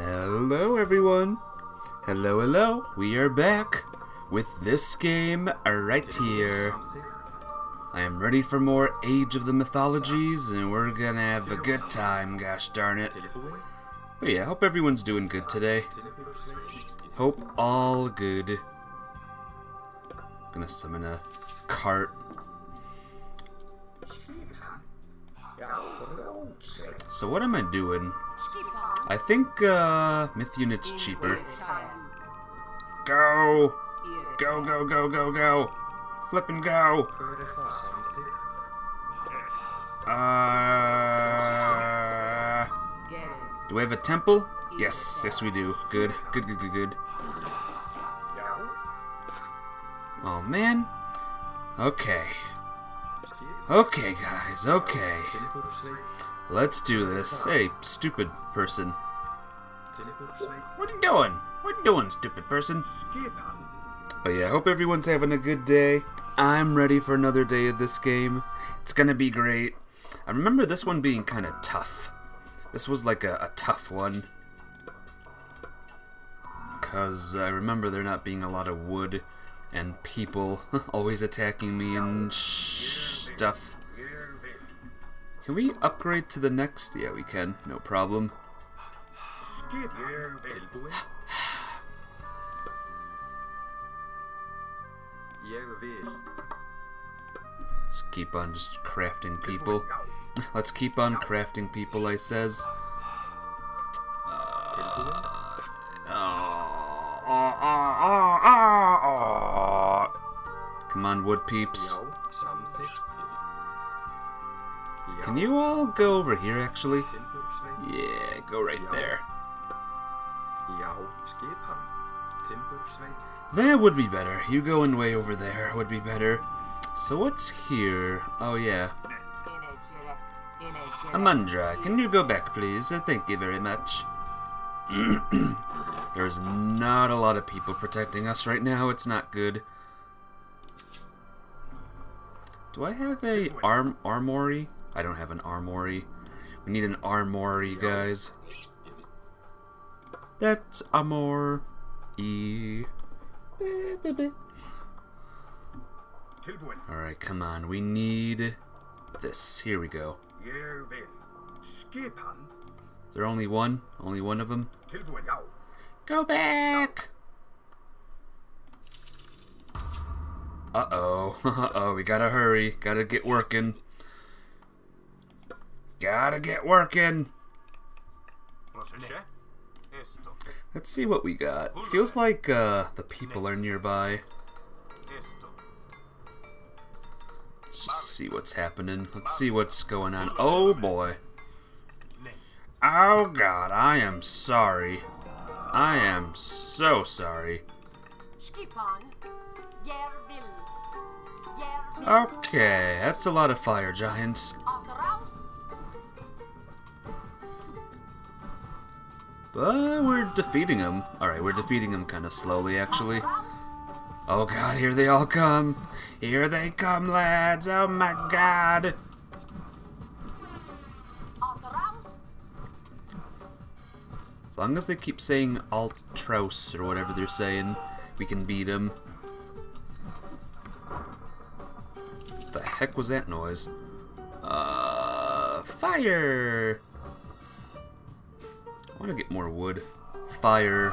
Hello, everyone. Hello, hello. We are back with this game right here. I am ready for more Age of the Mythologies, and we're gonna have a good time, gosh darn it. But yeah, hope everyone's doing good today. Hope all good. Gonna summon a cart. So what am I doing? I think uh, myth unit's cheaper. Go! Go, go, go, go, go! Flip and go! Uh, do we have a temple? Yes, yes we do. Good, good, good, good, good. Oh man. Okay. Okay, guys, okay. Let's do this. Hey, stupid person. What are you doing? What are you doing, stupid person? But yeah, I hope everyone's having a good day. I'm ready for another day of this game. It's gonna be great. I remember this one being kind of tough. This was like a, a tough one. Because I remember there not being a lot of wood and people always attacking me and stuff. Can we upgrade to the next? Yeah, we can. No problem. Let's keep on just crafting people. Let's keep on crafting people, I says. Uh, oh, oh, oh, Come on, wood peeps. Can you all go over here, actually? Yeah, go right there. That would be better. You going way over there would be better. So what's here? Oh, yeah. Amandra, can you go back, please? Uh, thank you very much. There's not a lot of people protecting us right now. It's not good. Do I have a arm armory? I don't have an armory. We need an armory, guys. That's amor. E. Alright, come on. We need this. Here we go. Is there only one? Only one of them? Go back! Uh-oh. Uh-oh, we gotta hurry. Gotta get working. Gotta get working. Let's see what we got. Feels like uh, the people are nearby. Let's just see what's happening. Let's see what's going on. Oh boy. Oh god, I am sorry. I am so sorry. Okay, that's a lot of fire giants. But we're defeating them. Alright, we're defeating them kind of slowly, actually. Oh god, here they all come. Here they come, lads. Oh my god. As long as they keep saying Altros or whatever they're saying, we can beat them. The heck was that noise? Uh, fire! I want to get more wood. Fire.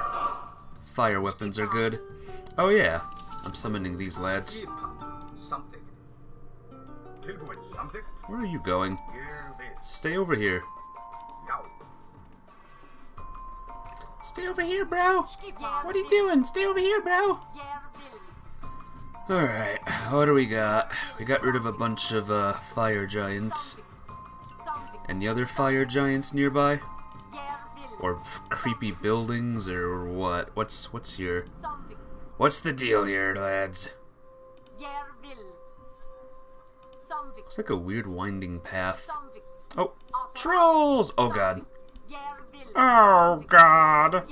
Fire weapons are good. Oh yeah, I'm summoning these lads. Where are you going? Stay over here. Stay over here, bro. What are you doing? Stay over here, bro. Alright, what do we got? We got rid of a bunch of uh, fire giants. Any other fire giants nearby? Or creepy buildings, or what? What's what's here? What's the deal here, lads? It's like a weird winding path. Oh, trolls! Oh god. Oh god.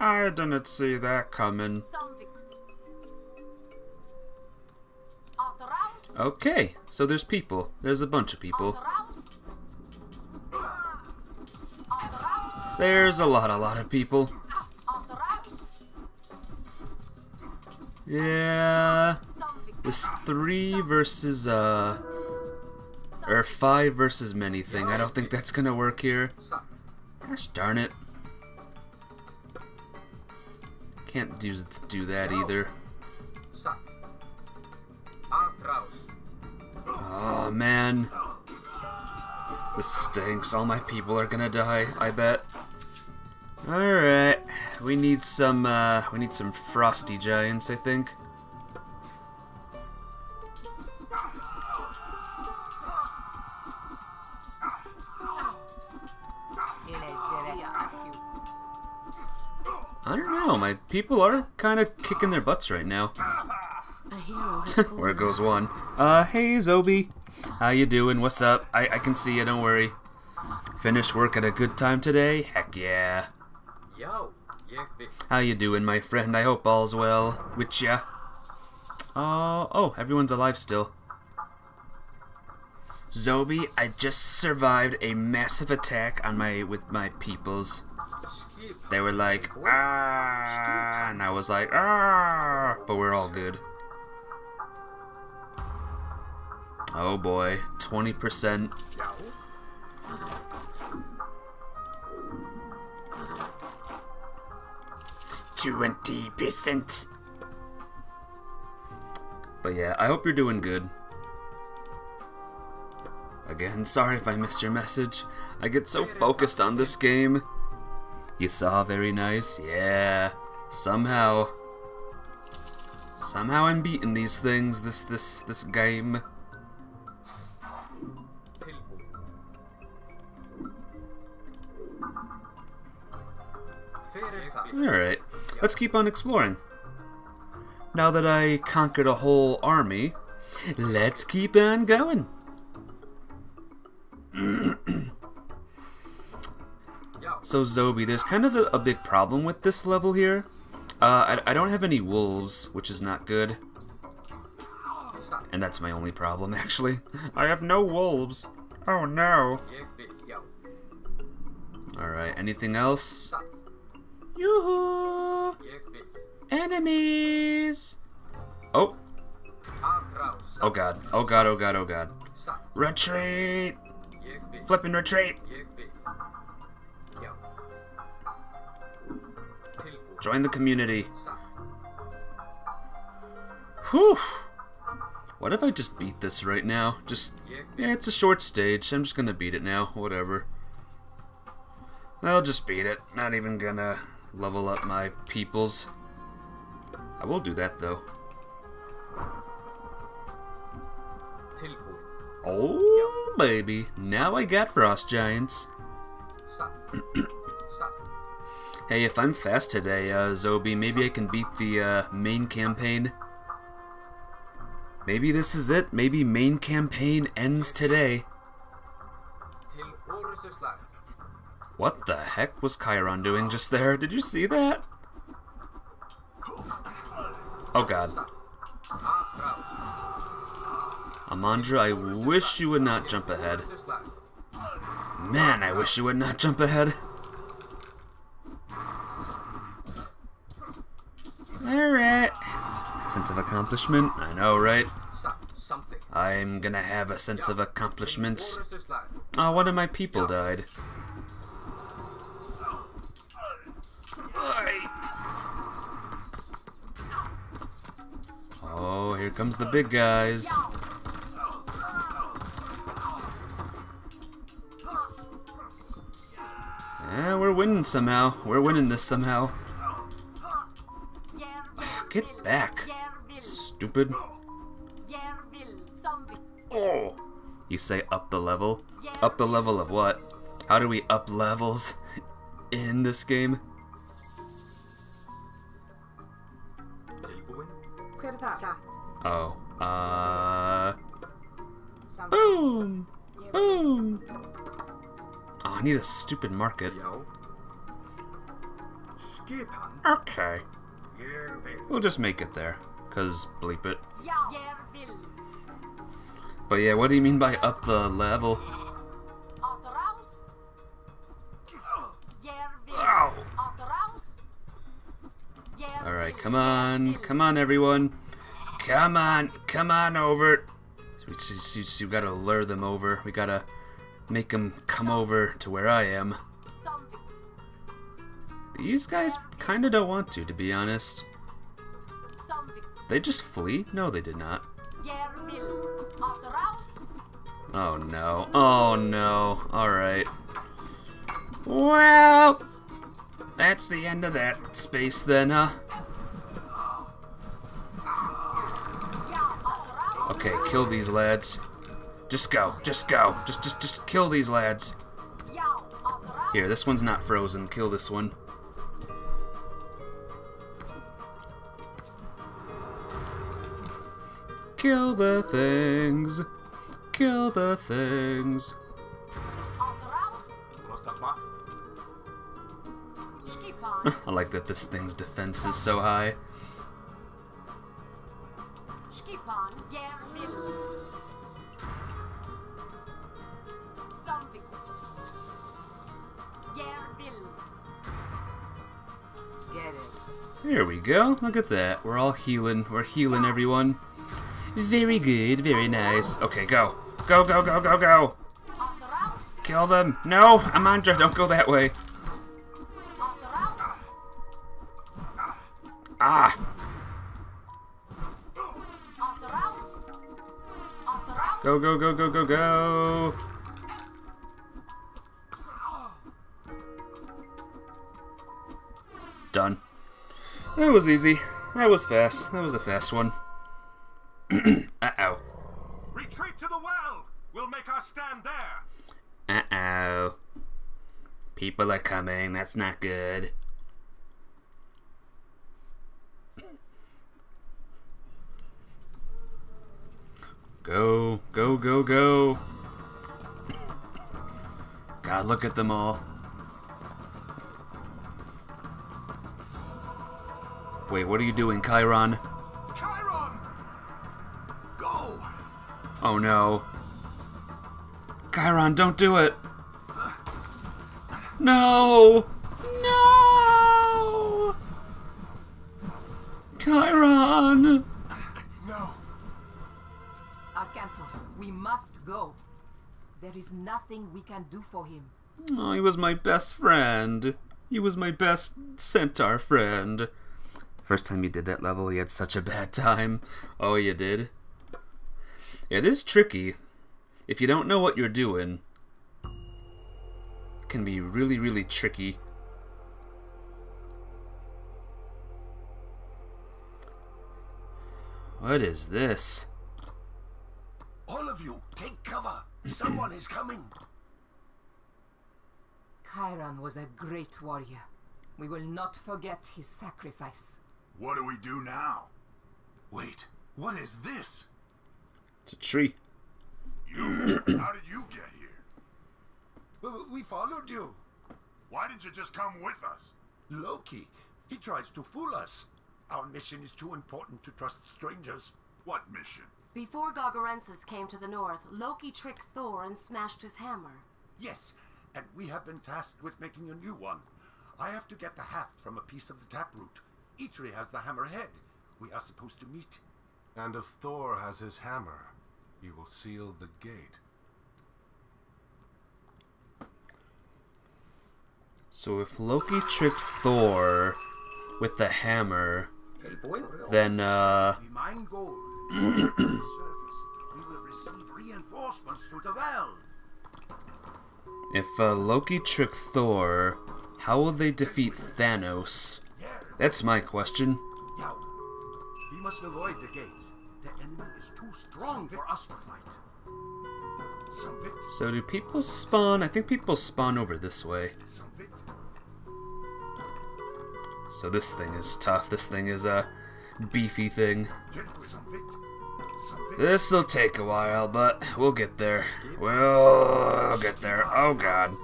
I didn't see that coming. Okay, so there's people. There's a bunch of people. There's a lot, a lot of people. Yeah. This three versus, uh... Or five versus many thing. I don't think that's gonna work here. Gosh darn it. Can't do, do that either. Oh man. This stinks. All my people are gonna die, I bet. Alright. We need some uh we need some frosty giants, I think. I don't know, my people are kind of kicking their butts right now. Where goes one? Uh, hey Zobi. How you doing? What's up? I, I can see you, don't worry. Finished work at a good time today? Heck yeah. Yo, How you doing, my friend? I hope all's well with ya. Uh, oh, everyone's alive still. Zobi, I just survived a massive attack on my with my peoples. They were like, ah, and I was like, ah, but we're all good. Oh boy, 20%. Twenty percent. But yeah, I hope you're doing good. Again, sorry if I missed your message. I get so focused on this game. You saw very nice? Yeah. Somehow. Somehow I'm beating these things, this this this game. Alright, let's keep on exploring. Now that I conquered a whole army, let's keep on going. so Zobi, there's kind of a, a, big problem with this level here. Uh, I, I don't have any wolves, which is not good. And that's my only problem, actually. I have no wolves. Oh no. Alright, anything else? Yoo-hoo! Enemies! Oh. Oh god. Oh god, oh god, oh god. Retreat! Flipping retreat! Join the community. Whew! What if I just beat this right now? Just, yeah, it's a short stage. I'm just gonna beat it now. Whatever. I'll just beat it. Not even gonna level up my peoples. I will do that though. Oh baby, now I got frost giants. hey, if I'm fast today, uh, Zobi, maybe I can beat the uh, main campaign. Maybe this is it. Maybe main campaign ends today. What the heck was Chiron doing just there? Did you see that? Oh god. Amandra, I wish you would not jump ahead. Man, I wish you would not jump ahead. Alright. Sense of accomplishment? I know, right? I'm gonna have a sense of accomplishments. Oh, one of my people died. Oh, here comes the big guys. Yeah, we're winning somehow. We're winning this somehow. Oh, get back, stupid. Oh! You say up the level? Up the level of what? How do we up levels in this game? Oh, uh... Boom! Boom! Oh, I need a stupid market. Okay. We'll just make it there, cause bleep it. But yeah, what do you mean by up the level? Alright, come on. Come on, everyone. Come on. Come on over. We, we, gotta lure them over. We gotta make them come over to where I am. These guys kinda don't want to, to be honest. They just flee? No, they did not. Oh no. Oh no. Alright. Well, that's the end of that space then, huh? Kill these lads. Just go. Just go. Just just just kill these lads. Here, this one's not frozen. Kill this one. Kill the things. Kill the things. I like that this thing's defense is so high. Go. Look at that. We're all healing. We're healing everyone. Very good. Very nice. Okay, go. Go, go, go, go, go. Kill them. No, Amandra, don't go that way. Ah! Go, go, go, go, go, go! That was easy. That was fast. That was a fast one. Uh-oh. Retreat to the well! We'll make our stand there! Uh-oh. People are coming. That's not good. Go, go, go, go. God, look at them all. Wait, what are you doing, Chiron? Chiron! Go! Oh no. Chiron, don't do it! No! No! Chiron! No. Arkantos, we must go. There is nothing we can do for him. Oh, he was my best friend. He was my best centaur friend. First time you did that level, you had such a bad time. Oh, you did? It is tricky. If you don't know what you're doing, it can be really, really tricky. What is this? All of you, take cover. Someone is coming. Chiron was a great warrior. We will not forget his sacrifice. What do we do now? Wait, what is this? It's a tree. You, how did you get here? We followed you. Why didn't you just come with us? Loki, he tries to fool us. Our mission is too important to trust strangers. What mission? Before Gargarensis came to the north, Loki tricked Thor and smashed his hammer. Yes, and we have been tasked with making a new one. I have to get the haft from a piece of the taproot. Eitri has the hammerhead. We are supposed to meet. And if Thor has his hammer, he will seal the gate. So if Loki tricked Thor with the hammer, then uh We mine gold. on the surface. We will receive reinforcements through the well. if uh, Loki tricked Thor, how will they defeat Thanos? That's my question. Now, we must avoid the gate. The enemy is too strong for us to fight. So do people spawn? I think people spawn over this way. So this thing is tough. This thing is a beefy thing. Gentle something. Something. This'll take a while, but we'll get there. We'll get there. Oh god.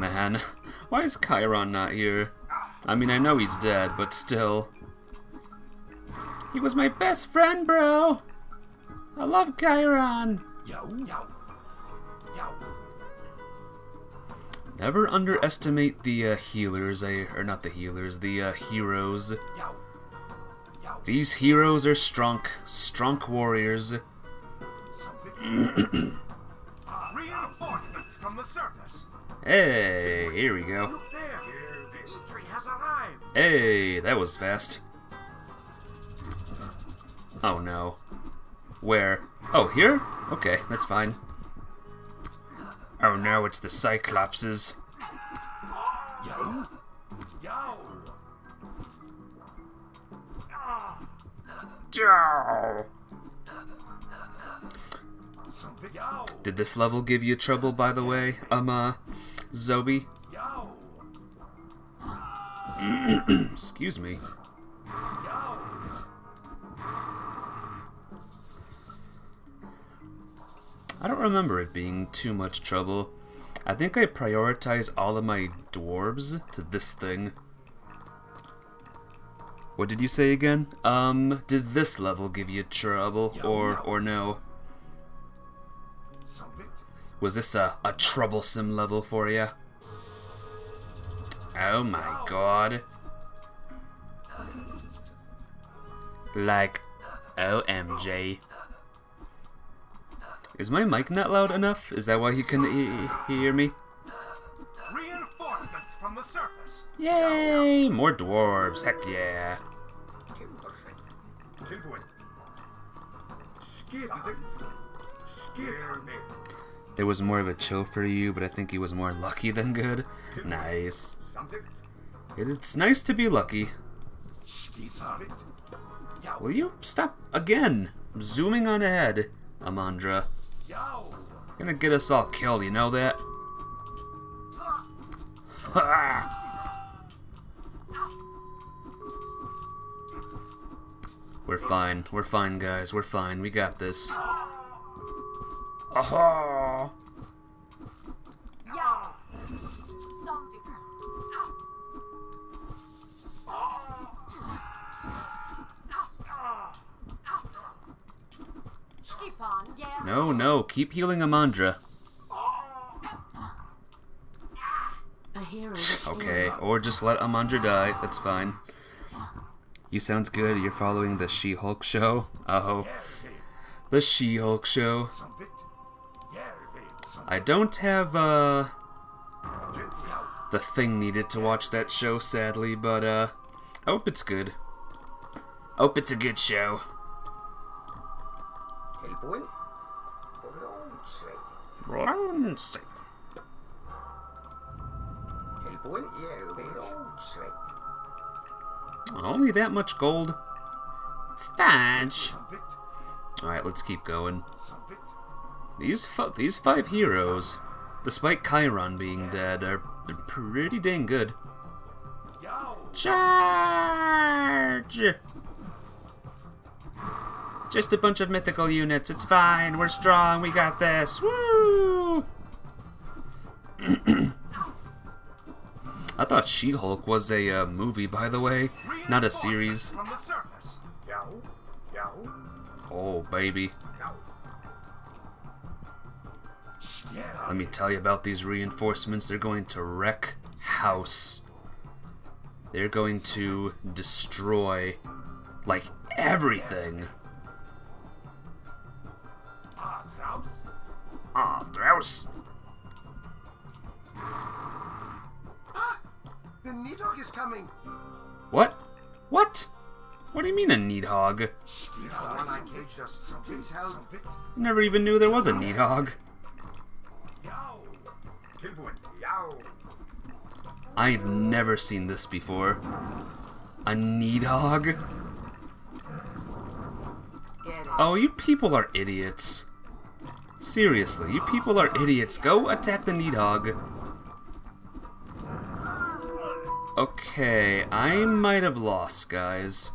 Man. Why is Chiron not here? I mean, I know he's dead, but still. He was my best friend, bro! I love Chiron! Yow, yow. Yow. Never underestimate the uh, healers, eh, or not the healers, the uh, heroes. These heroes are strong, strong warriors. Something. Reinforcements from the surface. Hey, here we go. Look there. Eitri has arrived. Hey, that was fast. Oh no. Where? Oh, here? Okay, that's fine. Oh no, it's the Cyclopses. Jow! Something. Yow. Did this level give you trouble, by the way, um, uh, Zobi? Excuse me. I don't remember it being too much trouble. I think I prioritize all of my dwarves to this thing. What did you say again? Um, did this level give you trouble, or or no? Was this a, a troublesome level for you? Oh my god. Like, OMG. Is my mic not loud enough? Is that why you can he- hear me? Reinforcements from the surface. Yay! More dwarves, heck yeah. It was more of a chill for you, but I think he was more lucky than good. Nice. It's nice to be lucky. Will you stop again? Zooming on ahead, Amandra. Yow. Gonna get us all killed, you know that? We're fine. We're fine, guys. We're fine. We got this. Aha! No, no. Keep healing Amandra. Okay, or just let Amandra die. That's fine. You sounds good. You're following the She-Hulk show. Oh, the She-Hulk show. Something. Yeah. Something. I don't have uh the thing needed to watch that show, sadly, but uh, I hope it's good. I Hope it's a good show. Hey, boy. Hey, boy. Yeah. Only that much gold. Fudge. All right, let's keep going. These f- these five heroes, despite Chiron being dead, are are pretty dang good. Charge! Just a bunch of mythical units. It's fine. We're strong. We got this. Woo! I thought She-Hulk was a uh, movie, by the way, not a series. From the surface. Yow. Yow. Oh, baby. Yeah. Let me tell you about these reinforcements. They're going to wreck house. They're going to destroy, like, everything. Ah, Strauss. Ah, Draus. The Nidhogg is coming. What? What? What do you mean a Nidhogg? One I. Never even knew there was a Nidhogg. I've never seen this before. A Nidhogg? Get. Oh, you people are idiots. Seriously, you people are idiots. Go attack the Nidhogg. Okay, I might have lost, guys.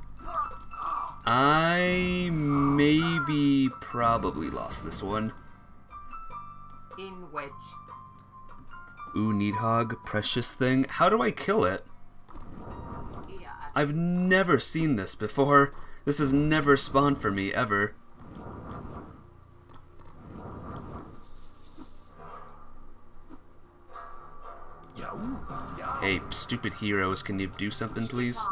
I maybe probably lost this one. In wedge. Ooh, Nidhogg, precious thing. How do I kill it? I've never seen this before. This has never spawned for me, ever. Hey, stupid heroes, can you do something, please?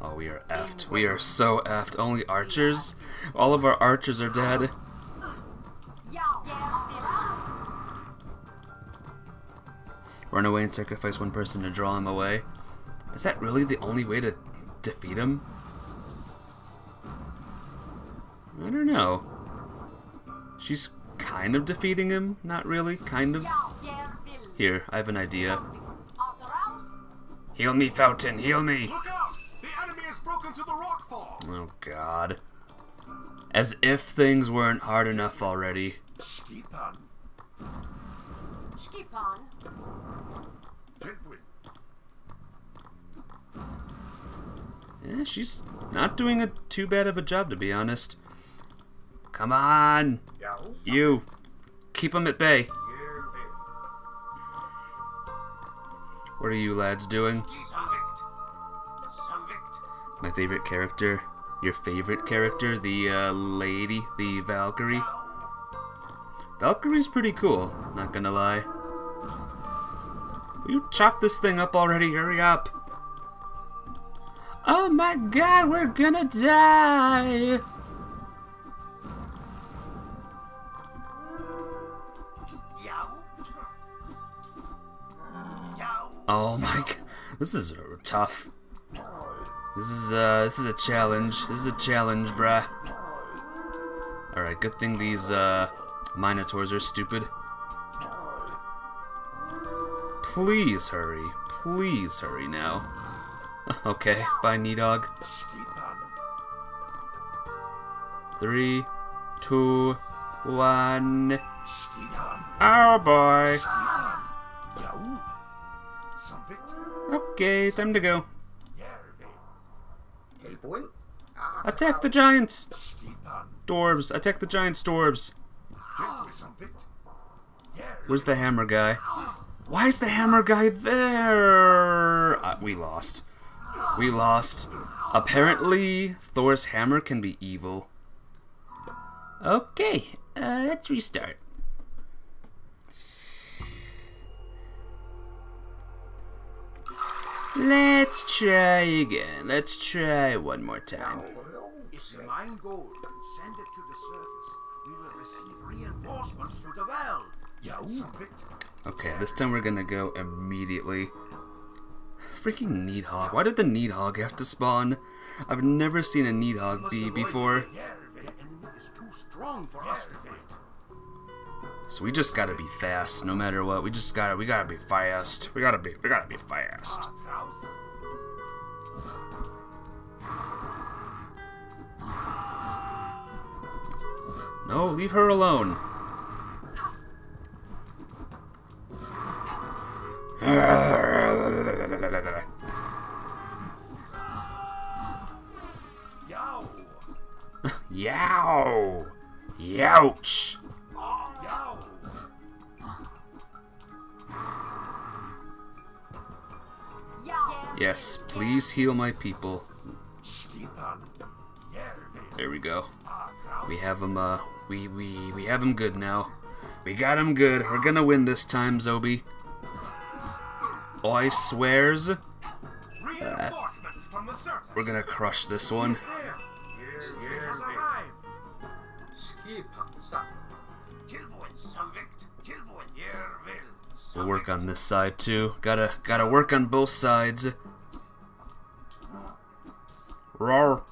Oh, we are effed. We are so effed. Only archers? All of our archers are dead. Run away and sacrifice one person to draw him away. Is that really the only way to defeat him? I don't know. She's kind of defeating him. Not really. Kind of. Yow. Yeah, Vil. Here, I have an idea. Of the rouse. Heal me, Fountain. Heal me. The enemy has broken through the rock! Oh, God. As if things weren't hard enough already. Keep on. Skip on. Yeah, she's not doing a too bad of a job, to be honest. Come on, you. Keep them at bay. What are you lads doing? My favorite character. Your favorite character, the uh, lady, the Valkyrie. Valkyrie's pretty cool, not gonna lie. Will you chop this thing up already? Hurry up. Oh my god, we're gonna die! Oh my god, this is tough. This is uh, this is a challenge. This is a challenge, bruh. All right, good thing these uh, minotaurs are stupid. Please hurry, please hurry now. Okay, bye, Nidhogg. Three, two, one. Oh boy. Okay, time to go. Attack the giants. Dwarves, attack the giants. Yerve. Where's the hammer guy? Why is the hammer guy there? Uh, we lost. We lost. Apparently, Thor's hammer can be evil. Okay, uh, let's restart. Let's try again. Let's try one more time. If you mine gold and send it to the surface, we will receive reinforcements through the valve. Yow. Okay, this time we're gonna go immediately. Freaking Nidhogg. Why did the Nidhogg have to spawn? I've never seen a Nidhogg be before. So we just gotta be fast, no matter what. We just gotta, we gotta be fast. We gotta be, we gotta be fast. No, leave her alone. Yow. Yow! Youch! Yow. Yes, please heal my people. There we go. We have him, uh, we, we, we have him good now. We got him good. We're gonna win this time, Zobi. I swears, surface. we're gonna crush this one. We'll work on this side too. Gotta, gotta work on both sides. Roar.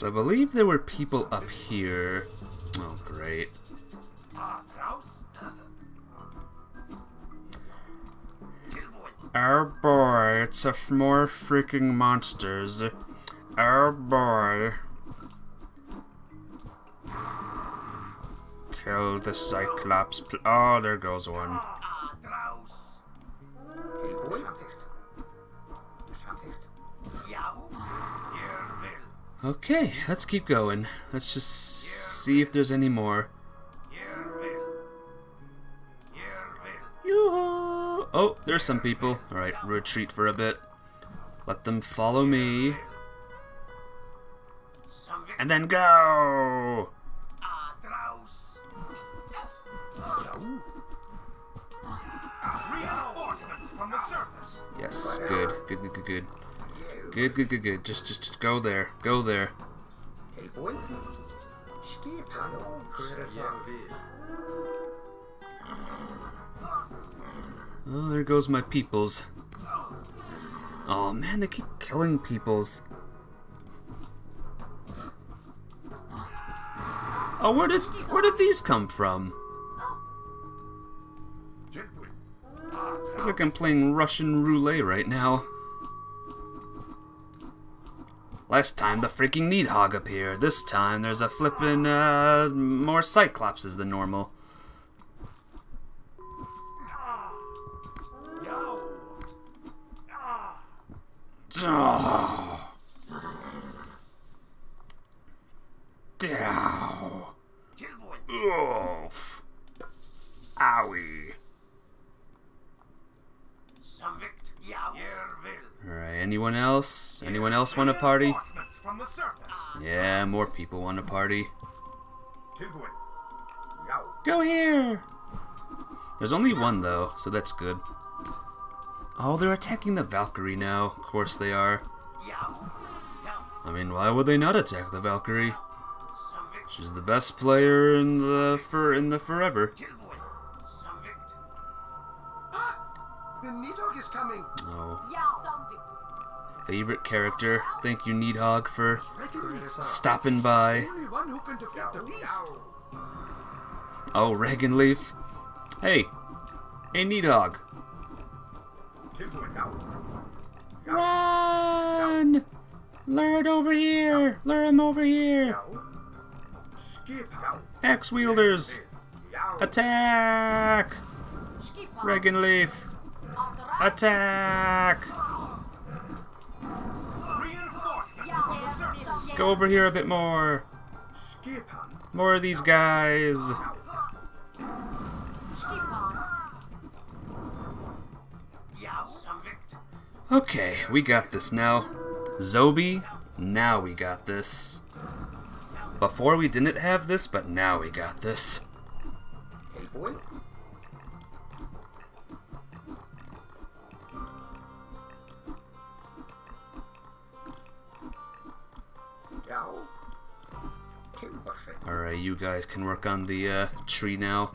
So I believe there were people up here. Oh, great. Ah, Oh boy, it's a f- more freaking monsters. Oh boy. Kill the Cyclops. Oh, there goes one. Okay, let's keep going. Let's just see if there's any more. Oh, there's some people. Alright, retreat for a bit. Let them follow me. And then go! Yes, good. Good, good, good, good. Good, good, good, good. Just, just, just go there. Go there. Hey boy. Oh, there goes my peoples. Oh man, they keep killing peoples. Oh, where did where did these come from? Looks like I'm playing Russian roulette right now. Last time the freaking Nidhogg appeared. This time there's a flippin' uh, more Cyclopses than normal. Oh. Anyone else? Anyone else want a party? From the. Yeah, more people want a party. Go here! There's only one though, so that's good. Oh, they're attacking the Valkyrie now. Of course they are. Ja. Ja. I mean, why would they not attack the Valkyrie? She's the best player in the for in the forever. Tilbuin. The Nidhogg is coming. Oh, Ja, Zombie. Favorite character. Thank you, Nidhogg, for stopping by. Oh, Reginleif. Hey, hey, Nidhogg. Run! Lure it over here! Lure him over here! Skip Axe wielders! Attack! Reginleif! Attack! Go over here a bit more. More of these guys. Okay, we got this now. Zobi, now we got this. Before we didn't have this, but now we got this. Hey boy. Alright, you guys can work on the uh, tree now.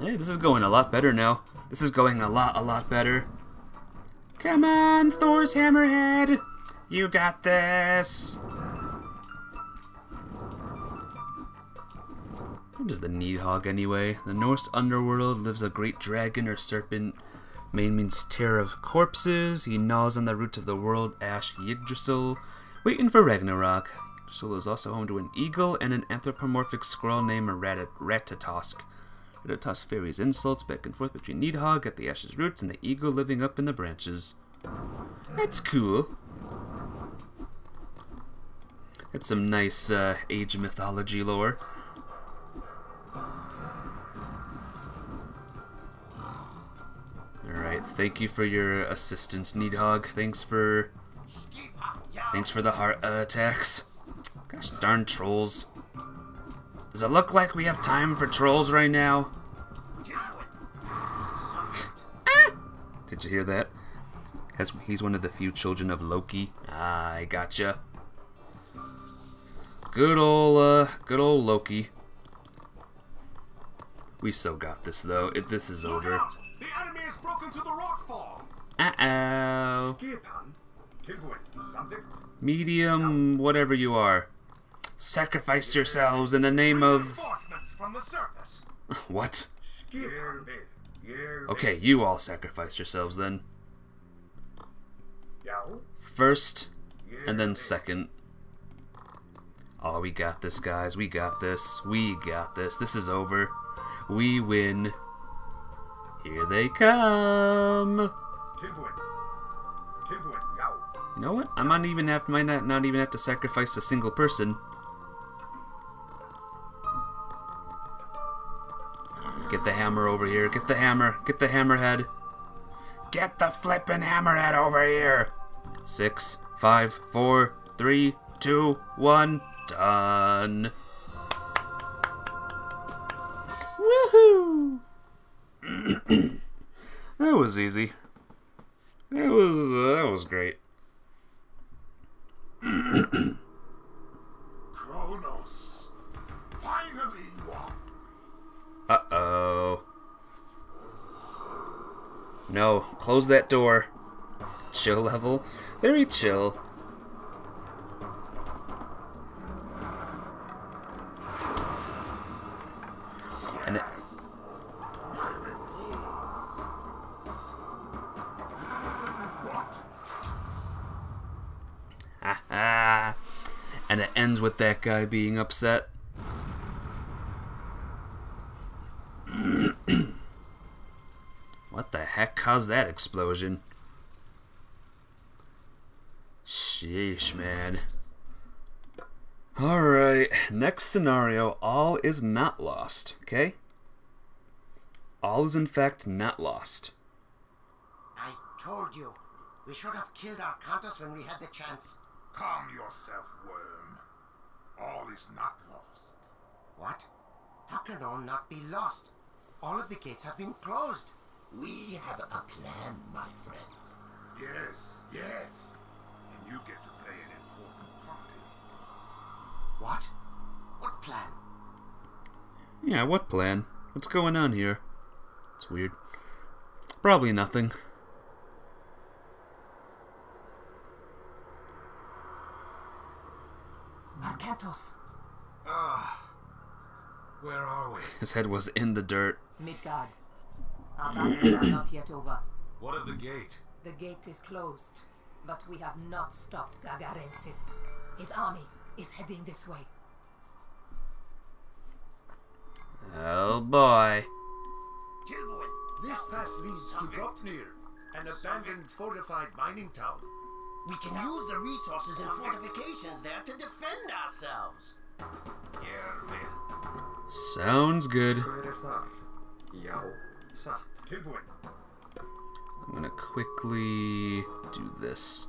Hey, this is going a lot better now. This is going a lot, a lot better. Come on, Thor's Hammerhead! You got this! What is the Nidhogg anyway? The Norse underworld lives a great dragon or serpent. Main means terror of corpses. He gnaws on the roots of the world, Ash Yggdrasil, waiting for Ragnarok. Yggdrasil is also home to an eagle and an anthropomorphic squirrel named Rat- Ratatosk. Ratatosk ferries insults back and forth between Nidhogg at the Ash's roots and the eagle living up in the branches. That's cool. That's some nice uh, age mythology lore. Alright, thank you for your assistance, Nidhogg. Thanks for thanks for the heart uh, attacks. Gosh darn trolls. Does it look like we have time for trolls right now? Ah! Did you hear that? He's one of the few children of Loki. Ah, I gotcha. Good ol' uh, good ol' Loki. We so got this though. It, this is over. The Medium, whatever you are. Sacrifice yourselves in the name of. From the surface. What? Okay, you all sacrifice yourselves then. First, and then second. Oh, we got this, guys. We got this. We got this. This is over. We win. Here they come. Tilbuin. Tilbuin. Ja. You know what? I might even have might not, not even have to sacrifice a single person. Get the hammer over here. Get the hammer. Get the hammerhead. Get the flippin' hammerhead over here. Six, Five, four, three, two, one. Done. Woohoo! that was easy. That was uh, that was great. Kronos. Finally, you are. Uh oh. No, close that door. Chill level. Very chill. And it, What? ah, and it ends with that guy being upset. what the heck caused that explosion? Sheesh, man. Alright, next scenario all is not lost, okay? All is in fact not lost. I told you. We should have killed Arkantos when we had the chance. Calm yourself, worm. All is not lost. What? How can all not be lost? All of the gates have been closed. We have a plan, my friend. Yes, yes. And you get to play an important part in it. What? What plan? Yeah, what plan? What's going on here? It's weird. Probably nothing. Arkantos. Ah, where are we? His head was in the dirt. Midgard. Our battles are not yet over. What of the gate? The gate is closed, but we have not stopped Gargarensis. His army is heading this way. Oh boy. Tilbuin, This pass leads to Dropnir, an abandoned fortified mining town. We can use the resources and fortifications there to defend ourselves. Sounds good. Hver þar? Já, satt. Tilbuin. I'm gonna quickly do this.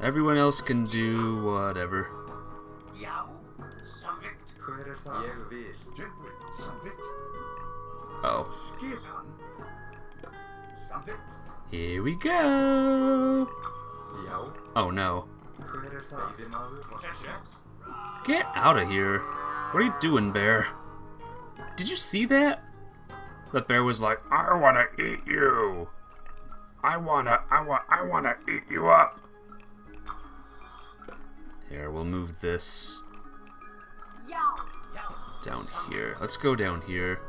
Everyone else can do whatever. Já, samvikt. Hver er þar? Ég vil. Tilbuin. Samvitt. Oh, Skip hann. Samvitt. Here we go. Já. Oh no. Hver þar? Veiðimaður. Get out of here. What are you doing, bear? Did you see that? The bear was like, I wanna eat you. I wanna, I want, I wanna eat you up. Here, we'll move this down here. Let's go down here.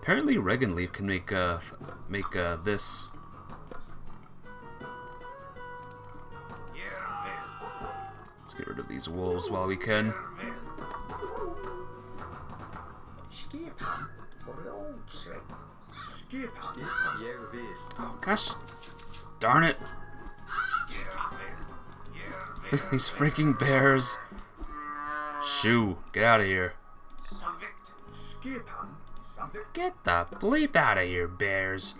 Apparently, Reginleif can make uh make uh this. Let's get rid of these wolves while we can. Oh gosh, darn it! These freaking bears. Shoo, get out of here. Get the bleep out of here, bears.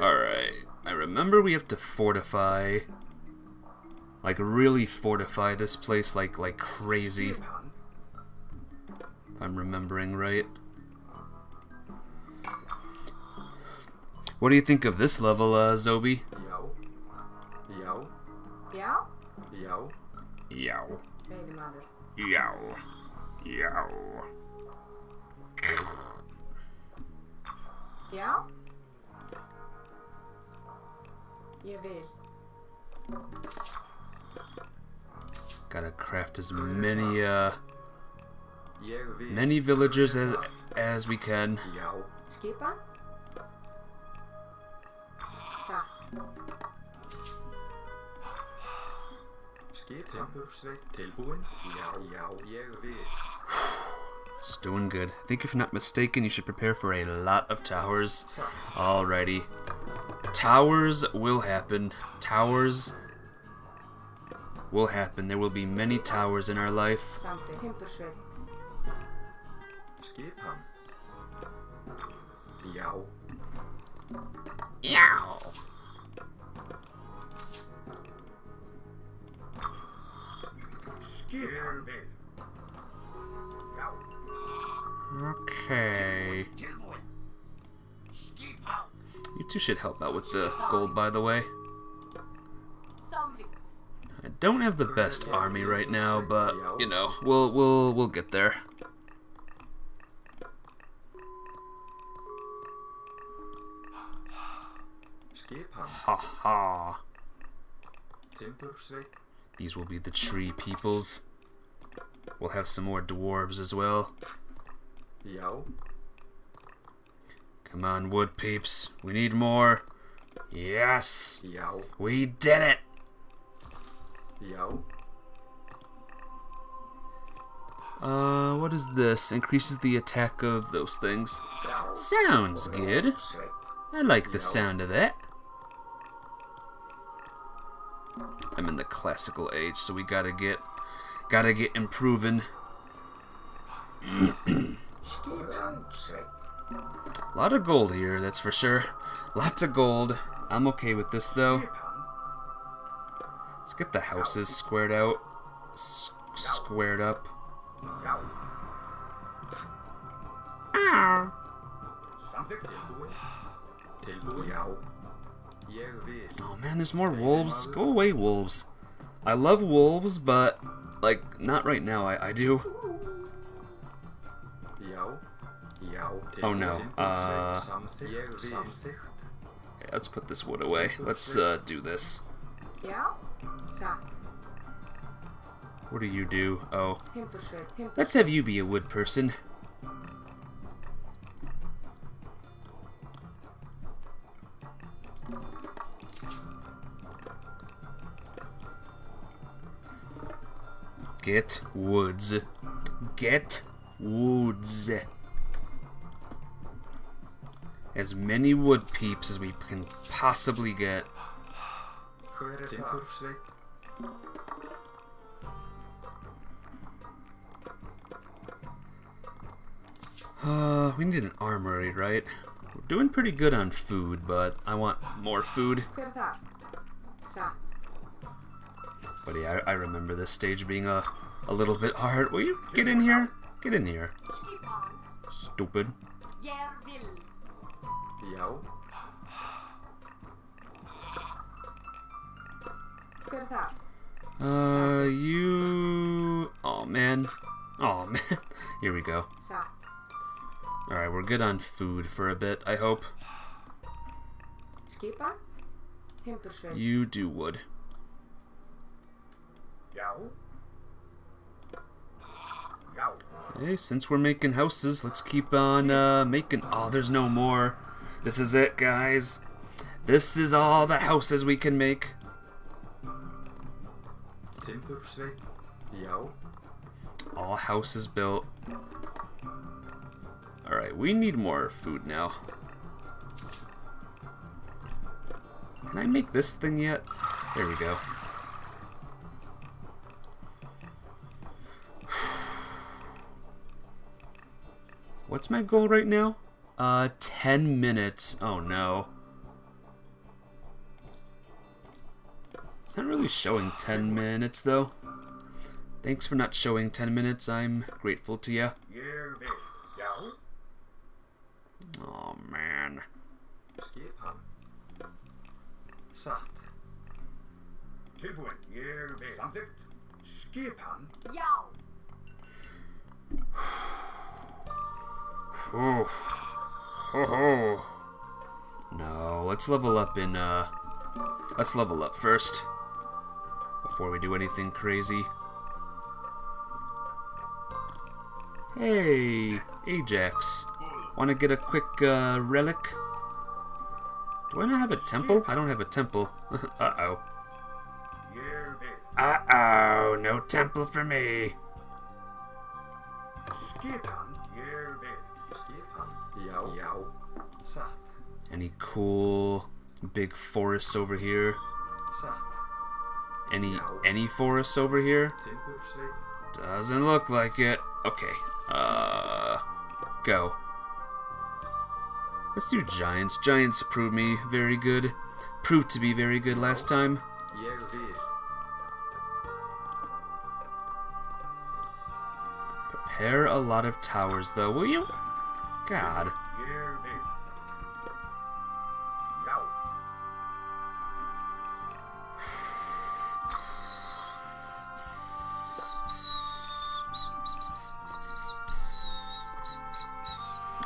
Alright, I remember we have to fortify. Like, really fortify this place like like crazy. If I'm remembering right. What do you think of this level, uh, Zobi? Já. Já, Já. Yow. veiðimaður. Yow. Yow. Já? Ég vil. Gotta craft as many, uh, many villagers as, as we can. Já. Skipa? Satt. Skip Timbursveit. Tilbúin. Já. Já. Ég. It's doing good. I think if I'm not mistaken, you should prepare for a lot of towers. Alrighty. Towers will happen. Towers will happen. There will be many towers in our life. Samtidig. Timbursveit. Skip hann. Já. Yow. Skipan. Okay. Skip out. You two should help out with the gold, by the way. I don't have the best army right now, but you know, we'll we'll we'll get there. Ha ha. These will be the tree peoples. We'll have some more dwarves as well. Já. Come on, wood peeps. We need more. Yes! Já. We did it! Já. Uh, what is this? Increases the attack of those things. Sounds good. I like the sound of that. I'm in the classical age, so we gotta get gotta get improving. A lot of gold here, that's for sure. Lots of gold. I'm okay with this though. Let's get the houses squared out. S- squared up. Oh man, there's more wolves. Go away, wolves. I love wolves, but like not right now. I, I do. Oh, no. Uh, let's put this wood away. Let's uh, do this. Já, What do you do? Oh, Timbursveit, timbursveit. let's have you be a wood person. Get woods. Get woods. As many wood peeps as we can possibly get. Hver er það? Timbursveit. Uh, we need an armory, right? We're doing pretty good on food, but I want more food. Hver þar? Satt. But yeah, I, I remember this stage being a, a little bit hard. Will you get in here? Get in here. Skipan. Stupid. Jeg Uh, you. Oh man. Oh man. Here we go. Satt. Alright, we're good on food for a bit, I hope. Skipan. Timbursveit. You do wood. Já. Já. Hey, since we're making houses, let's keep on uh, making. Oh, there's no more. This is it, guys. This is all the houses we can make. Timbursveit. Já. All houses built. Alright, we need more food now. Can I make this thing yet? There we go. What's my goal right now? Uh, 10 minutes. Oh no. It's not really showing 10 minutes though. Thanks for not showing 10 minutes. I'm grateful to you. Oh man. Ooh. Ho ho. No, let's level up in uh let's level up first. Before we do anything crazy. Hey, Ajax. Wanna get a quick uh relic? Do I not have a temple? I don't have a temple. uh oh. Uh oh, no temple for me. Any cool big forests over here? Any any forests over here? Doesn't look like it. Okay. Uh go. Let's do giants. Giants proved me very good. Proved to be very good last time. Prepare a lot of towers, though, will you? God.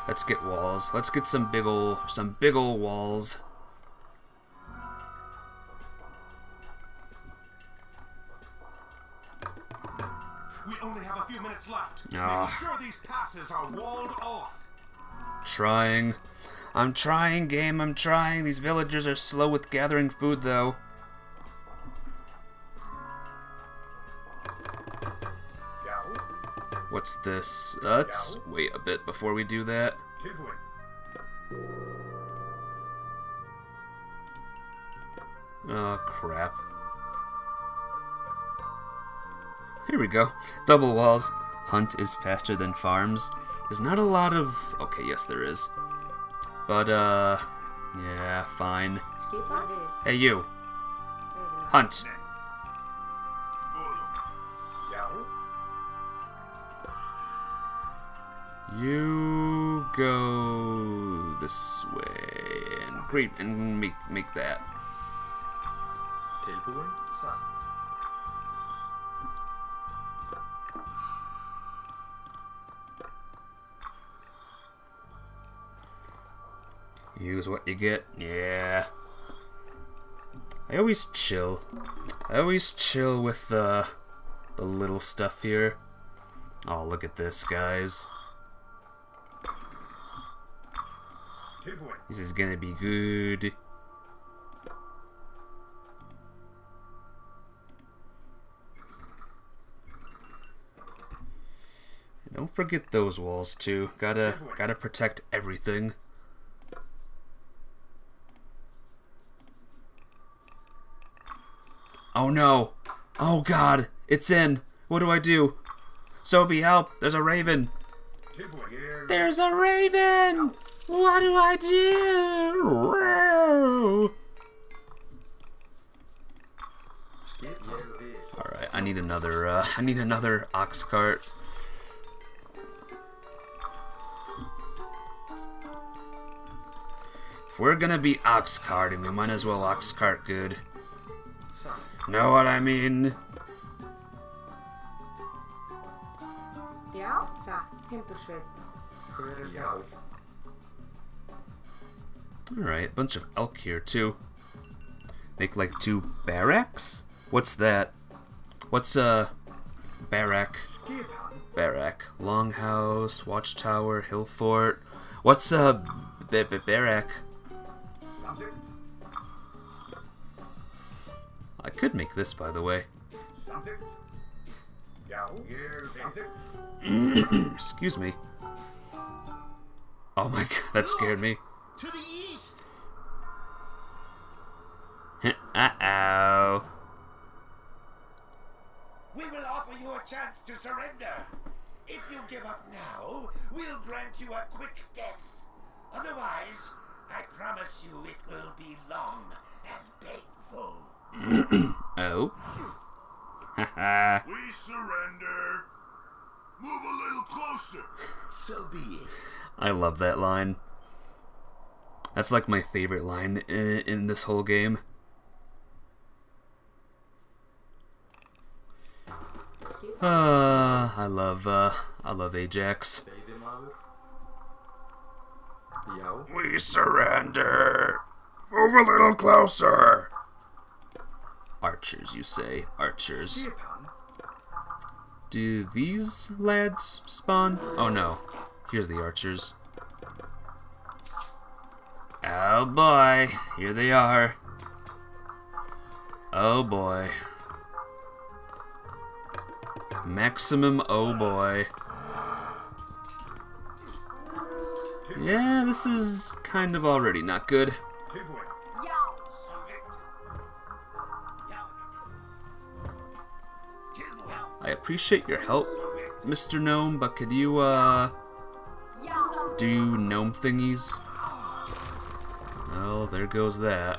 Let's get walls. Let's get some big ol' some big ol' walls. We only have a few minutes left. Ah. Make sure these passes are walled off. Trying. I'm trying, game. I'm trying. These villagers are slow with gathering food, though. What's this? Uh, let's wait a bit before we do that. Oh, crap. Here we go. Double walls. Hunt is faster than farms. There's not a lot of... Okay, yes, there is. But, uh... Yeah, fine. Hey, you. Hunt. You go this way and great and make make that. Satt. Use what you get. Yeah. I always chill. I always chill with the the little stuff here. Oh, look at this, guys. This is gonna be good. Don't forget those walls too. Gotta gotta protect everything. Oh no! Oh god! It's in! What do I do? Sophie, help! There's a raven! Tilbúin. Ég There's a raven! What do I do? Skip. Alright, I need another, uh, I need another ox cart. If we're gonna be ox carting, we might as well ox cart good. Know what I mean? Já, það, Alright, bunch of elk here too. Make like two barracks? What's that? What's a barrack? Skipan. Barrack. Longhouse, Watchtower, Hill Fort. What's a b- b- barrack? I could make this, by the way. Samþykkt. Já. Ég vil. Samþykkt. Excuse me. Oh my god, that scared me. To the east! uh oh. We will offer you a chance to surrender. If you give up now, we'll grant you a quick death. Otherwise, I promise you it will be long and painful. Oh. Haha. We surrender. Move a little closer. So be it. I love that line. That's like my favorite line in, in this whole game. Uh, I love uh, I love Ajax. We surrender. Move a little closer. Archers, you say? Archers. Do these lads spawn? Oh no. Here's the archers. Oh boy. Here they are. Oh boy. Maximum oh boy. Yeah, this is kind of already not good. I appreciate your help, Mr. Gnome, but could you, uh, do gnome thingies? Well, there goes that.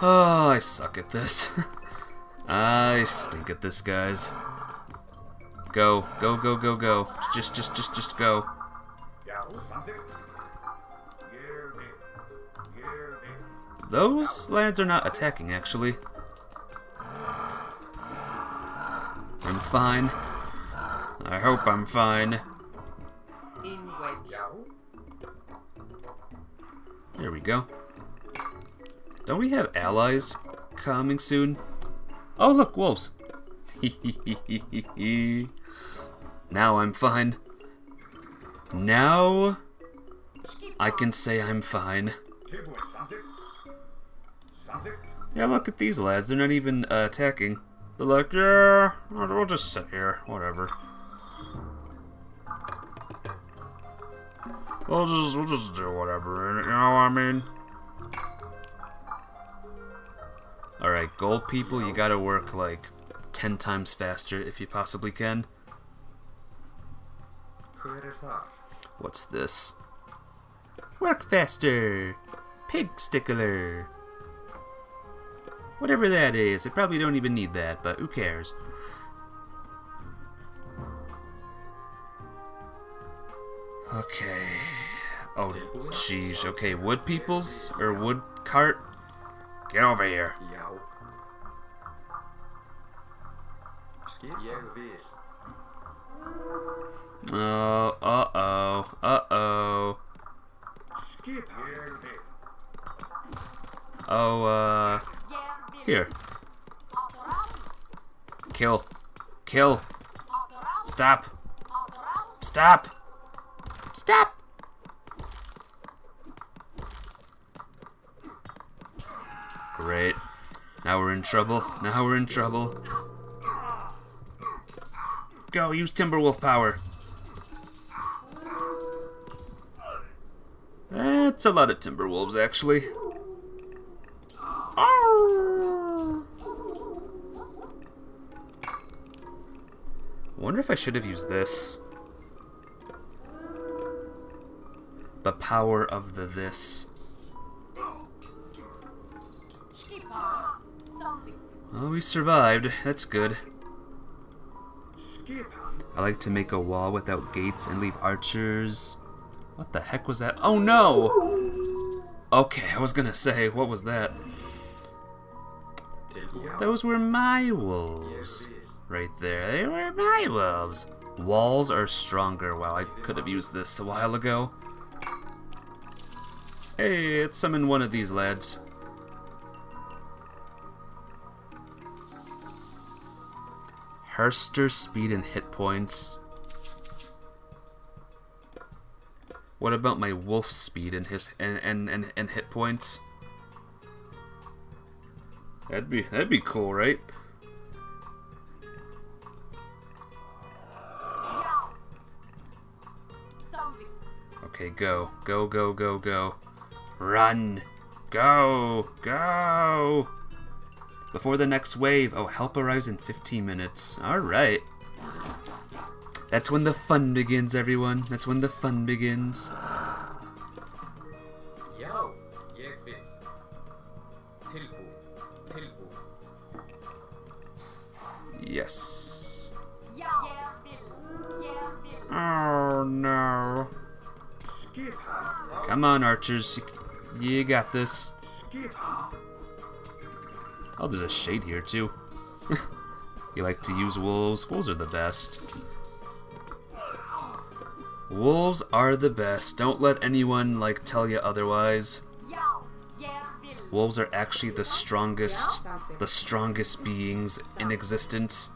Oh, I suck at this. I stink at this, guys. Go, go, go, go, go. Just, just, just, just go. Those lads are not attacking, actually. I'm fine. I hope I'm fine. In wedge. There we go. Don't we have allies coming soon? Oh, look, wolves. now I'm fine. Now I can say I'm fine. Yeah, look at these lads. They're not even uh, attacking. They're like, yeah, we'll just sit here. Whatever. We'll just, we'll just do whatever. You know what I mean? Alright, gold people, you gotta work like 10 times faster if you possibly can. What's this? Work faster! Pig stickler! Whatever that is, I probably don't even need that, but who cares? Okay. Oh, jeez. Okay, wood peoples? Or wood cart? Get over here. Oh, uh-oh, uh-oh. Oh, uh... Here. Kill. Kill. Stop. Stop. Stop. Great. Now we're in trouble. Now we're in trouble. Go, use Timberwolf power. That's a lot of Timberwolves, actually. Wonder if I should have used this. The power of the this. Well, we survived. That's good. I like to make a wall without gates and leave archers. What the heck was that? Oh no! Okay, I was gonna say, what was that? Those were my wolves. Right there. They were my wolves. Walls are stronger. Wow, I could have used this a while ago. Hey, let's summon one of these lads. Herster speed and hit points. What about my wolf speed and his and and, and, and hit points? That'd be that'd be cool, right? Okay, go. Go, go, go, go. Run! Go! Go! Before the next wave. Oh, help arrives in 15 minutes. Alright. That's when the fun begins, everyone. That's when the fun begins. Yes. Oh no. Come on, archers. You got this. Oh, there's a shade here, too. you like to use wolves? Wolves are the best. Wolves are the best. Don't let anyone, like, tell you otherwise. Wolves are actually the strongest, the strongest beings in existence.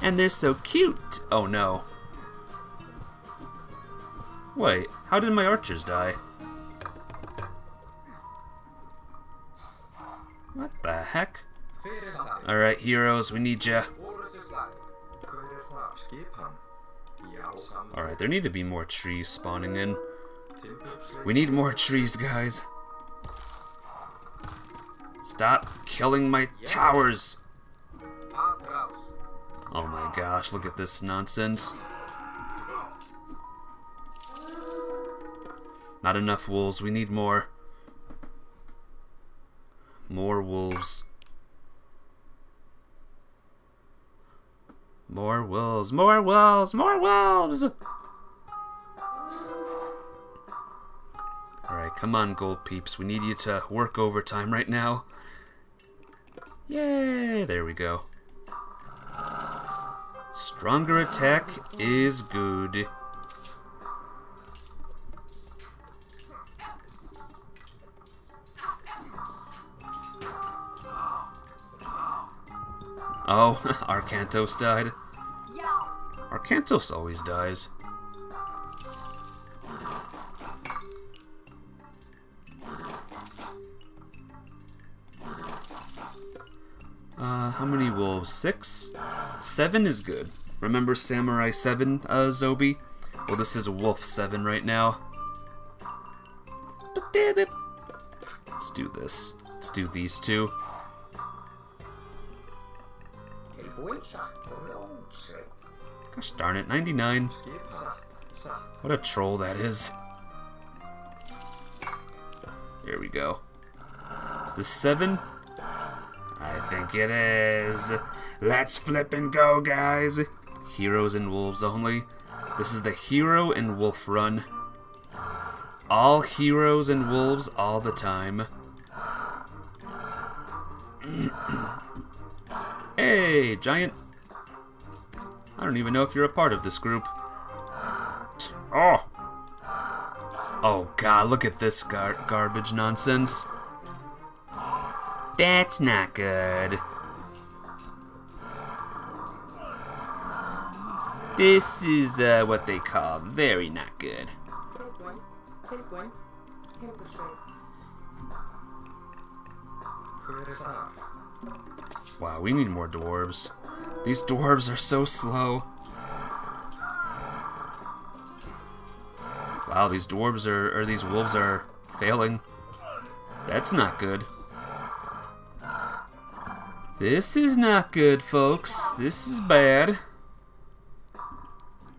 And they're so cute! Oh no. Wait, how did my archers die? What the heck? Alright, heroes, we need ya. Alright, there need to be more trees spawning in. We need more trees, guys. Stop killing my towers! Oh my gosh, look at this nonsense. Not enough wolves, we need more. More wolves. More wolves, more wolves, more wolves! Alright, come on, gold peeps. We need you to work overtime right now. Yay! There we go. Stronger attack is good. Oh, Arkantos died. Arkantos always dies. Uh, how many wolves? Six? Seven is good. Remember Samurai 7, uh, Zobi? Well, this is Wolf 7 right now. Let's do this. Let's do these two. Hey boy, Gosh darn it, 99. Skip, sa, sa. What a troll that is. Here we go. Is this seven? I think it is. Let's flip and go, guys. Heroes and wolves only. This is the hero and wolf run. All heroes and wolves all the time. hey, giant. I don't even know if you're a part of this group. Oh! Oh god, look at this gar garbage nonsense. That's not good. This is uh, what they call very not good. Wow, we need more dwarves. These dwarves are so slow. Wow, these dwarves are, or these wolves are failing. That's not good. This is not good, folks. This is bad.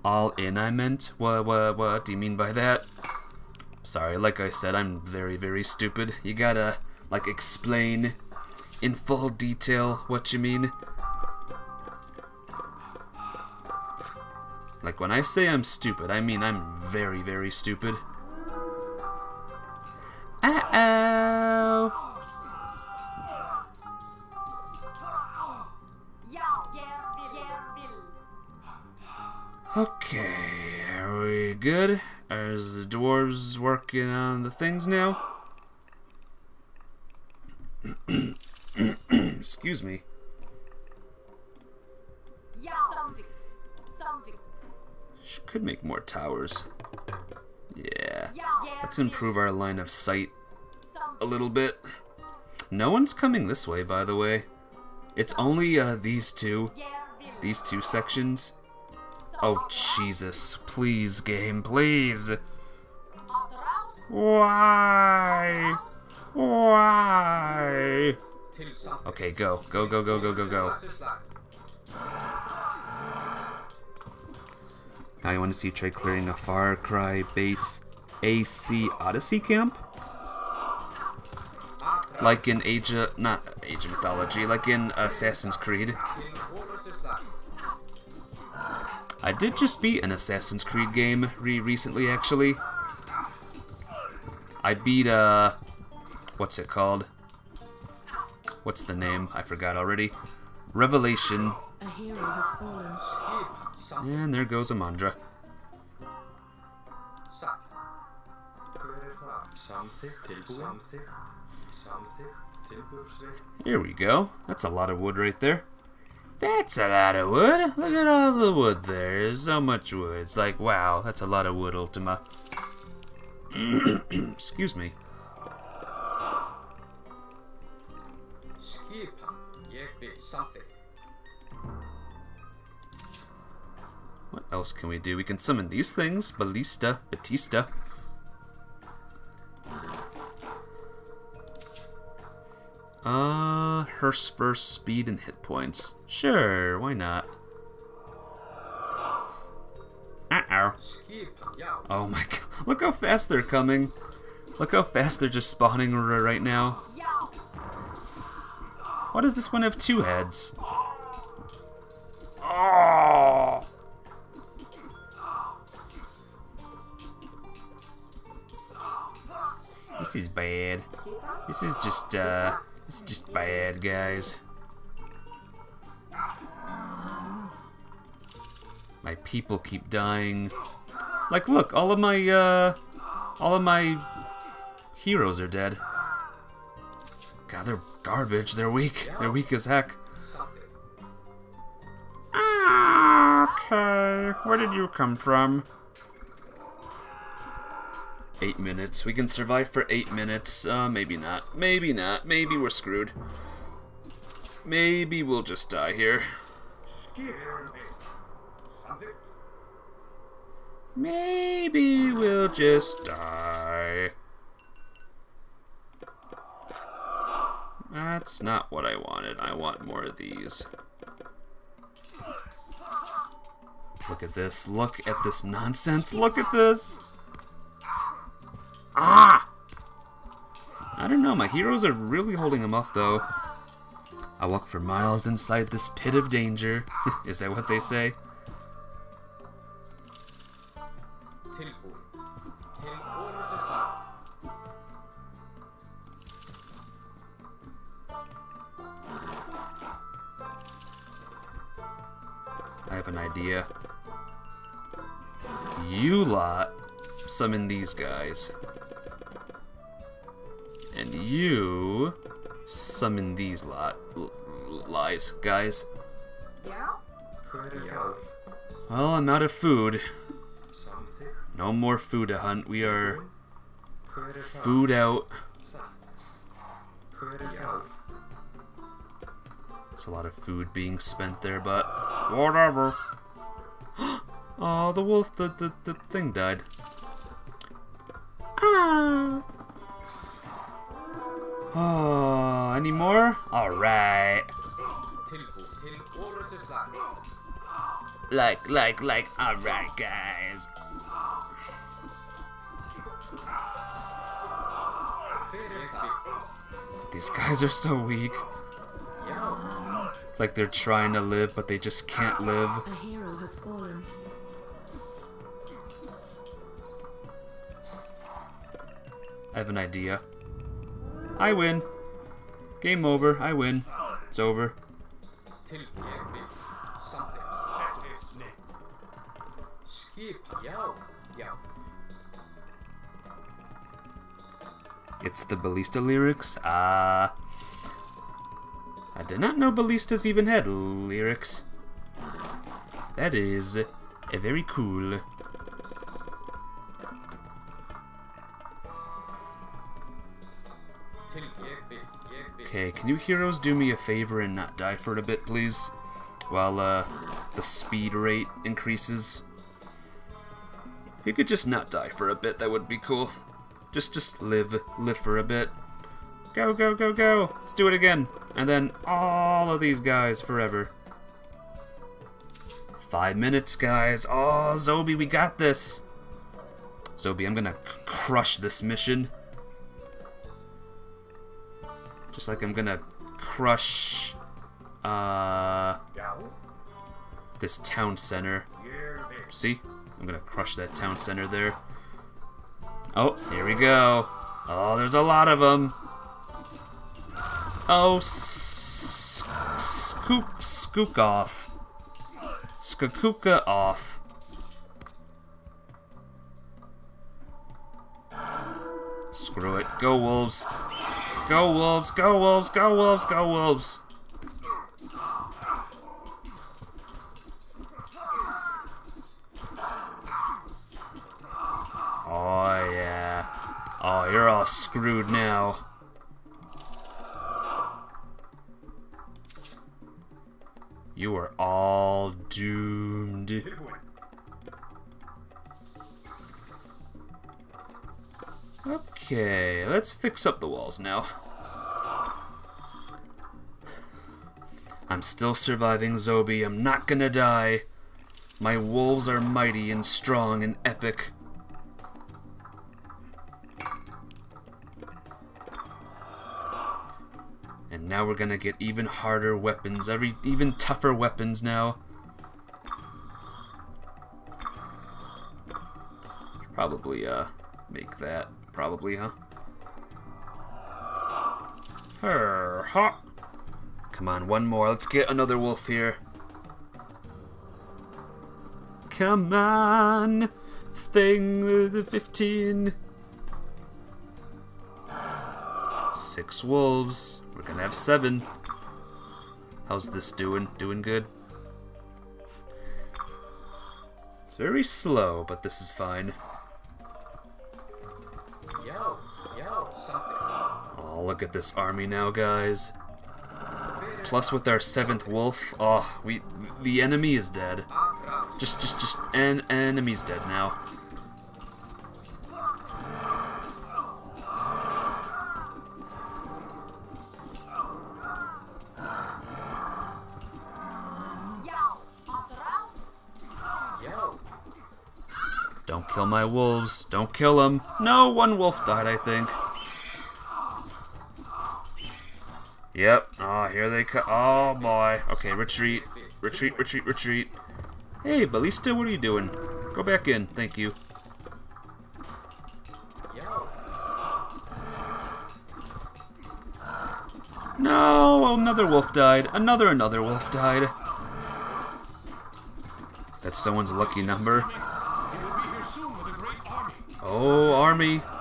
All in, I meant? What, what, what do you mean by that? Sorry, like I said, I'm very, very stupid. You gotta, like, explain in full detail what you mean. Like, when I say I'm stupid, I mean I'm very, very stupid. Uh-oh! Okay, are we good? Are the dwarves working on the things now? Excuse me. Sh- Could make more towers. Yeah. Let's improve our line of sight a little bit. No one's coming this way, by the way. It's only uh, these two. These two sections. Oh, Jesus. Please, game, please. Why? Why? Okay, go. Go, go, go, go, go, go. Now you want to see try clearing a Far Cry base AC Odyssey camp? Like in Age of, not Age of Mythology, like in Assassin's Creed. I did just beat an Assassin's Creed game re recently, actually. I beat, uh, what's it called? What's the name? I forgot already. Revelation. A hero has fallen. Skip. And there goes Amanra. Here we go. That's a lot of wood right there. That's a lot of wood. Look at all the wood there. There's so much wood. It's like, wow, that's a lot of wood, Ultima. Excuse me. Skipan. Ég vil What else can we do? We can summon these things. Ballista, Batista. Uh, Hearst first speed and hit points. Sure, why not? Yow. Oh my god. Look how fast they're coming. Look how fast they're just spawning right now. Why does this one have two heads? Oh! This is bad. This is just, uh, this is just bad, guys. My people keep dying. Like, look, all of my, uh, all of my heroes are dead. God, they're garbage. They're weak. They're weak as heck. Okay, where did you come from? Eight minutes. We can survive for eight minutes. Uh, maybe not. Maybe not. Maybe we're screwed. Maybe we'll just die here. Maybe we'll just die. That's not what I wanted. I want more of these. Look at this. Look at this nonsense. Look at this. Ah! I don't know. My heroes are really holding them off, though. I walk for miles inside this pit of danger. Is that what they say? I have an idea. You lot summon these guys. You summon these lot lies, guys. Well, I'm out of food. No more food to hunt. We are food out. It's a lot of food being spent there, but whatever. oh, the wolf, the, the, the thing died. Ah. Oh, any more? Alright. Like, like, like, alright, guys. These guys are so weak. It's like they're trying to live, but they just can't live. A hero has fallen. I have an idea. I win. Game over. I win. It's over. It's the Ballista lyrics? Ah. I did not know Ballistas even had lyrics. That is a very cool. Okay, can you heroes do me a favor and not die for a bit, please? While, uh, the speed rate increases. If you could just not die for a bit, that would be cool. Just, just live, live for a bit. Go, go, go, go! Let's do it again! And then all of these guys forever. Five minutes, guys. Oh, Zobi, we got this! Zobi, I'm gonna crush this mission. Just like I'm gonna crush, uh, this town center. See? I'm gonna crush that town center there. Oh, here we go. Oh, there's a lot of them. Oh, scoop, skook off. Skakuka off. Screw it. Go, wolves. Go, wolves. Go, wolves. Go, wolves. Go, wolves. Oh, yeah. Oh, you're all screwed now. You are all doomed. Okay, let's fix up the walls now. I'm still surviving, Zobi. I'm not gonna die. My wolves are mighty and strong and epic. And now we're gonna get even harder weapons, every even tougher weapons now. Probably uh make that. Probably, huh? Her ha. Come on, one more. Let's get another wolf here. Come on, thing the 15. Six wolves. We're gonna have seven. How's this doing? Doing good? It's very slow, but this is fine. Oh, look at this army now, guys. Plus with our seventh wolf, oh, we the enemy is dead. Just, just, just, an enemy's dead now. Don't kill my wolves. Don't kill them. No, one wolf died, I think. Yep. Oh, here they come. Oh, boy. Okay, retreat. Retreat, retreat, retreat. Hey, Ballista, what are you doing? Go back in. Thank you. No, another wolf died. Another, another wolf died. That's someone's lucky number. Oh, will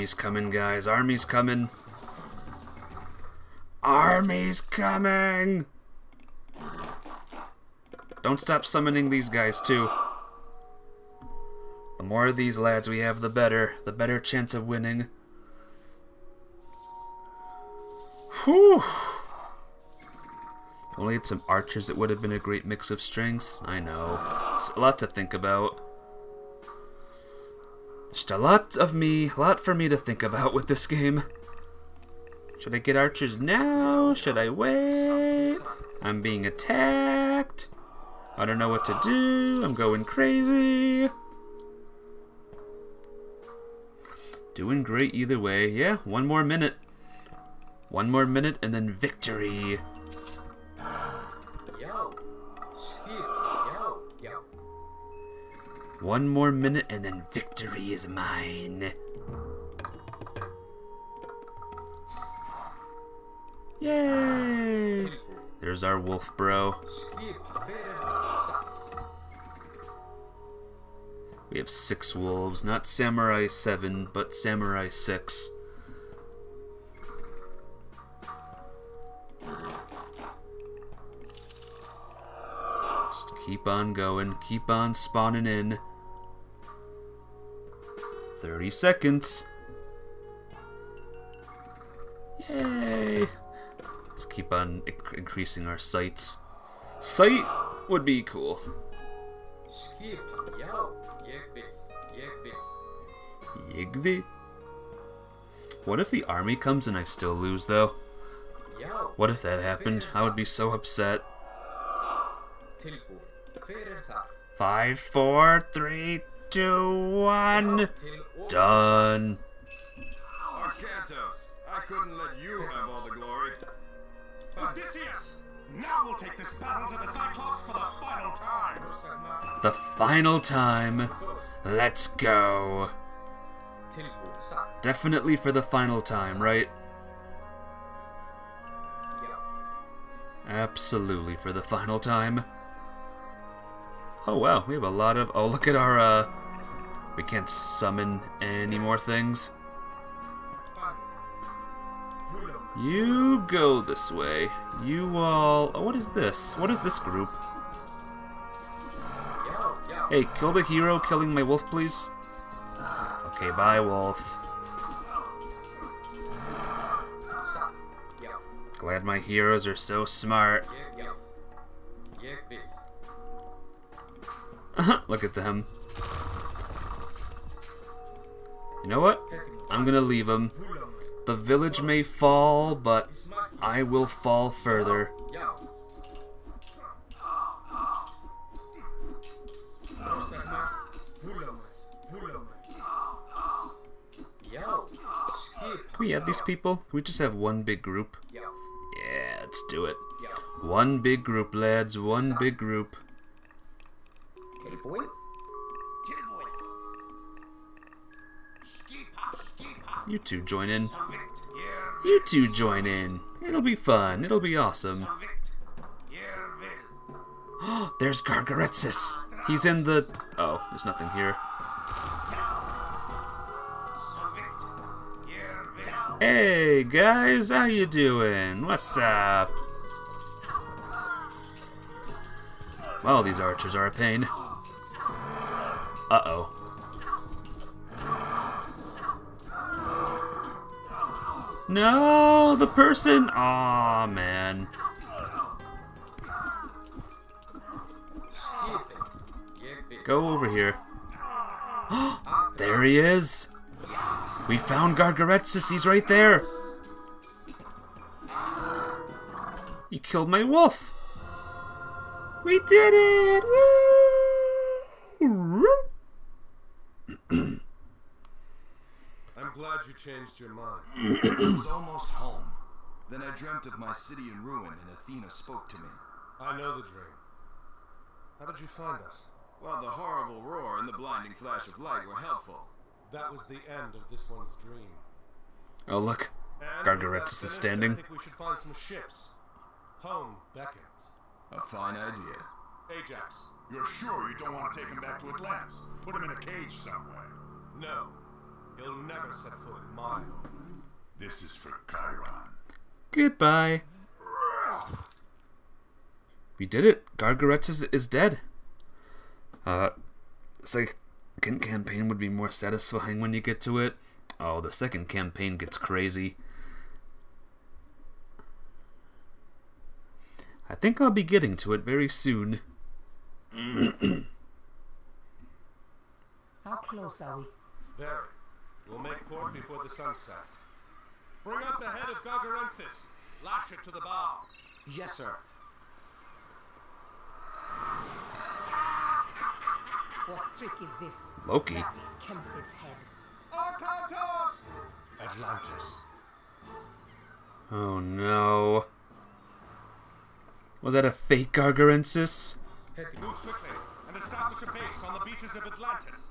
Army's coming, guys. Army's coming. Army's coming! Don't stop summoning these guys, too. The more of these lads we have, the better. The better chance of winning. Whew! Only had some archers, it would have been a great mix of strengths. I know. It's a lot to think about. Just a lot of me, a lot for me to think about with this game. Should I get archers now? Should I wait? I'm being attacked. I don't know what to do. I'm going crazy. Doing great either way. Yeah, one more minute. One more minute and then victory. One more minute and then victory is mine. Yay! There's our wolf bro. We have six wolves, not Samurai 7, but Samurai 6. Just keep on going, keep on spawning in. 30 seconds. Yay! Let's keep on increasing our sights. Sight would be cool. Skip. Yo. Yek bit. Yek bit. Yigvi? What if the army comes and I still lose, though? What if that happened? I would be so upset. Teleport. Fair thar. Five, four, three, two, one. Done. Arkantos, I couldn't let you have all the glory. Odysseus! Now we'll take this battle to the Cyclops for the final time. The final time. Let's go. Definitely for the final time, right? Absolutely for the final time. Oh wow, we have a lot of. Oh, look at our. uh... We can't summon any more things. You go this way. You all. Oh, what is this? What is this group? Hey, kill the hero killing my wolf, please. Okay, bye, wolf. Glad my heroes are so smart. Look at them. You know what? I'm gonna leave them. The village may fall, but I will fall further. Can we add these people? Can we just have one big group? Yeah, let's do it. One big group, lads. One big group. Hey boy. You two join in. You two join in. It'll be fun. It'll be awesome. There's Gargarensis. He's in the. Oh, there's nothing here. Hey guys, how you doing? What's up? Well, these archers are a pain. Uh No, the person. Man. It. Yep it. Go over here. there he is. We found Gargarensis. He's right there. You killed my wolf. We did it. Woo! I'm glad you changed your mind. I was almost home. Then I dreamt of my city in ruin, and Athena spoke to me. I know the dream. How did you find us? Well, the horrible roar and the blinding flash of light were helpful. That was the end of this one's dream. Oh, look. And Gargarensis with that is finished, standing. I think we should find some ships. Home beckons. A fine idea. Ajax. You're sure you don't want to take him back to Atlantis? Put him in a cage somewhere. No. He'll never set foot in my home. This is for Chiron. Goodbye. We did it. Gargarensis is dead. Uh, second campaign would be more satisfying when you get to it. Oh, the second campaign gets crazy. I think I'll be getting to it very soon. How close are we? Very. We'll make port before the sun sets. Bring up the head of Gargarensis. Lash it to the bow. Yes, sir. What trick is this? Loki. That is Kemsyt's head. Arkantos! Atlantis. Oh no. Was that a fake Gargarensis? Move quickly and establish a base on the beaches of Atlantis.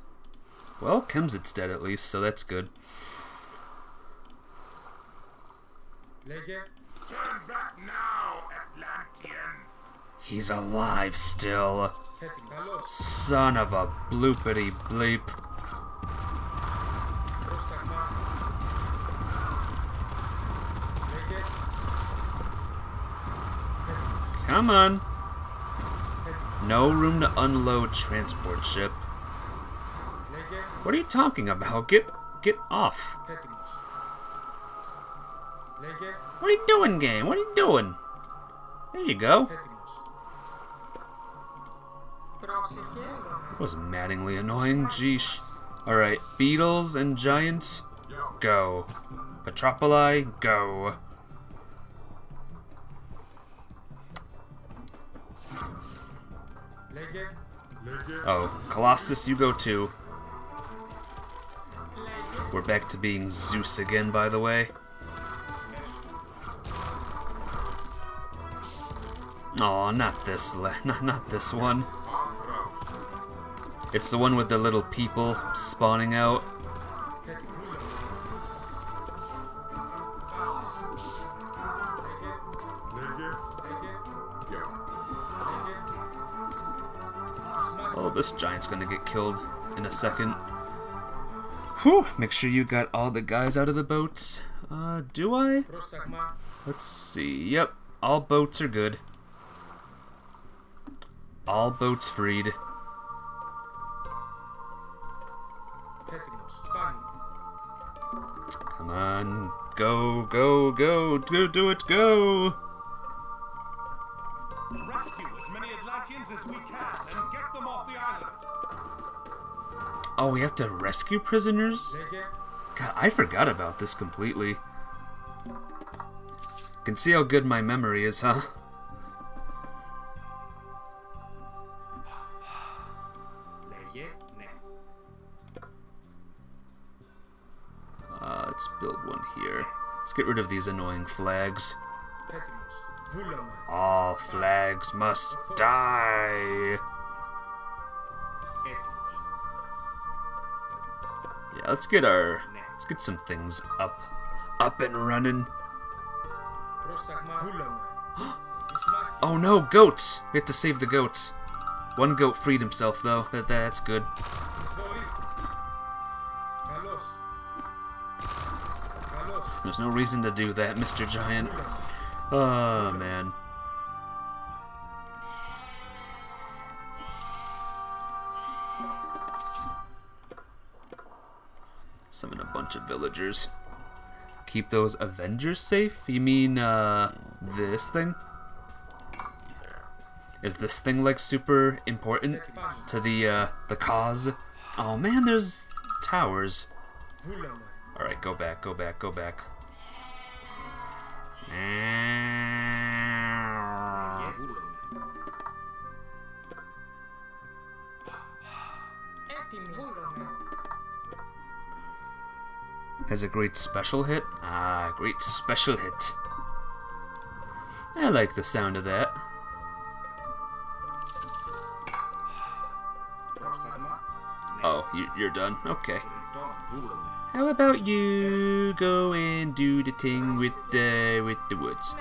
Well, Kemsyt's dead at least, so that's good. Now! He's alive still. Son of a bloopity bleep. Come on. No room to unload transport ship. What are you talking about? Get get off. What are you doing, game? What are you doing? There you go. That was maddeningly annoying. Jeesh. Alright, Beetles and Giants, go. Petropoli, go. Oh, Colossus, you go too. We're back to being Zeus again, by the way. Oh, not this, not not this one. It's the one with the little people spawning out. Oh, this giant's gonna get killed in a second. Whew, make sure you got all the guys out of the boats. Uh, do I? Let's see. Yep, all boats are good. All boats freed. Come on. Go, go, go. Go, do it, go. Oh, we have to rescue prisoners? God, I forgot about this completely. Can see how good my memory is, huh? Uh, let's build one here. Let's get rid of these annoying flags. All flags must die! Yeah, let's get our let's get some things up up and running. oh no, goats! We have to save the goats. One goat freed himself though. That that's good. There's no reason to do that, Mr. Giant. Oh man. Summon a bunch of villagers. Keep those Avengers safe? You mean, uh, this thing? Is this thing, like, super important to the, uh, the cause? Oh, man, there's towers. Alright, go back, go back, go back. has a great special hit. Ah, great special hit. I like the sound of that. Oh, you, are done? Okay. How about you go and do the thing with the, with the woods?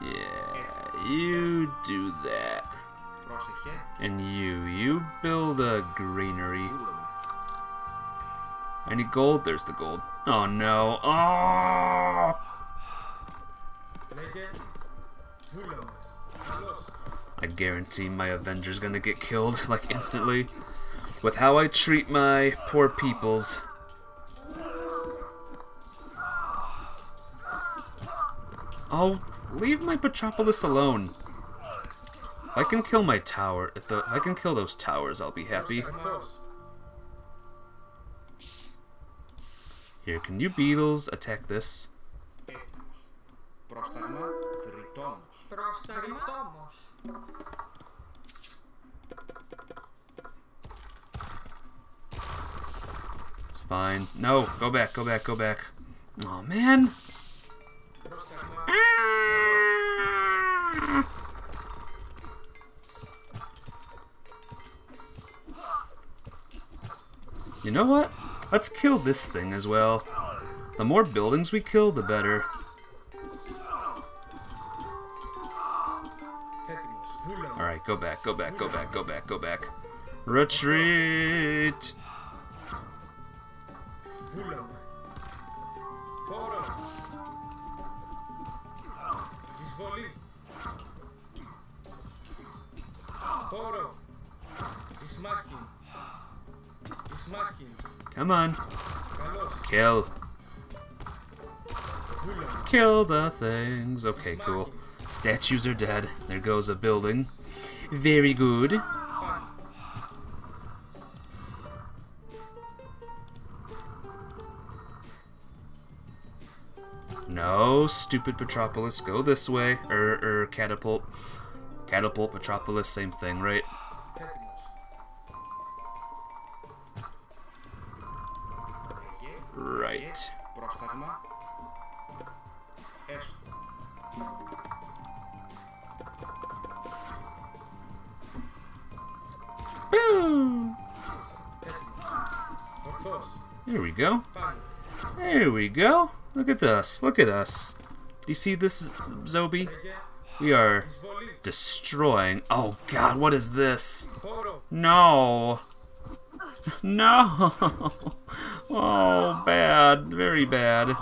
Yeah, you do that. And you, you build a greenery. I need gold. There's the gold. Oh no. Oh! I guarantee my Avenger's gonna get killed, like, instantly. With how I treat my poor peoples. Oh, leave my Patropolis alone. If I can kill my tower, if, the, if I can kill those towers, I'll be happy. Here, can you beetles attack this? It's fine. No, go back, go back, go back. Oh man. Ah! You know what? Let's kill this thing as well. The more buildings we kill, the better. Alright, go back, go back, go back, go back, go back. Retreat! Come on. Kill. Kill the things. Okay, cool. Statues are dead. There goes a building. Very good. No, stupid Petropolis, go this way. Er, er, catapult. Catapult, Petropolis, same thing, right? Right. Boom! There we go. There we go. Look at us. Look at us. Do you see this, Zobi? We are destroying. Oh god, what is this? No. No! Oh, bad. Very bad.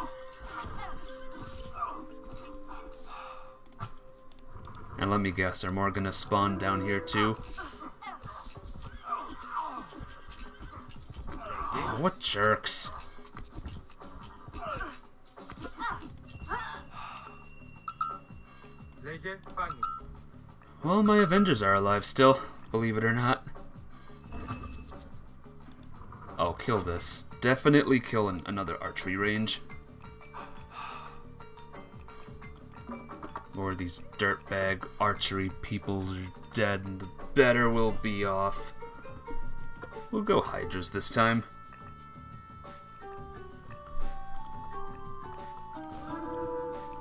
And let me guess, are more gonna spawn down here too? Oh, what jerks. Well, my Avengers are alive still, believe it or not. Oh, kill this. Definitely kill an, another archery range. More of these dirtbag archery people are dead, and the better we'll be off. We'll go Hydras this time.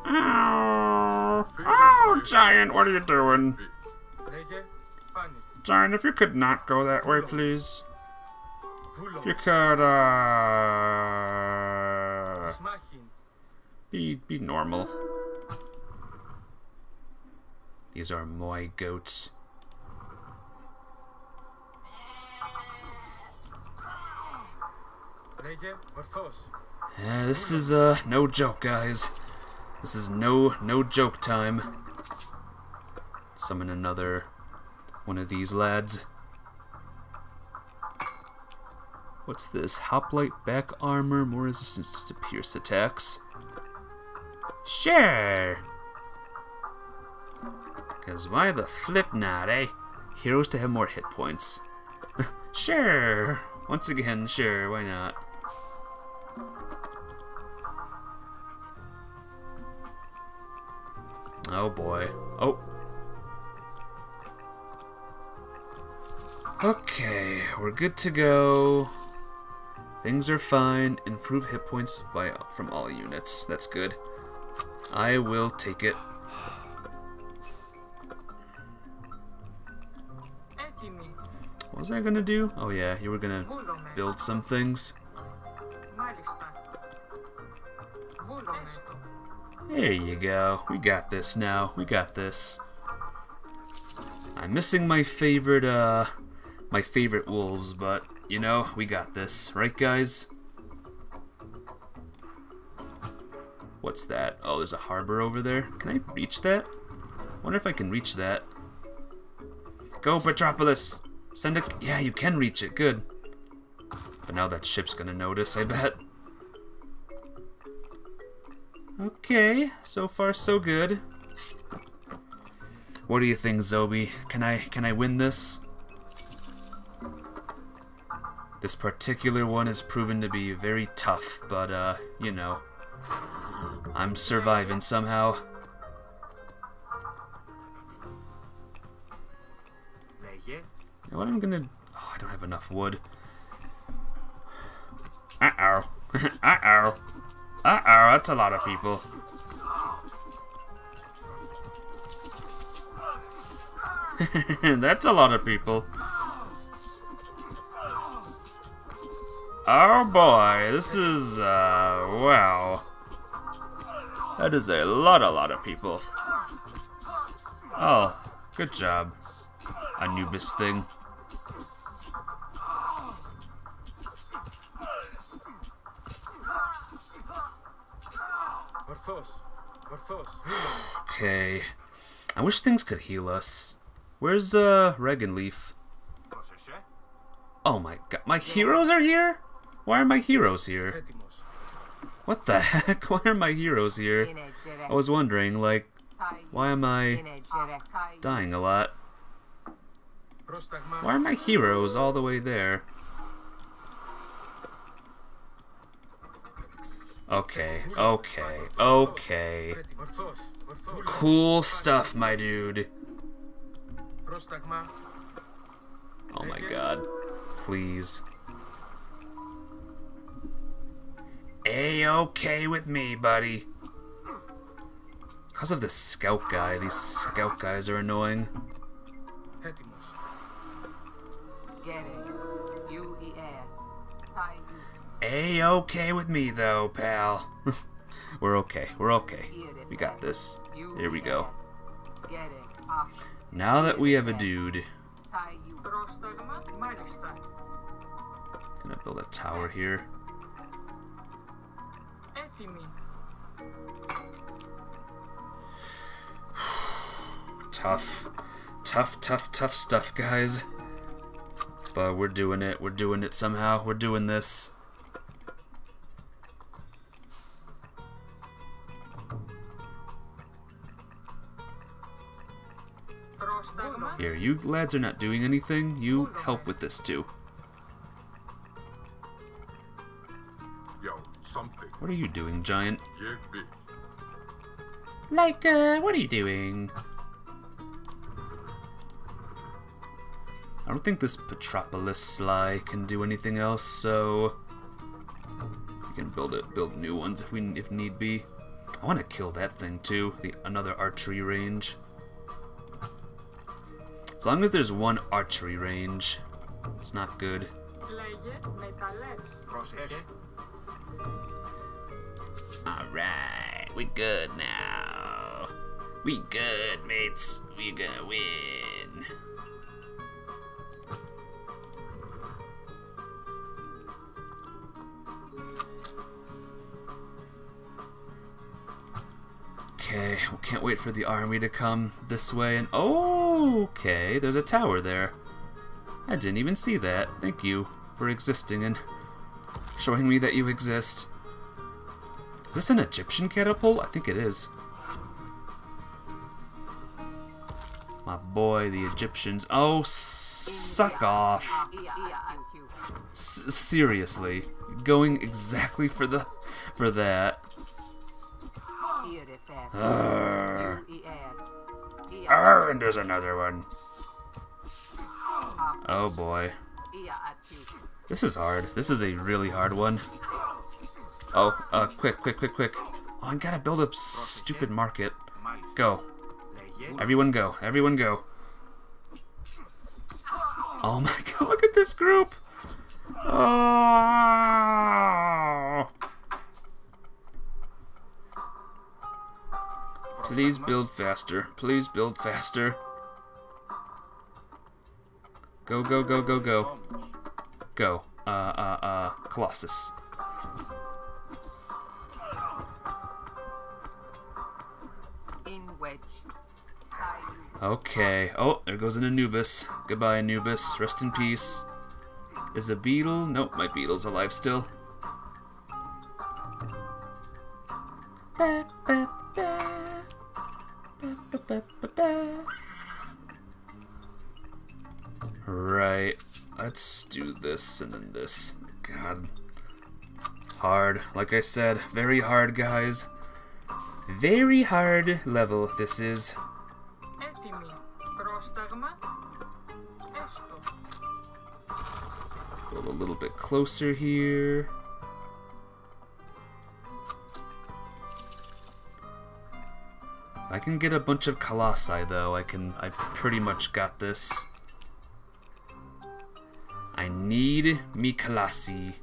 Oh, oh, Giant, what are you doing? Giant, if you could not go that way, please. If you could, uh... Be, be normal. These are my goats. Yeah, this is, uh, no joke, guys. This is no, no joke time. Summon another one of these lads. What's this? Hoplite back armor, more resistance to pierce attacks. Sure. Cause why the flip not, eh? Heroes to have more hit points. sure. Once again, sure, why not? Oh boy. Oh. Okay, we're good to go. Things are fine. Improve hit points by from all units. That's good. I will take it. What was I gonna do? Oh yeah, you were gonna build some things. There you go. We got this now. We got this. I'm missing my favorite, uh, my favorite wolves, but, you know, we got this. Right, guys? What's that? Oh, there's a harbor over there. Can I reach that? wonder if I can reach that. Go, Petropolis! Send a... Yeah, you can reach it. Good. But now that ship's gonna notice, I bet. Okay, so far so good. What do you think, Zobi? Can I can I win this? This particular one has proven to be very tough, but uh, you know, I'm surviving somehow. What I'm gonna? Oh, I don't have enough wood. Uh oh. uh oh. Uh oh, that's a lot of people. that's a lot of people. Oh boy, this is, uh, wow. That is a lot, a lot of people. Oh, good job, Anubis thing. Okay. I wish things could heal us. Where's, uh, Reginleif? Oh my god, my heroes are here? Why are my heroes here? What the heck? Why are my heroes here? I was wondering, like, why am I dying a lot? Why are my heroes all the way there? Okay, okay, okay. Cool stuff, my dude. Oh my god. Please. A-okay with me, buddy. Because of the scout guy, these scout guys are annoying. A-okay with me, though, pal. We're okay. We're okay. We got this. Here we go. Now that we have a dude... Gonna build a tower here. tough. Tough, tough, tough stuff, guys. But we're doing it. We're doing it somehow. We're doing this. Here, you lads are not doing anything. You help with this too. What are you doing, giant? Like, uh, what are you doing? I don't think this Petropolis Sly can do anything else, so we can build it, build new ones if we if need be. I want to kill that thing too, the another archery range. As long as there's one archery range, it's not good. Alright, we good now. We good, mates. We gonna win. Okay, we can't wait for the army to come this way and oh, okay, there's a tower there. I didn't even see that. Thank you for existing and showing me that you exist. Is this an Egyptian catapult? I think it is. My boy, the Egyptians. Oh, suck off. S seriously, going exactly for the for that. Arr. Arr, and there's another one. Oh boy. This is hard. This is a really hard one. Oh, uh, quick, quick, quick, quick. Oh, I gotta build a stupid market. Go. Everyone go. Everyone go. Oh my god, look at this group! Oh! Please build faster. Please build faster. Go, go, go, go, go. Go. Uh, uh, uh, Colossus. Okay. Oh, there goes an Anubis. Goodbye, Anubis. Rest in peace. Is a beetle? Nope, my beetle's alive still. Right. Let's do this and then this. God. Hard. Like I said, very hard, guys. Very hard level this is. A little bit closer here. I can get a bunch of colossi though, I can I pretty much got this. I need me colossi.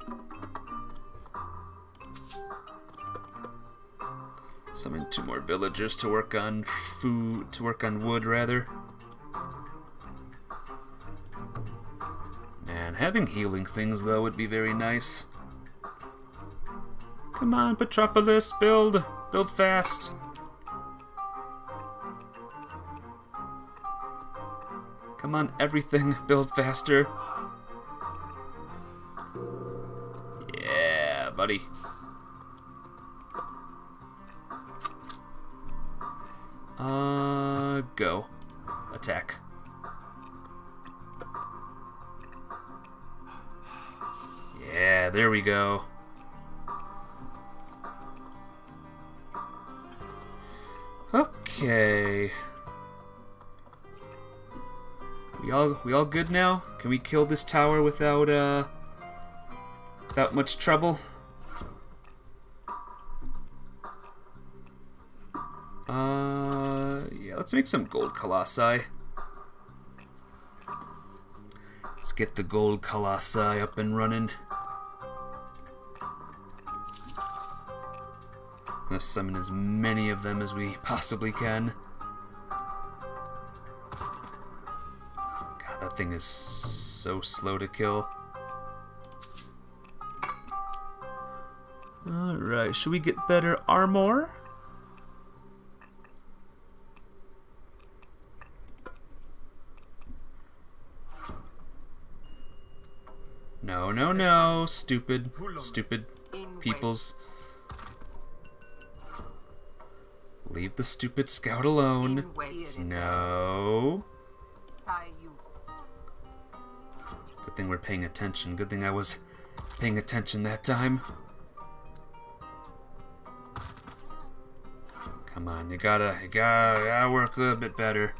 Summon two more villagers to work on food to work on wood rather. Having healing things though would be very nice. Come on, Petropolis, build! Build fast! Come on, everything, build faster. Yeah, buddy. Uh, go. Attack. Yeah, there we go. Okay. We all we all good now? Can we kill this tower without uh without much trouble? Uh yeah, let's make some gold colossi. Let's get the gold colossi up and running. Let's summon as many of them as we possibly can. God, that thing is so slow to kill. Alright, should we get better armor? No, no, no, stupid, stupid peoples. Leave the stupid scout alone. No. Good thing we're paying attention. Good thing I was paying attention that time. Come on, you gotta, you gotta, gotta work a little bit better.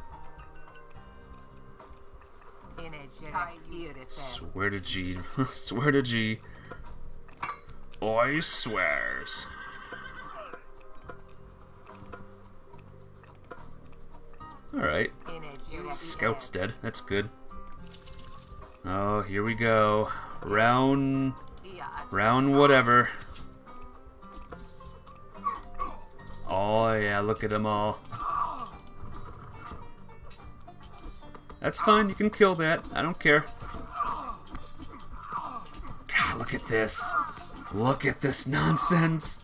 Swear to G. swear to G. Oi swears. Alright. Scout's dead. That's good. Oh, here we go. Round... Round whatever. Oh yeah, look at them all. That's fine, you can kill that. I don't care. God, look at this. Look at this nonsense.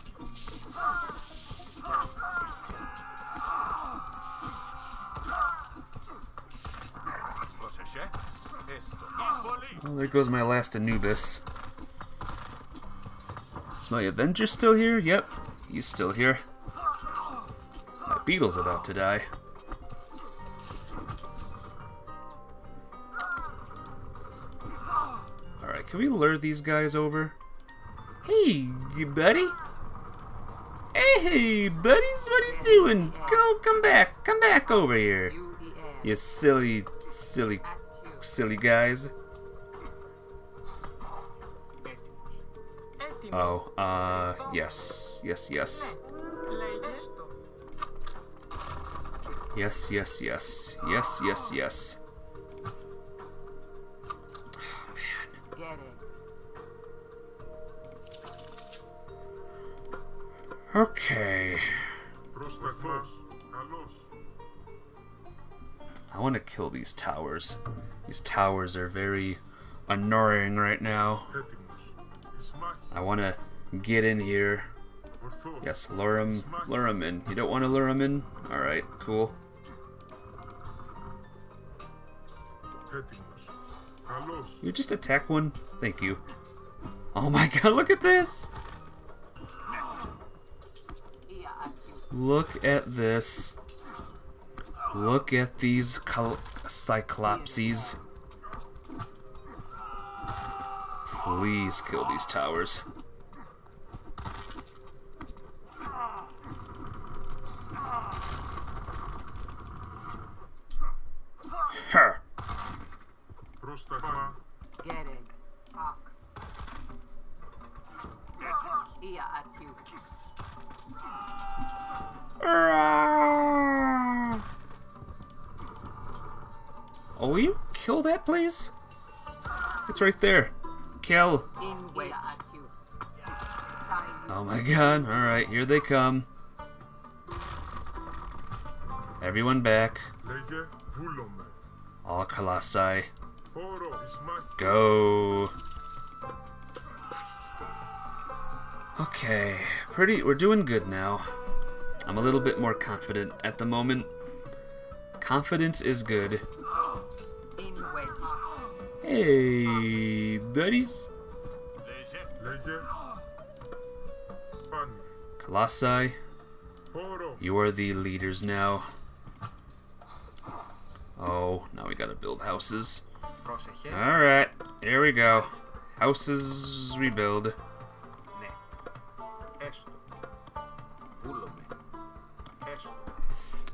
Well, there goes my last Anubis. Is my Avenger still here? Yep, he's still here. My Beetle's about to die. Alright, can we lure these guys over? Hey, buddy! Hey, buddies, what are you doing? Go, come back, come back over here. You silly, silly, silly guys. Oh, uh, yes, yes, yes. Yes, yes, yes. Yes, yes, yes. Oh. Okay. I want to kill these towers. These towers are very annoying right now. I want to get in here. Yes, lure him, lure him in. You don't want to lure him in? Alright, cool. You just attack one? Thank you. Oh my god, look at this! Look at this. Look at these cyclopses. Please kill these towers. Her. Get it. Fuck. Yeah, at you. Oh, will you kill that, please? It's right there. Kill. In yeah, at you. Oh my god. Alright, here they come. Everyone back. All Colossi. Go. Okay, pretty. We're doing good now. I'm a little bit more confident at the moment. Confidence is good. Hey, buddies. Colossi, you are the leaders now. Oh, now we gotta build houses. Alright, here we go. Houses rebuild.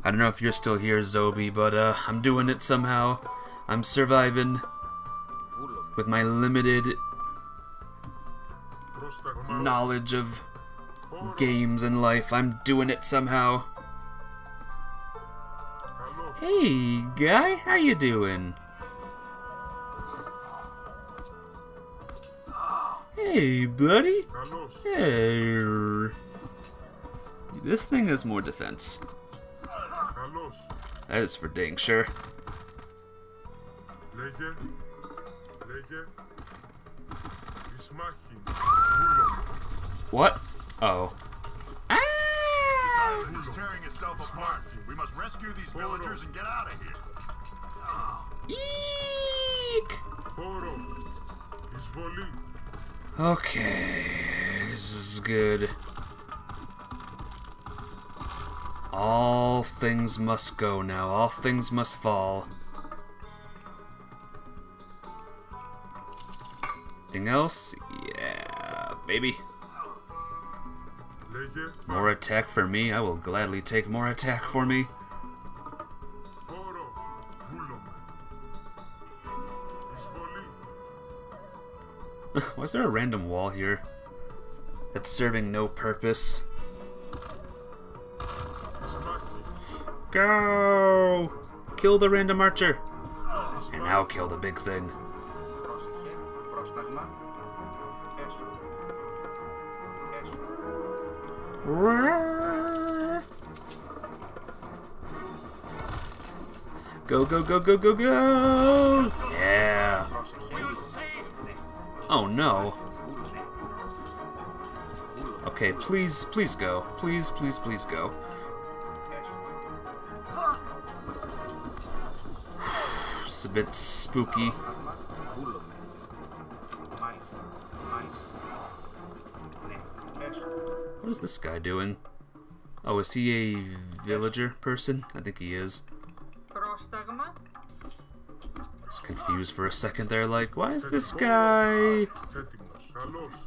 I don't know if you're still here, Zobi, but uh, I'm doing it somehow. I'm surviving with my limited knowledge of games and life. I'm doing it somehow. Hey, guy, how you doing? Hey, buddy. Hey. This thing has more defense. That is for dang sure. What? Oh. Ah! It's tearing itself apart. We must rescue these villagers and get out of here. Eek! Okay, this is good. All things must go now. All things must fall. Anything else? Yeah, baby. More attack for me. I will gladly take more attack for me. Why is there a random wall here? That's serving no purpose. Go! Kill the random archer. And I'll kill the big thing Πρόσεχε. Πρόσταγμα. Έσω. Έσω. Go, go, go, go, go, go! Yeah! Πρόσεχε. Oh no. Okay, please, please go. Please, please, please go. Έσω. It's a bit spooky. What is this guy doing? Oh, is he a villager person? I think he is. Just confused for a second there, like, why is this guy...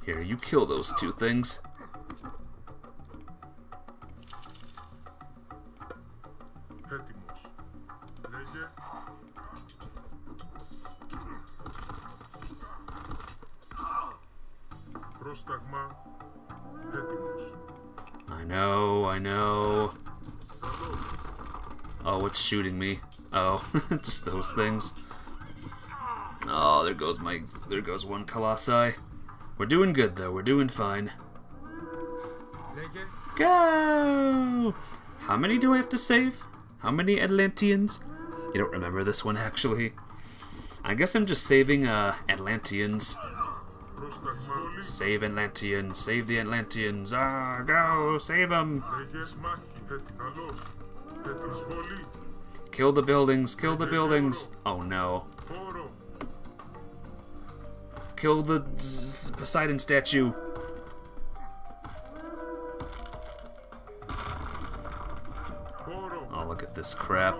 Here, you kill those two things. I know, I know. Oh, what's shooting me? Oh, just those things. Oh, there goes my, there goes one Colossi. We're doing good though, we're doing fine. Go! How many do I have to save? How many Atlanteans? You don't remember this one, actually. I guess I'm just saving, uh, Atlanteans. Save Atlanteans, save the Atlanteans. Ah, go, save them. Kill the buildings, kill the buildings. Oh no. Kill the Poseidon statue. Oh, look at this crap.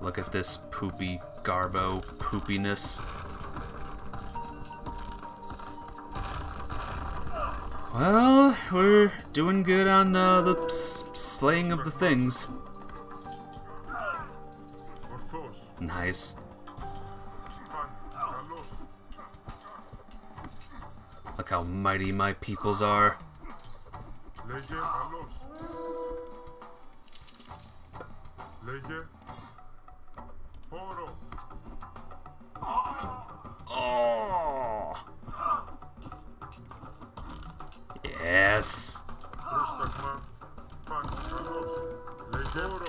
Look at this poopy garbo poopiness. Well, we're doing good on uh, the slaying of the things. Nice. Look how mighty my peoples are. us.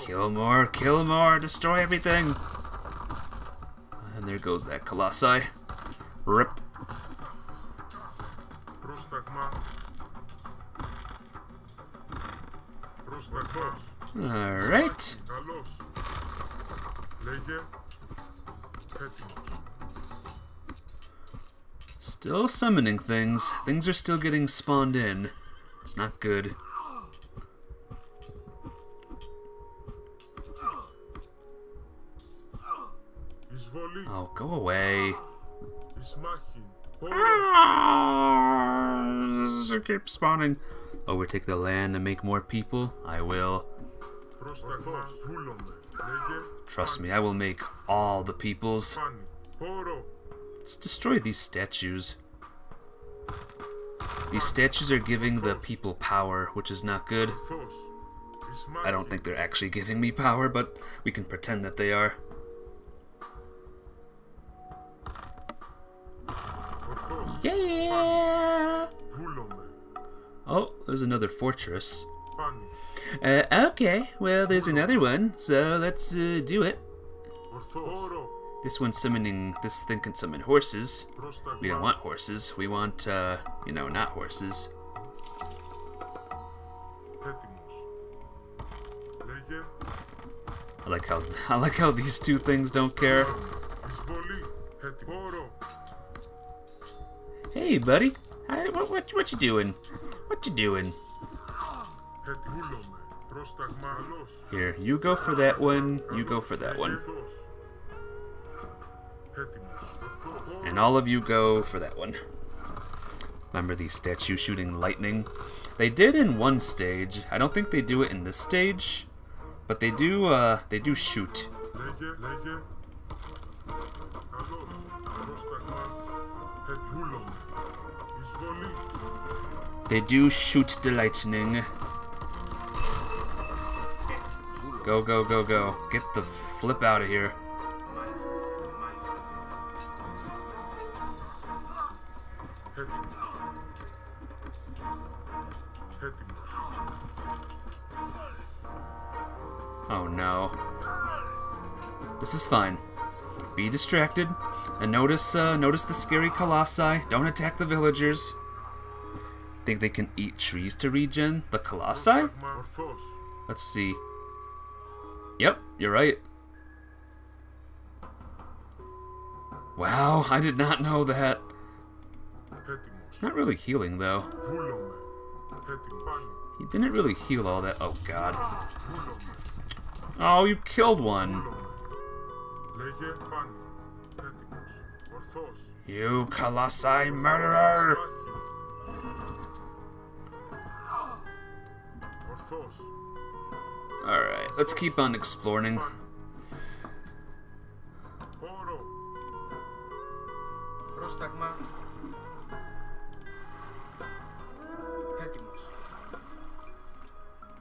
Kill more, kill more, destroy everything. And there goes that Colossi. Rip. Alright. Still summoning things. Things are still getting spawned in. Not good. Oh, go away. Ah, keep spawning. Overtake the land and make more people? I will. Trust me, I will make all the peoples. Let's destroy these statues. These statues are giving the people power, which is not good. I don't think they're actually giving me power, but we can pretend that they are. Yeah! Oh, there's another fortress. Uh, okay, well, there's another one, so let's uh, do it. This one's summoning, this thing can summon horses. We don't want horses, we want, uh, you know, not horses. I like how I like how these two things don't care. Hey, buddy. Hi, what, what, what you doing? What you doing? Here, you go for that one. You go for that one. And all of you go for that one. Remember the statue shooting lightning? They did in one stage. I don't think they do it in this stage, but they do. Uh, they do shoot. They do shoot the lightning. Go, go, go, go. Get the flip out of here. Oh no. This is fine. Be distracted, and notice uh, notice the scary colossi. Don't attack the villagers. Think they can eat trees to regen? The colossi? Let's see. Yep, you're right. Wow, I did not know that. It's not really healing, though. He didn't really heal all that. Oh, God. Oh, you killed one. You colossi murderer! Alright, let's keep on exploring.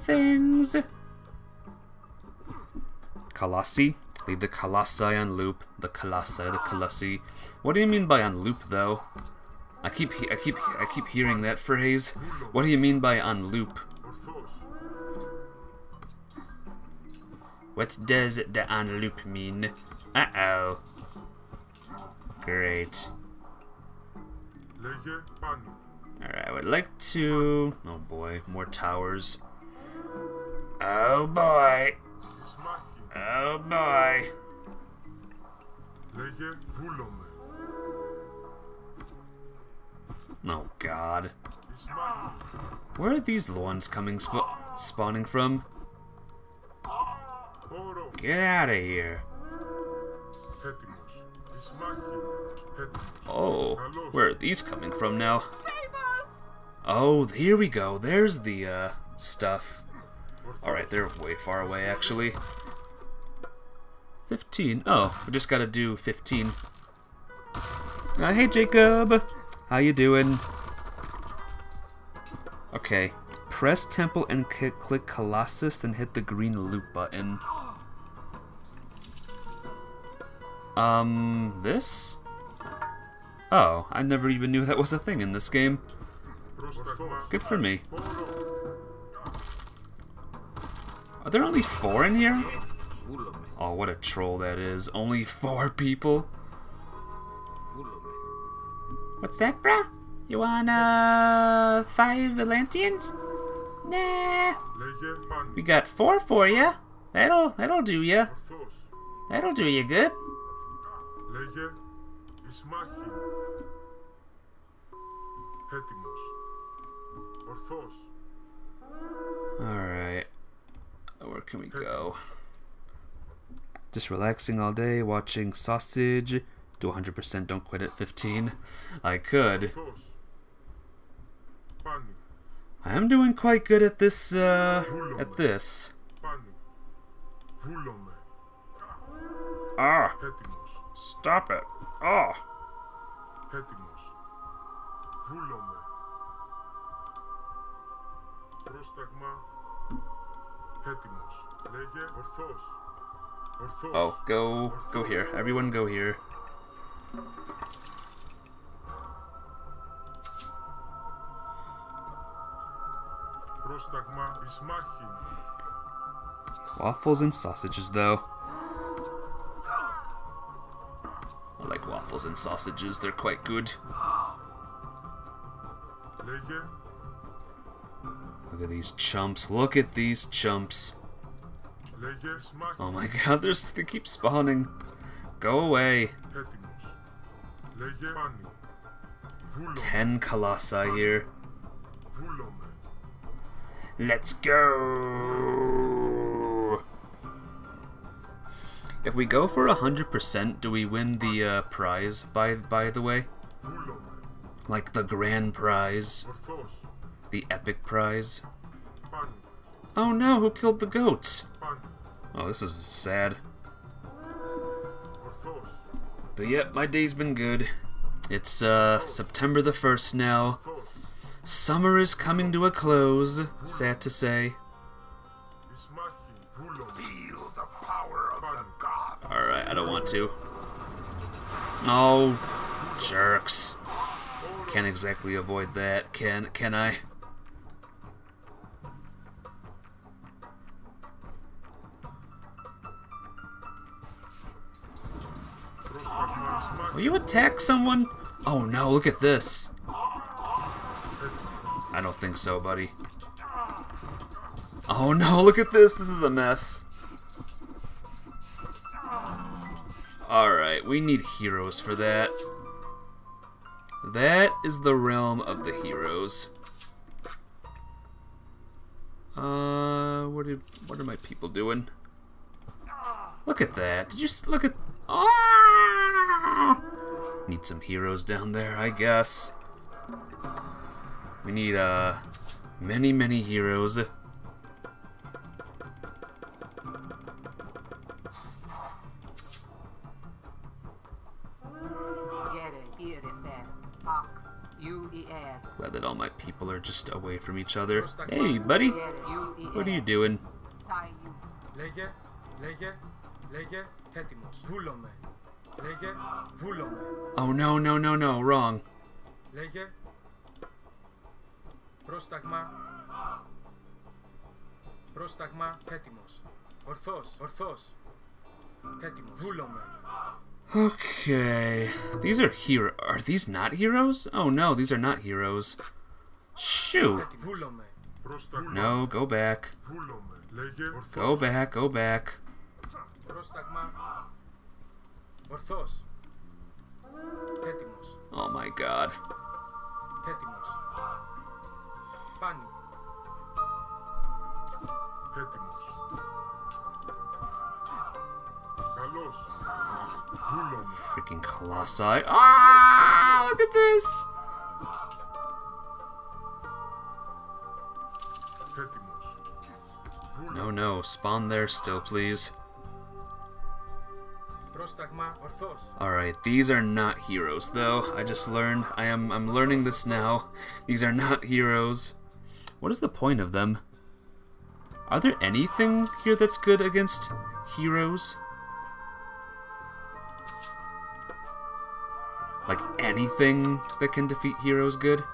Things. Colossi. Leave the Colossi on loop. The Colossi, the Colossi. What do you mean by on loop, though? I keep, I keep, I keep hearing that phrase. What do you mean by on loop? What does the on loop mean? Uh-oh. Great. Alright, I would like to... Oh boy, more towers. Oh boy! Oh boy! Oh god. Where are these lawns coming sp spawning from? Get out of here. Oh, where are these coming from now? Oh, here we go. There's the uh, stuff. Alright, they're way far away actually. 15. Oh, we just gotta do 15. Uh, hey Jacob! How you doing? Okay. Press temple and click Colossus, then hit the green loop button. Um, this? Oh, I never even knew that was a thing in this game. Good for me. Are there only four in here? Oh, what a troll that is. Only four people? What's that, bruh? You wanna five Atlanteans? Nah. We got four for you. That'll, that'll do you. That'll do you good. course. Alright. Where can we go? Just relaxing all day, watching Sausage. Do 100%, don't quit at 15. I could. I am doing quite good at this, uh, at this. Ah! Stop it! Ah! Oh Πρόσταγμα. Έτοιμος. Λέγε ορθώς. Ορθώς. Oh, go, go here. Everyone go here. Πρόσταγμα. Ισμάχη. Waffles and sausages, though. I like waffles. meatballs and sausages. They're quite good. Λέγε. Look at these chumps. Look at these chumps. Oh my god, there's, they keep spawning. Go away. Ten colossi here. Let's go! If we go for 100%, do we win the uh, prize, by, by the way? Like the grand prize? The epic prize. Oh no, who killed the goats? Oh, this is sad. But yep, my day's been good. It's uh, September the 1st now. Summer is coming to a close, sad to say. Alright, I don't want to. Oh, jerks. Can't exactly avoid that, can, can I? Will you attack someone? Oh no, look at this. I don't think so, buddy. Oh no, look at this. This is a mess. Alright, we need heroes for that. That is the realm of the heroes. Uh, what did what are my people doing? Look at that. Did you look at? Ah! Need some heroes down there, I guess. We need uh many many heroes. Glad that all my people are just away from each other. Hey, buddy. What are you doing? Λέγε, λέγε, λέγε, έτοιμος. Βούλομαι. Λέγε, βούλομαι. Oh no no no no wrong. Λέγε, πρόσταγμα, πρόσταγμα, έτοιμος. Ορθός, ορθός. Έτοιμος. Βούλομαι. Okay, these are hero. Are these not heroes? Oh no, these are not heroes. Shoot. Βούλομαι. Πρόσταγμα. No, go back. Βούλομαι. Λέγε. Ορθός. Go back. Go back. Πρόσταγμα, ορθός. Έτοιμος, Oh my god. έτοιμος. Πάνι, Έτοιμος. Καλός. Βούλομαι. Freaking colossi. Ah! Look at this. Έτοιμος. No, no. Spawn there still, please. Alright, these are not heroes though. I just learned. I am I'm learning this now. These are not heroes. What is the point of them? Are there anything here that's good against heroes? Like anything that can defeat heroes good?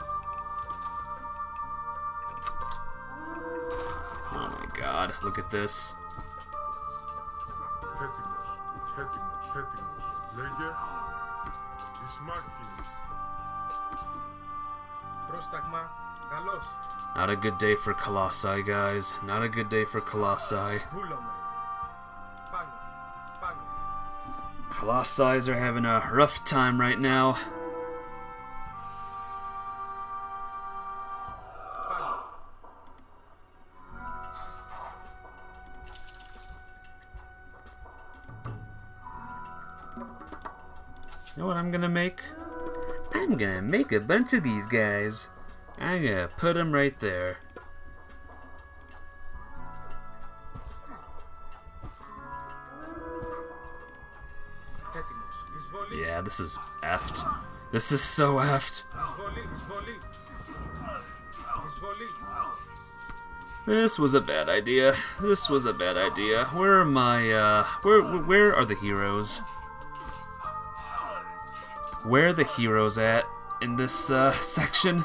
Oh my god, look at this. Πρόσταγμα, καλός. Not a good day for Colossi, guys. Not a good day for Colossi. Βούλομαι. Πάνω, πάνω. Colossi are having a rough time right now. Πάνω. You know what I'm gonna make? I'm gonna make a bunch of these guys. I'm gonna put them right there. Yeah, this is effed. This is so effed. This was a bad idea. This was a bad idea. Where are my, uh, where, where are the heroes? where the heroes at in this uh, section.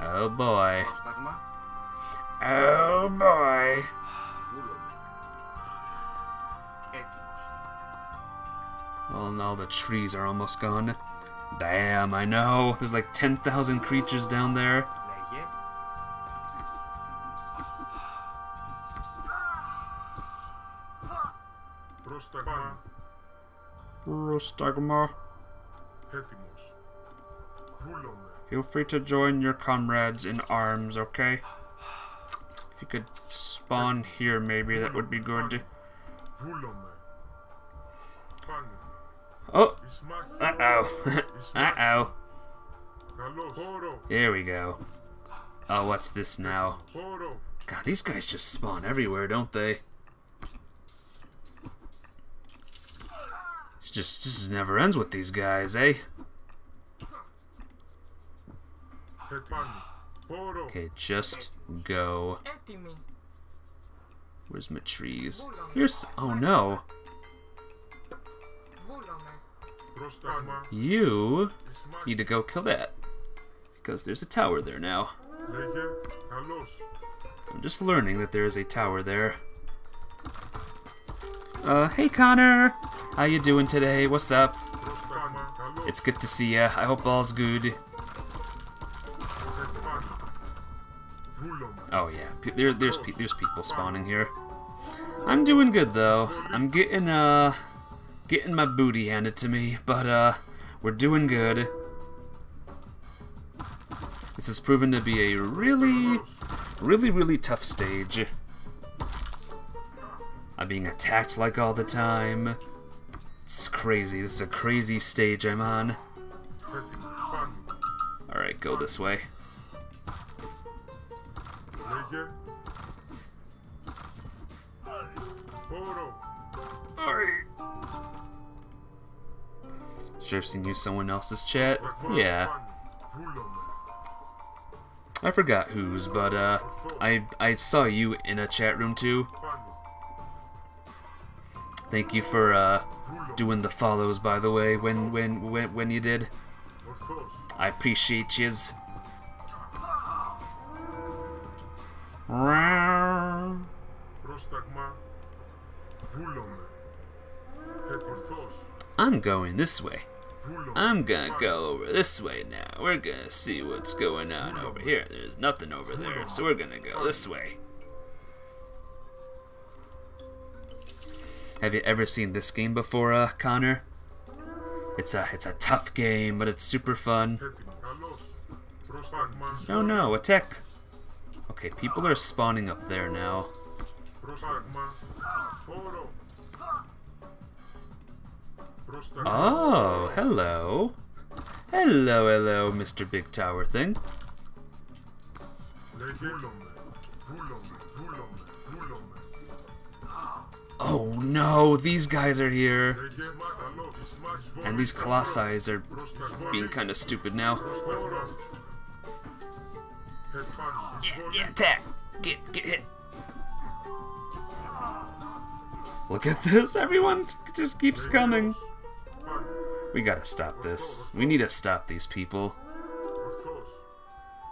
Oh boy. Oh boy. Well, now the trees are almost gone. Damn, I know. There's like 10,000 creatures down there. Λέγε. Πρόσταγμα Rostagma. έτοιμος. Βούλομαι. Feel free to join your comrades in arms, okay? If you could spawn here, maybe that would be good. Βούλομαι. Πάνε. Oh! Εις μάχη. Uh oh. uh oh. Καλώς. Χώρο. There we go. Oh, what's this now? Χώρο. God, these guys just spawn everywhere, don't they? just this never ends with these guys, eh? Okay, just go. Where's my trees? Here's oh no. You need to go kill that. Because there's a tower there now. I'm just learning that there is a tower there. Uh, hey Connor! How you doing today? What's up? It's good to see ya. I hope all's good. Oh yeah, there, there's pe there's people spawning here. I'm doing good though. I'm getting uh getting my booty handed to me, but uh we're doing good. This has proven to be a really, really, really tough stage. I'm being attacked like all the time. It's crazy. This is a crazy stage I'm on. Alright, go this way. Alright. Gypsy knew someone else's chat? Yeah. I forgot whose, but uh, I I saw you in a chat room too. Thank you for uh, doing the follows, by the way, when when when when you did. I appreciate yous. I'm going this way. I'm gonna go over this way now. We're gonna see what's going on over here. There's nothing over there, so we're gonna go this way. Have you ever seen this game before, uh, Connor? It's a it's a tough game, but it's super fun. No, no, attack. Okay, people are spawning up there now. Oh, hello. Hello, hello, Mr. Big Tower thing. Oh no, these guys are here. And these colossi are being kind of stupid now. Yeah, yeah, attack! Get, get hit! Look at this, everyone just keeps coming. We gotta stop this. We need to stop these people.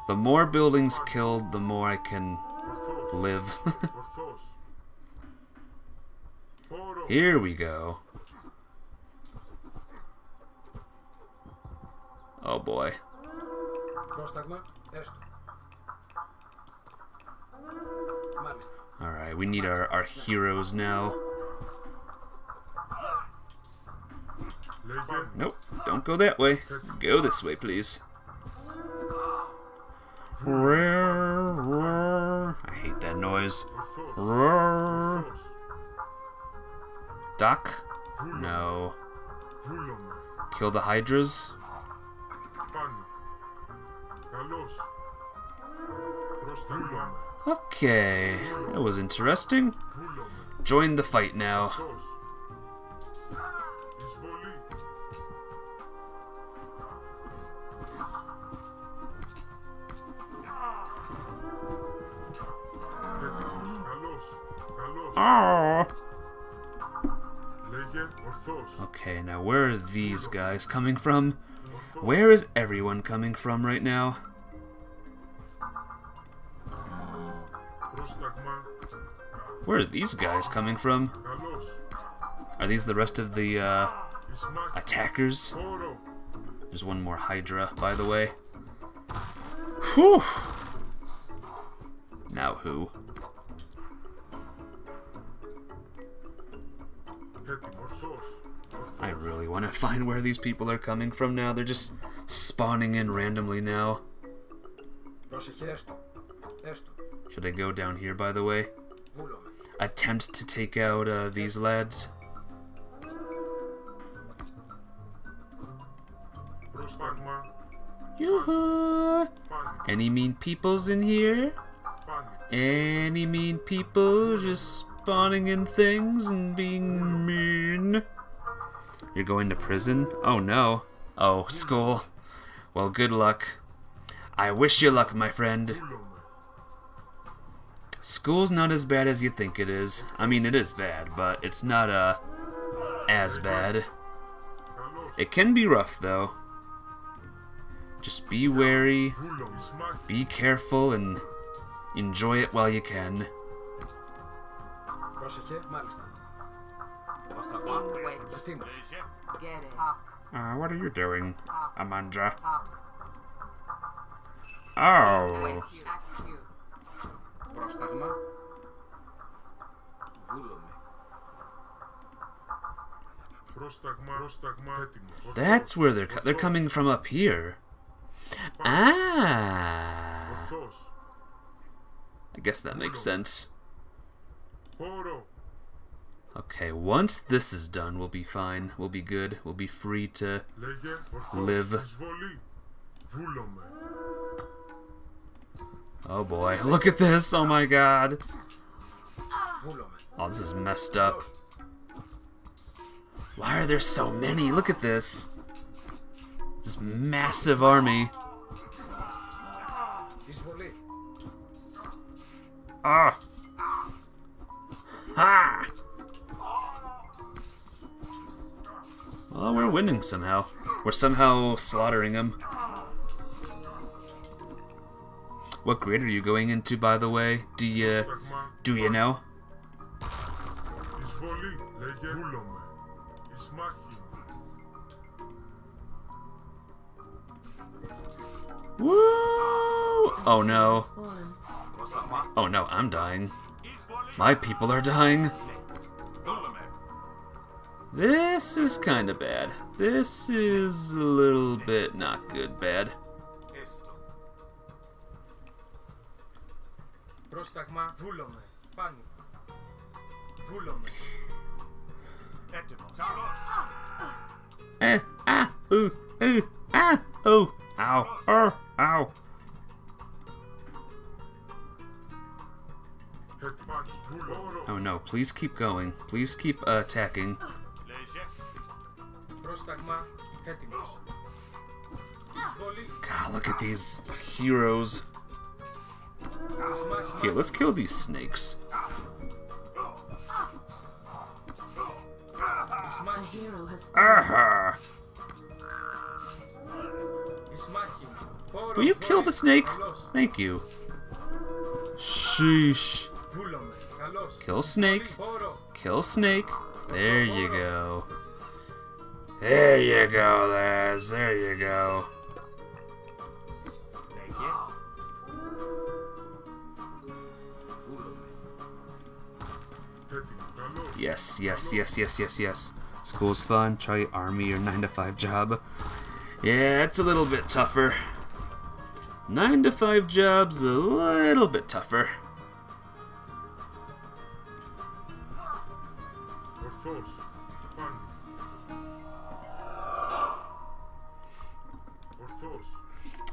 The more buildings killed, the more I can live. Here we go. Oh boy. Alright, we need our, our heroes now. Nope, don't go that way. Go this way, please. I hate that noise. Duck? No. Kill the hydras? Okay, that was interesting. Join the fight now. Oh. Okay, now where are these guys coming from? Where is everyone coming from right now? Where are these guys coming from? Are these the rest of the uh, attackers? There's one more Hydra, by the way. Whew! Now who? I really want to find where these people are coming from now. They're just spawning in randomly now. Should I go down here, by the way? Attempt to take out uh, these lads. Yoo-hoo! Any mean peoples in here? Any mean people just spawning in things and being mean? You're going to prison? Oh no. Oh, school. Well, good luck. I wish you luck, my friend. School's not as bad as you think it is. I mean, it is bad, but it's not, uh, as bad. It can be rough, though. Just be wary, be careful, and enjoy it while you can. Get it. Uh, what are you doing, Amanra? Oh. That's where they're co they're coming from up here. Ah. I guess that makes sense. Okay, once this is done, we'll be fine. We'll be good. We'll be free to live. Oh boy, look at this! Oh my god! Oh, this is messed up. Why are there so many? Look at this! This massive army. Ah! Ha! Oh, we're winning somehow. We're somehow slaughtering them. What grade are you going into, by the way? Do you, do you know? Woo! Oh no. Oh no, I'm dying. My people are dying. This is kind of bad. This is a little bit not good bad. Eh, ah, ooh, ooh, ah, ooh, ow, er, ow. Oh no, please keep going. Please keep uh, attacking. these heroes. Here, let's kill these snakes. Aha! Will you kill the snake? Thank you. Sheesh. Kill snake. Kill snake. There you go. There you go, lads. There you go. Yes, yes, yes, yes, yes, yes. School's fun. Try army or 9 to 5 job. Yeah, it's a little bit tougher. 9 to 5 job's a little bit tougher.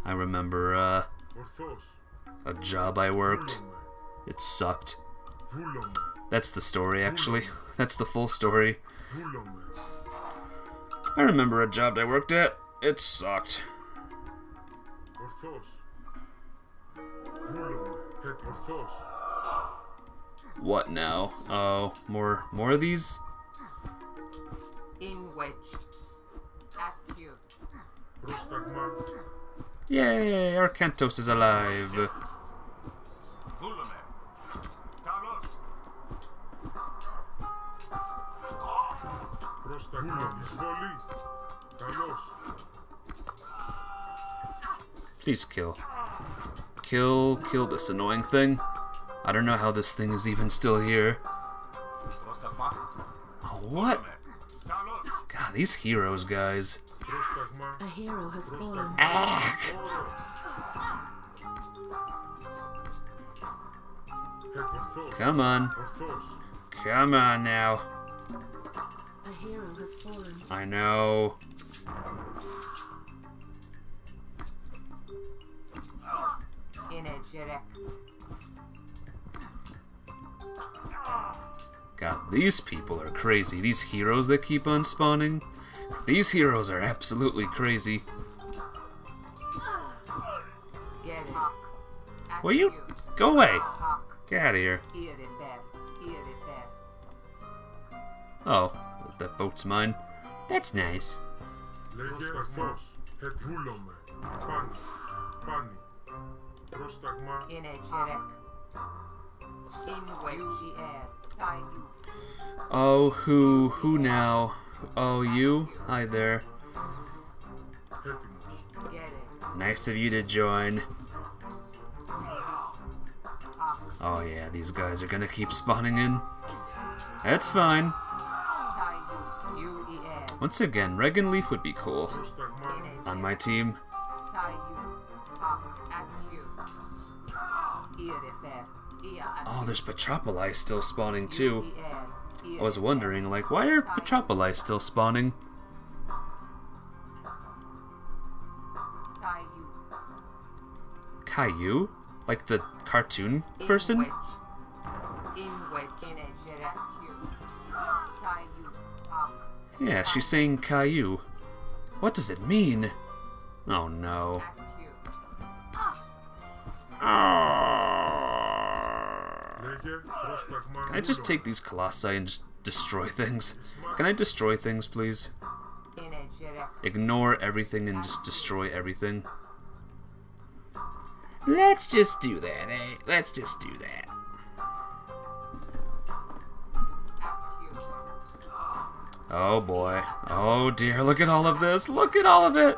I remember uh, a job I worked. It sucked. That's the story, actually. That's the full story. I remember a job I worked at. It sucked. What now? Oh, more more of these? In which Yay, Arkantos is alive. Καλώς. Πρόσταγμα. Εισβολή. Καλώς. Please kill. Kill, kill this annoying thing. I don't know how this thing is even still here. Oh, what? God, these heroes, guys. A hero has fallen. Come on. Come on now. A hero has fallen. I know. God, these people are crazy. These heroes that keep on spawning. These heroes are absolutely crazy. Will you go away? Get out of here. Oh, that boat's mine. That's nice. Oh, who? Who now? Oh, you? Hi there. Nice of you to join. Oh yeah, these guys are gonna keep spawning in. That's fine. Once again, Reginleif would be cool. On my team. Oh, there's Petropoli still spawning too. I was wondering, like, why are Petropoli still spawning? Caillou? Like the cartoon person? Yeah, she's saying Caillou. What does it mean? Oh no. Can I just take these colossi and just destroy things? Can I destroy things, please? Ignore everything and just destroy everything. Let's just do that, eh? Let's just do that. Oh boy. Oh dear, look at all of this. Look at all of it.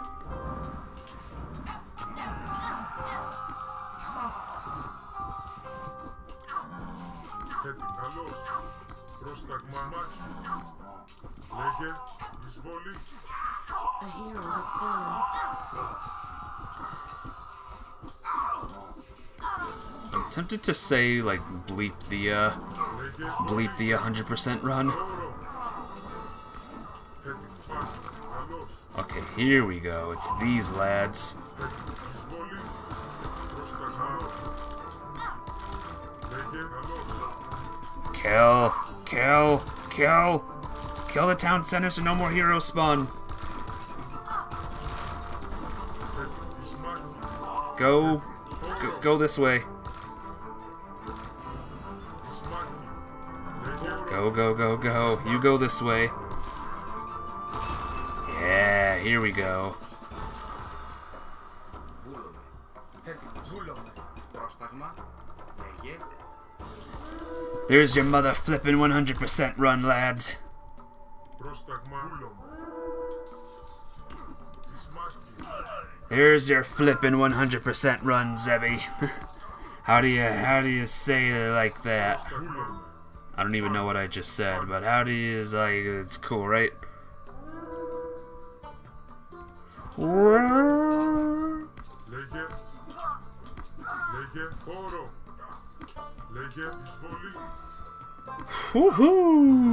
I'm tempted to say, like, bleep the, uh, bleep the 100% run. Okay, here we go. It's these lads. Kill, kill, kill. Kill the town center so no more heroes spawn. Go, go, go this way. Go, go, go, go. You go this way here we go. There's your mother flipping 100% run, lads. There's your flipping 100% run, Zebby. how do you how do you say it like that? I don't even know what I just said, but how do you like it's cool, right? Woohoo!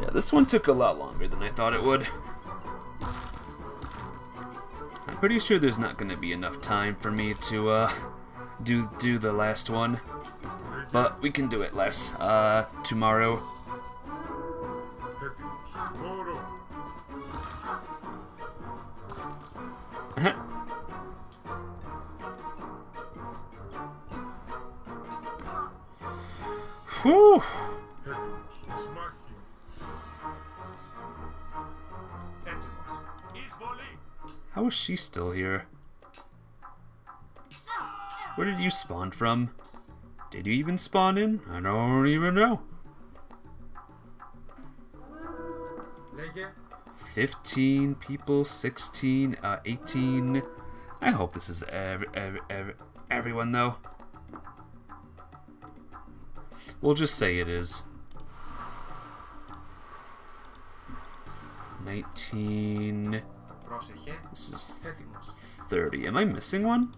Yeah, this one took a lot longer than I thought it would. I'm pretty sure there's not going to be enough time for me to uh, do do the last one, but we can do it less uh, tomorrow. Whew. How is she still here? Where did you spawn from? Did you even spawn in? I don't even know. 15 people, 16, uh, 18. I hope this is every, everyone, though. We'll just say it is. 19... This is 30. Am I missing one?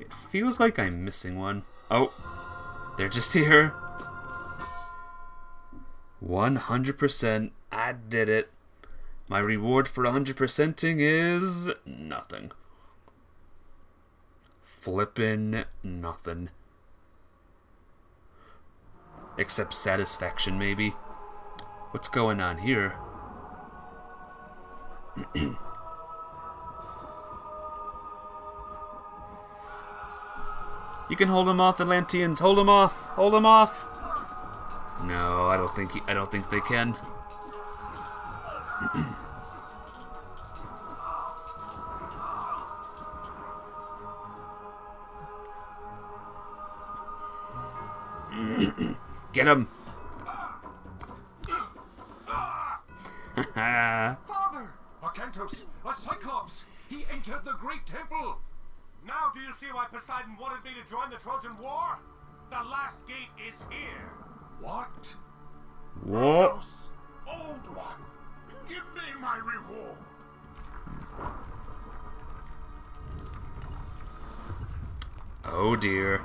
It feels like I'm missing one. Oh, they're just here. 100% I did it. My reward for 100%ing is nothing. Flippin' nothing. Except satisfaction, maybe. What's going on here? You can hold him off, Atlanteans. Hold him off. Hold him off. No, I don't think he, I don't think they can. Get him. Father! Arkantos, a Cyclops! He entered the Great Temple! Now do you see why Poseidon wanted me to join the Trojan War? The last gate is here. What? what? Old one, give me my reward. Oh dear.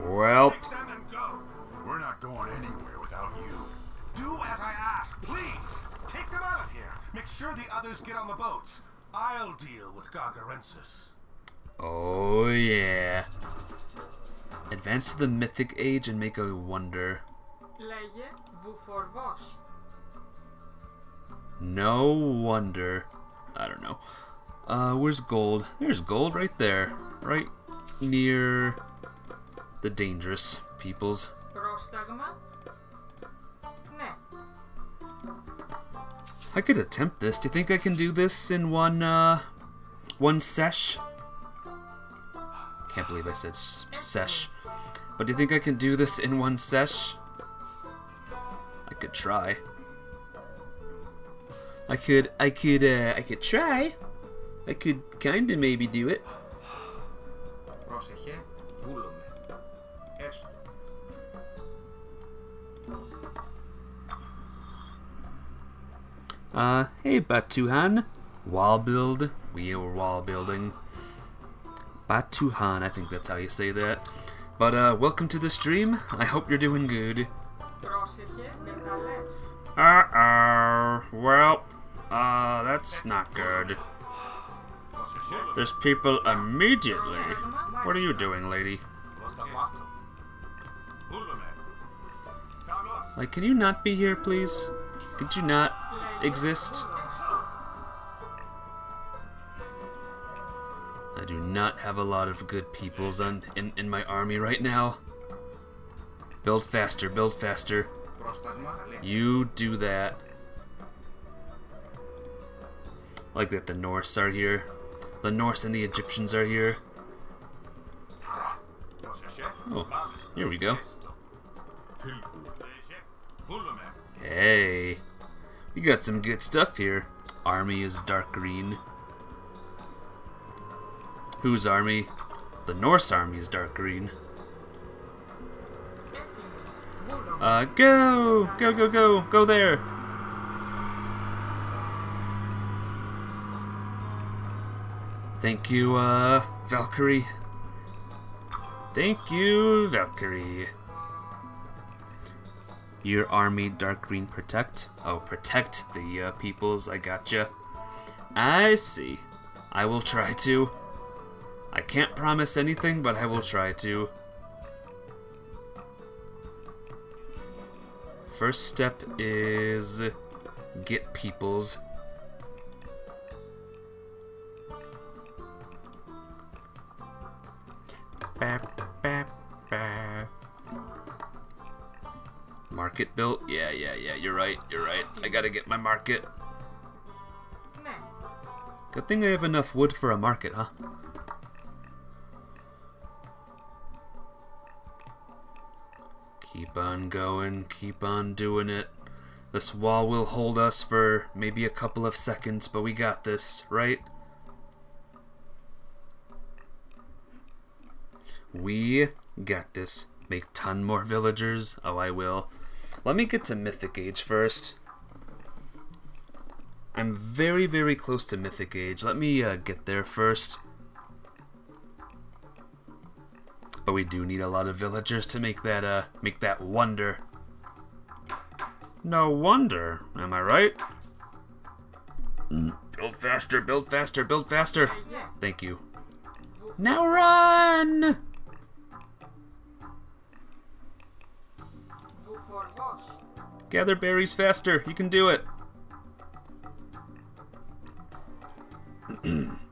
well, Take them and go. We're not going anywhere without you. Do as I ask, please. Take them out of here. Make sure the others get on the boats. I'll deal with Gargarensis. Oh yeah. Advance to the mythic age and make a wonder. No wonder. I don't know. Uh, where's gold? There's gold right there. Right near the dangerous peoples. I could attempt this. Do you think I can do this in one, uh, one sesh? can't believe I said sesh. But do you think I can do this in one sesh? I could try. I could, I could, uh, I could try. I could kinda maybe do it. Uh, hey Batuhan. Wall build? We were wall building. Batuhan, I think that's how you say that. But uh, welcome to the stream. I hope you're doing good. Uh-oh. Well, uh, that's not good. There's people immediately. What are you doing, lady? Like, can you not be here, please? Could you not exist? do not have a lot of good peoples on in, in my army right now. Build faster, build faster. You do that. Like that the Norse are here. The Norse and the Egyptians are here. Oh, here we go. Hey. We got some good stuff here. Army is dark green. Whose army? The Norse army is dark green. Uh, go! Go, go, go! Go there! Thank you, uh, Valkyrie. Thank you, Valkyrie. Your army, dark green, protect. Oh, protect the uh, peoples. I gotcha. I see. I will try to. I can't promise anything, but I will try to. First step is get peoples. Market built? Yeah, yeah, yeah, you're right, you're right. I gotta get my market. Good thing I have enough wood for a market, huh? Keep on going, keep on doing it. This wall will hold us for maybe a couple of seconds, but we got this, right? We got this. Make ton more villagers. Oh, I will. Let me get to Mythic Age first. I'm very, very close to Mythic Age. Let me uh, get there first. But we do need a lot of villagers to make that uh make that wonder. No wonder, am I right? Build faster, build faster, build faster. Thank you. Now run! Gather berries faster. You can do it.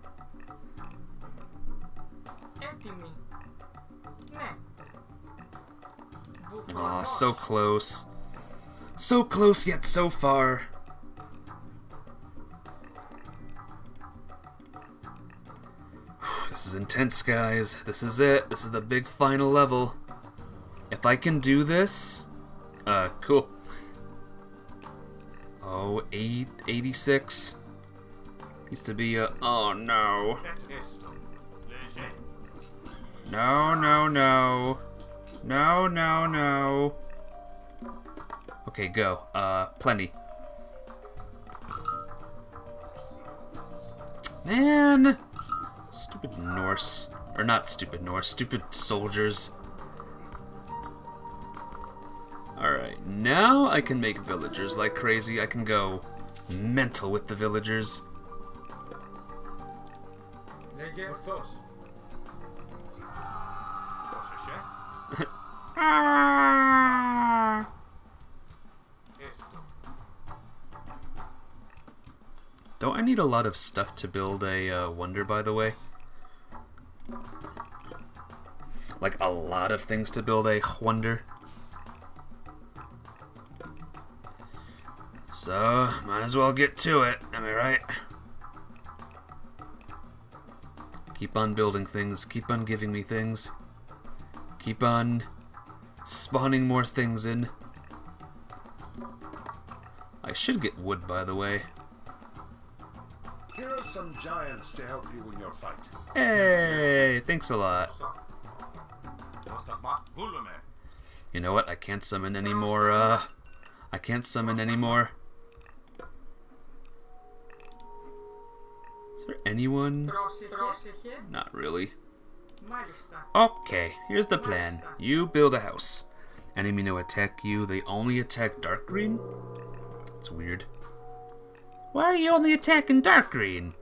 Aw, so close. So close yet so far. This is intense, guys. This is it. This is the big final level. If I can do this, uh, cool. Oh, eight, 86. Used to be a, oh no. No, no, no. No, no, no. Okay, go. Uh, plenty. Man! Stupid Norse. Or not stupid Norse, stupid soldiers. Alright, now I can make villagers like crazy. I can go mental with the villagers. Don't I need a lot of stuff to build a uh, wonder, by the way? Like, a lot of things to build a wonder? So, might as well get to it, am I right? Keep on building things, keep on giving me things. Keep on spawning more things in. I should get wood, by the way. Here are some giants to help you in your fight. Hey, thanks a lot. You know what? I can't summon any more, uh... I can't summon any more. Is there anyone? Not really. Μάλιστα. Okay, here's the plan. You build a house. Enemy no attack you, they only attack dark green? It's weird. Why are you only attacking dark green?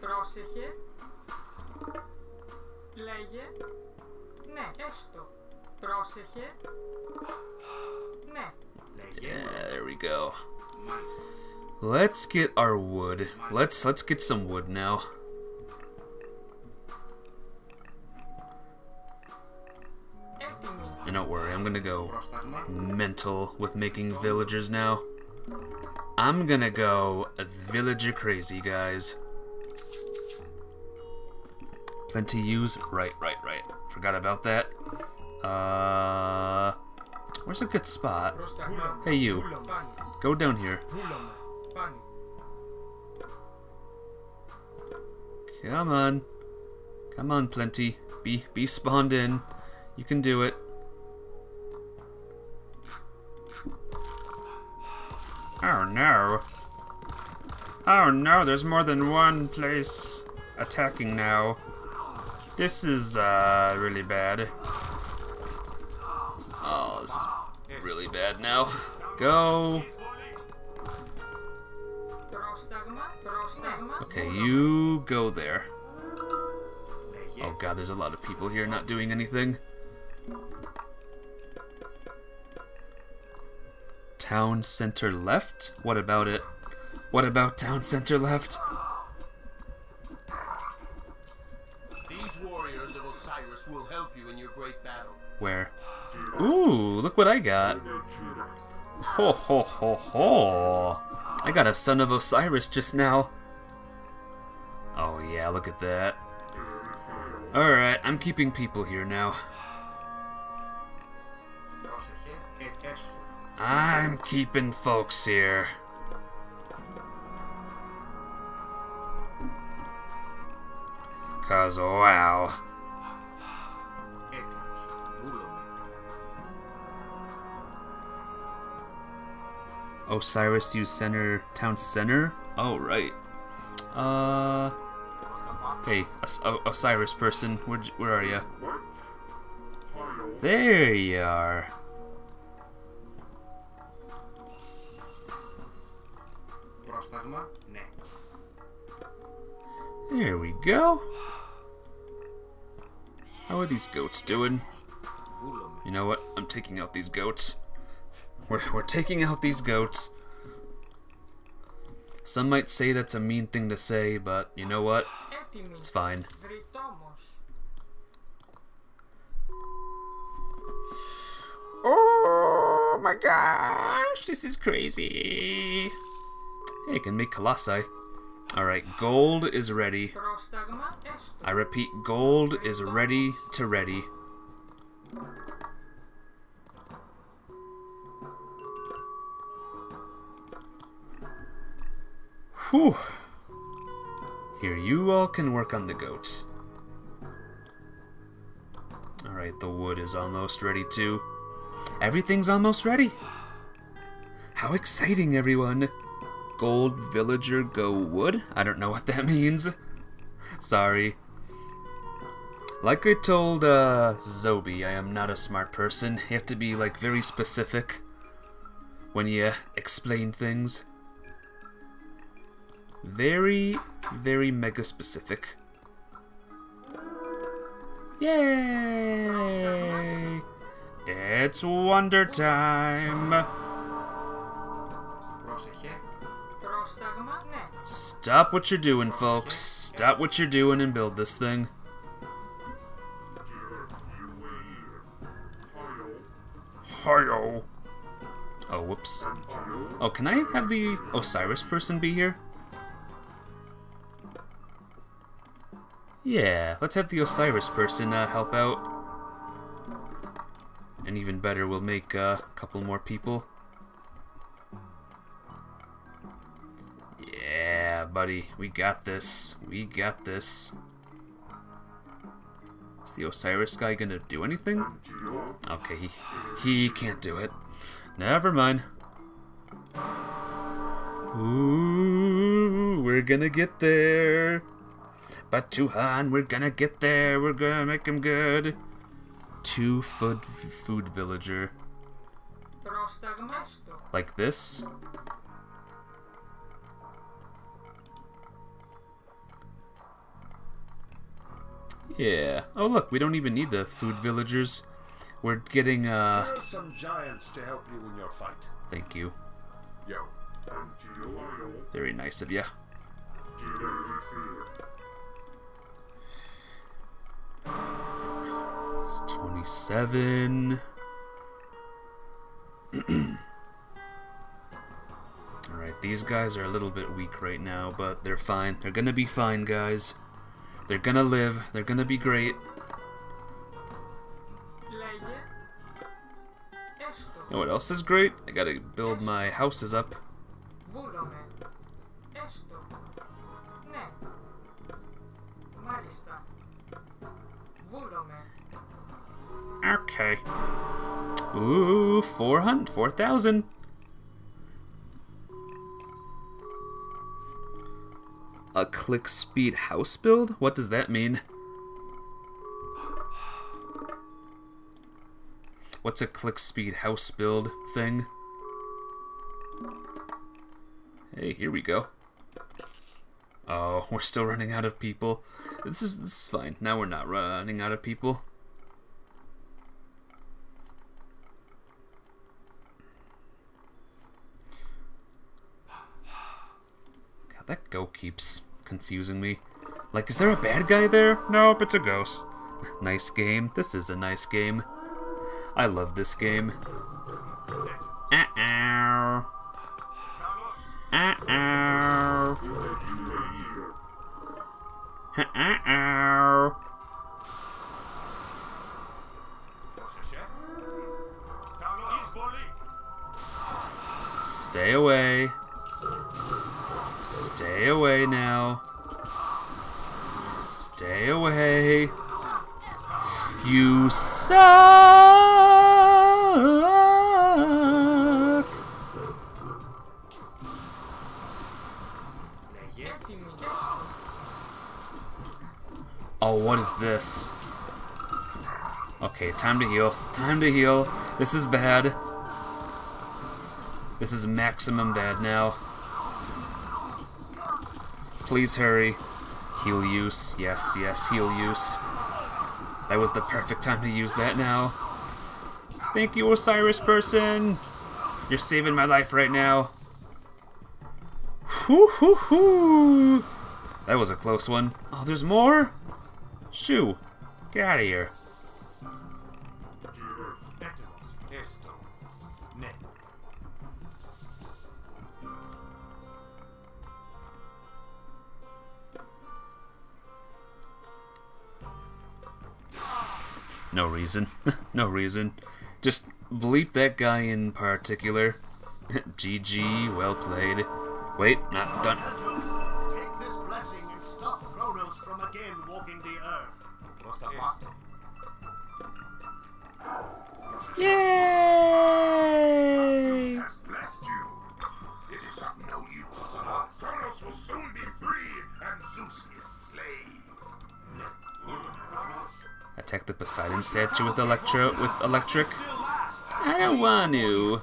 Πρόσεχε. Λέγε. Ναι, έστω. Πρόσεχε. Ναι. Yeah, there we go. Let's get our wood. Let's let's get some wood now. And don't worry, I'm gonna go mental with making villagers now. I'm gonna go villager crazy, guys. Plenty use. Right, right, right. Forgot about that. Uh, where's a good spot? Hey, you. Go down here. Come on. Come on, Plenty. Be be spawned in. You can do it. Oh no. Oh no, there's more than one place attacking now. This is, uh, really bad. Oh, this is really bad now. Go! Okay, you go there. Oh god, there's a lot of people here not doing anything. Town center left? What about it? What about town center left? These warriors of Osiris will help you in your great battle. Where? Ooh, look what I got. Ho ho ho ho. I got a son of Osiris just now. Oh yeah, look at that. Alright, I'm keeping people here now. I'm keeping folks here. Cause wow. Osiris use center town center? Oh right. Uh Hey, Os Osiris person, where where are you? There you are. Magma? There we go. How are these goats doing? You know what? I'm taking out these goats. We're, we're taking out these goats. Some might say that's a mean thing to say, but you know what? It's fine. Oh my gosh, this is crazy. Hey, can make colossi. Alright, gold is ready. I repeat, gold is ready to ready. Whew. Here, you all can work on the goats. Alright, the wood is almost ready too. Everything's almost ready. How exciting, everyone! Gold villager go wood? I don't know what that means. Sorry. Like I told uh, Zobi, I am not a smart person. You have to be like very specific when you explain things. Very, very mega specific. Yay! It's wonder time! Stop what you're doing, folks. Stop what you're doing and build this thing. Hiyo. Oh, whoops. Oh, can I have the Osiris person be here? Yeah, let's have the Osiris person uh, help out. And even better, we'll make uh, a couple more people. Yeah, buddy. We got this. We got this. Is the Osiris guy gonna do anything? Okay, he, he can't do it. Never mind. Ooh, we're gonna get there. Batuhan, we're gonna get there. We're gonna make him good. Two food food villager. Like this? Yeah. Oh look, we don't even need the food villagers. We're getting uh some giants to help you in your fight. thank you. Yo. Very nice of you. It's 27. Alright, these guys are a little bit weak right now, but they're fine. They're gonna be fine, guys. They're gonna live. They're gonna be great. You know what else is great? I gotta build my houses up. Okay. Ooh, 400, 4,000. A click speed house build? What does that mean? What's a click speed house build thing? Hey, here we go. Oh, we're still running out of people. This is this is fine. Now we're not running out of people. That go keeps confusing me. Like, is there a bad guy there? Nope, it's a ghost. nice game. This is a nice game. I love this game. Uh-oh. Uh-oh. Uh-oh. Stay away. Stay away now. Stay away. You suck. Oh, what is this? Okay, time to heal. Time to heal. This is bad. This is maximum bad now. Please hurry. Heal use. Yes, yes, heal use. That was the perfect time to use that now. Thank you, Osiris person. You're saving my life right now. Hoo hoo hoo. That was a close one. Oh, there's more? Shoo. Get out of here. No reason. no reason. Just bleep that guy in particular. GG, well played. Wait, not done. Take this blessing and stop Kronos from again walking the earth. Zeus Attack the Poseidon statue with electro with electric. I don't want to.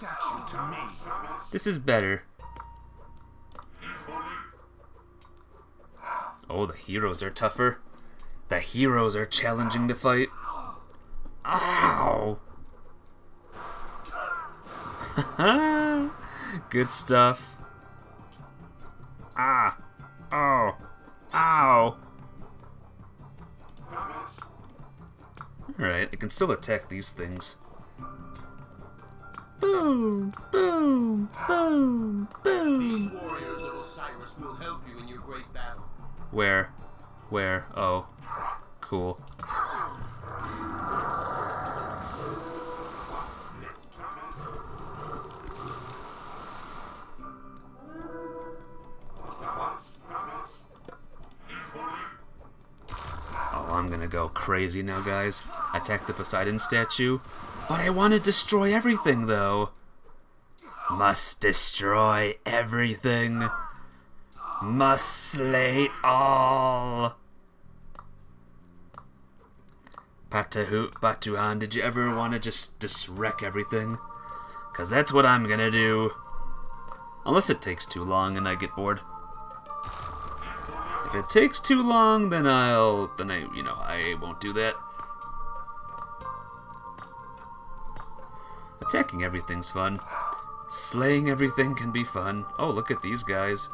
This is better. Oh, the heroes are tougher. The heroes are challenging to fight. Ow! Good stuff. Ah! Oh! Ow! Alright, I can still attack these things. Boom! Boom! Boom! Boom! These warriors of Osiris will help you in your great battle. Where? Where? Oh. Cool. I'm gonna go crazy now, guys. Attack the Poseidon statue. But I want to destroy everything, though. Must destroy everything. Must slay all. Patahu, Batuhan, did you ever want to just, just wreck everything? Because that's what I'm gonna do. Unless it takes too long and I get bored. If it takes too long, then I'll, then I, you know, I won't do that. Attacking everything's fun. Slaying everything can be fun. Oh, look at these guys.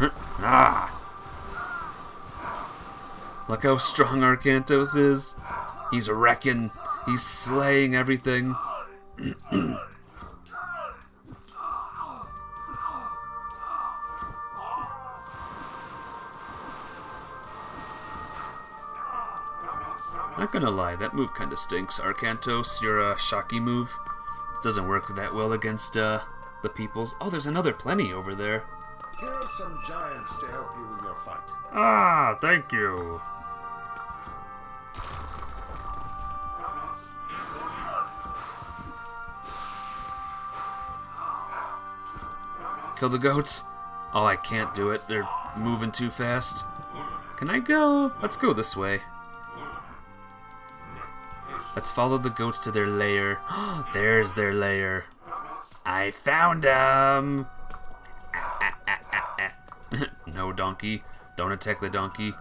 ah! Look how strong Arkantos is. He's wrecking. He's slaying everything. Not gonna lie, that move kinda stinks. Arkantos, your uh, Shocky move. It doesn't work that well against uh, the peoples. Oh, there's another plenty over there. Here are some giants to help you in your fight. Ah, thank you. Kill the goats. Oh, I can't do it. They're moving too fast. Can I go? Let's go this way. Let's follow the goats to their lair. There's their lair. I found them. no donkey. Don't attack the donkey.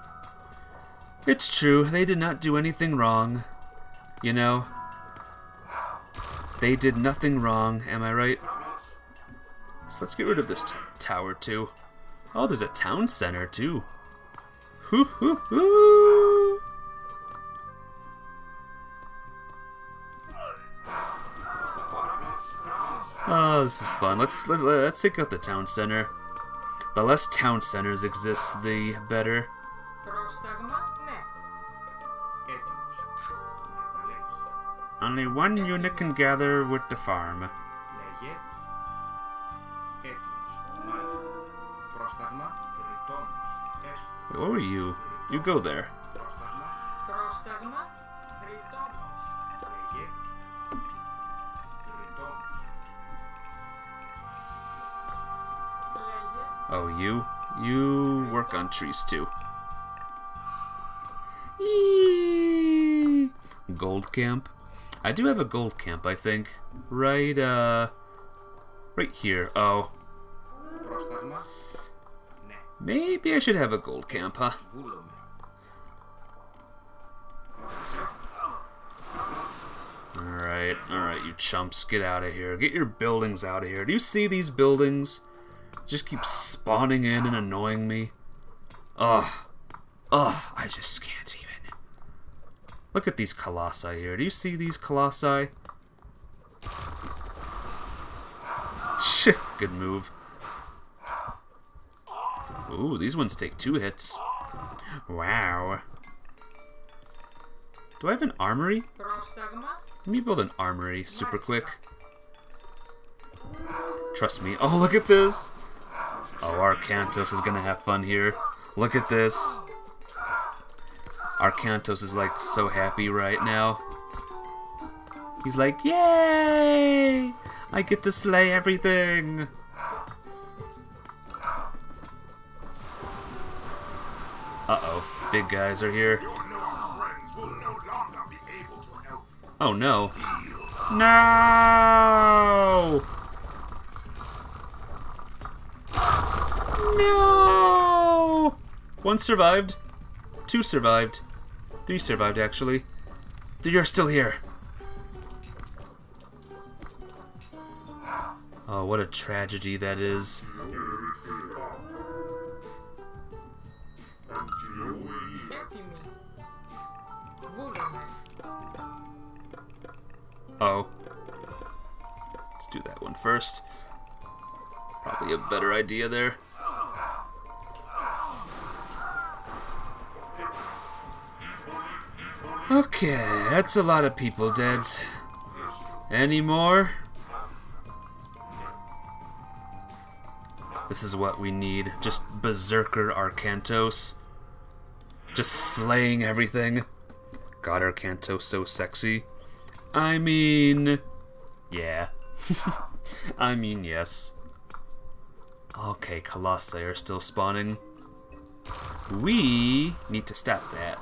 It's true, they did not do anything wrong. You know? They did nothing wrong, am I right? So let's get rid of this tower too. Oh, there's a town center too. Hoo hoo hoo! This is fun. Let's let, let's take out the town center. The less town centers exist, the better. Only one unit can gather with the farm. Wait, are you? You go there. Oh, you? You work on trees, too. Eee! Gold camp. I do have a gold camp, I think. Right, uh... Right here. Oh. Maybe I should have a gold camp, huh? Alright, alright, you chumps. Get out of here. Get your buildings out of here. Do you see these buildings? just keeps spawning in and annoying me. Ugh. Ugh, I just can't even. Look at these colossi here. Do you see these colossi? Good move. Ooh, these ones take two hits. Wow. Do I have an armory? Let me build an armory super quick. Trust me. Oh, look at this! Oh, Arkantos is gonna have fun here. Look at this. Arkantos is like so happy right now. He's like, Yay! I get to slay everything! Uh oh, big guys are here. Your close friends will no longer be able to help you. Oh no. No! No! One survived. Two survived. Three survived, actually. You're still here. Oh, what a tragedy that is. Oh. Let's do that one first. Probably a better idea there. Okay, that's a lot of people dead. Any more? This is what we need. Just Berserker Arkantos. Just slaying everything. God, Arkantos so sexy. I mean... Yeah. I mean, yes. Okay, Colossi are still spawning. We need to stop that.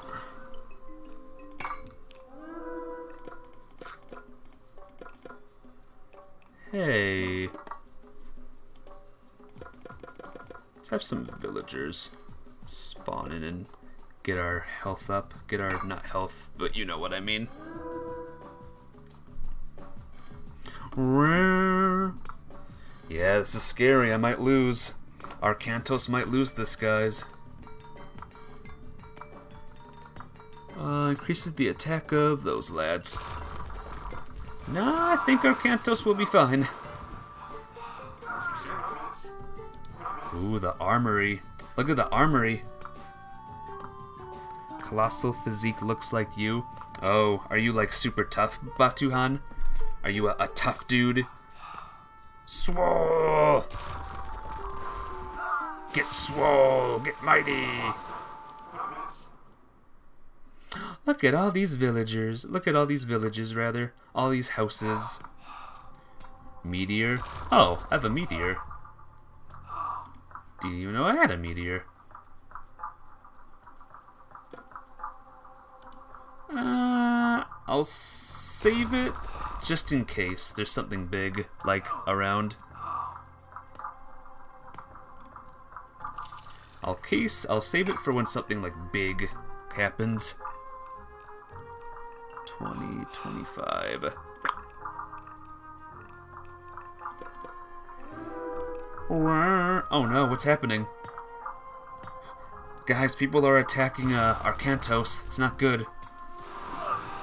Hey. Let's have some villagers spawn in and get our health up. Get our, not health, but you know what I mean. Yeah, this is scary. I might lose. Our Arkantos might lose this, guys. Uh, increases the attack of those lads. Nah, I think our Arkantos will be fine. Ooh, the armory. Look at the armory. Colossal physique looks like you. Oh, are you like super tough, Batuhan? Are you a, a tough dude? Swole! Get swole! Get mighty! Look at all these villagers. Look at all these villages, rather. All these houses. Meteor? Oh, I have a meteor. Didn't even know I had a meteor. Uh, I'll save it just in case there's something big, like, around. I'll case, I'll save it for when something, like, big happens. 20, 25. Oh no, what's happening? Guys, people are attacking uh, Arkantos. It's not good.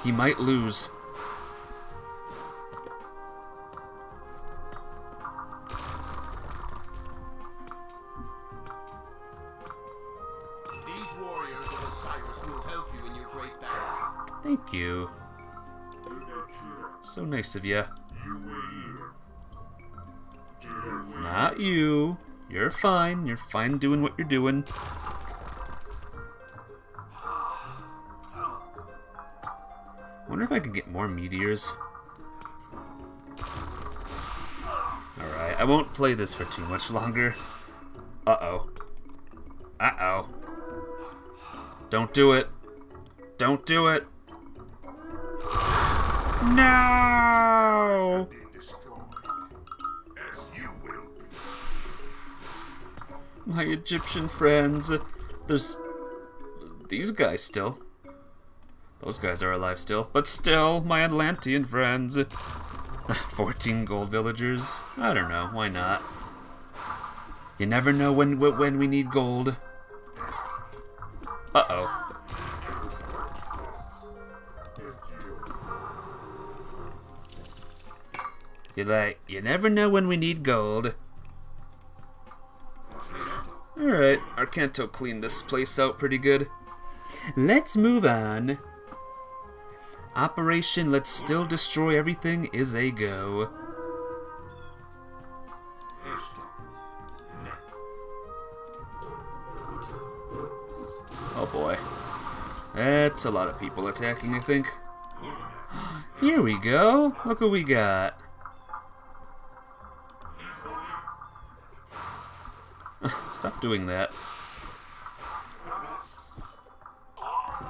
He might lose. These warriors So nice of you. Not you. You're fine. You're fine doing what you're doing. wonder if I could get more meteors. Alright, I won't play this for too much longer. Uh-oh. Uh-oh. Don't do it. Don't do it. No! My Egyptian friends. There's these guys still. Those guys are alive still. But still, my Atlantean friends. 14 gold villagers? I don't know, why not? You never know when when we need gold. Uh-oh. You like, you never know when we need gold. Alright, Arcanto cleaned this place out pretty good. Let's move on. Operation Let's Still Destroy Everything is a go. Oh boy. That's a lot of people attacking, I think. Here we go. Look what we got. Stop doing that.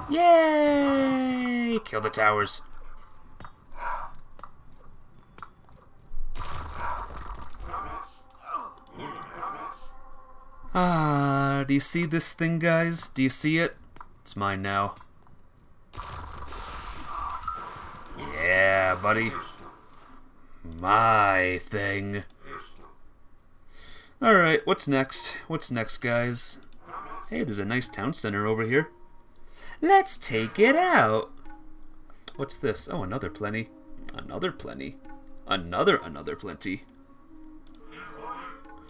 Yay! Kill the towers. Ah, do you see this thing, guys? Do you see it? It's mine now. Yeah, buddy. My thing. Alright, what's next? What's next, guys? Hey, there's a nice town center over here. Let's take it out. What's this? Oh, another plenty. Another plenty. Another another plenty.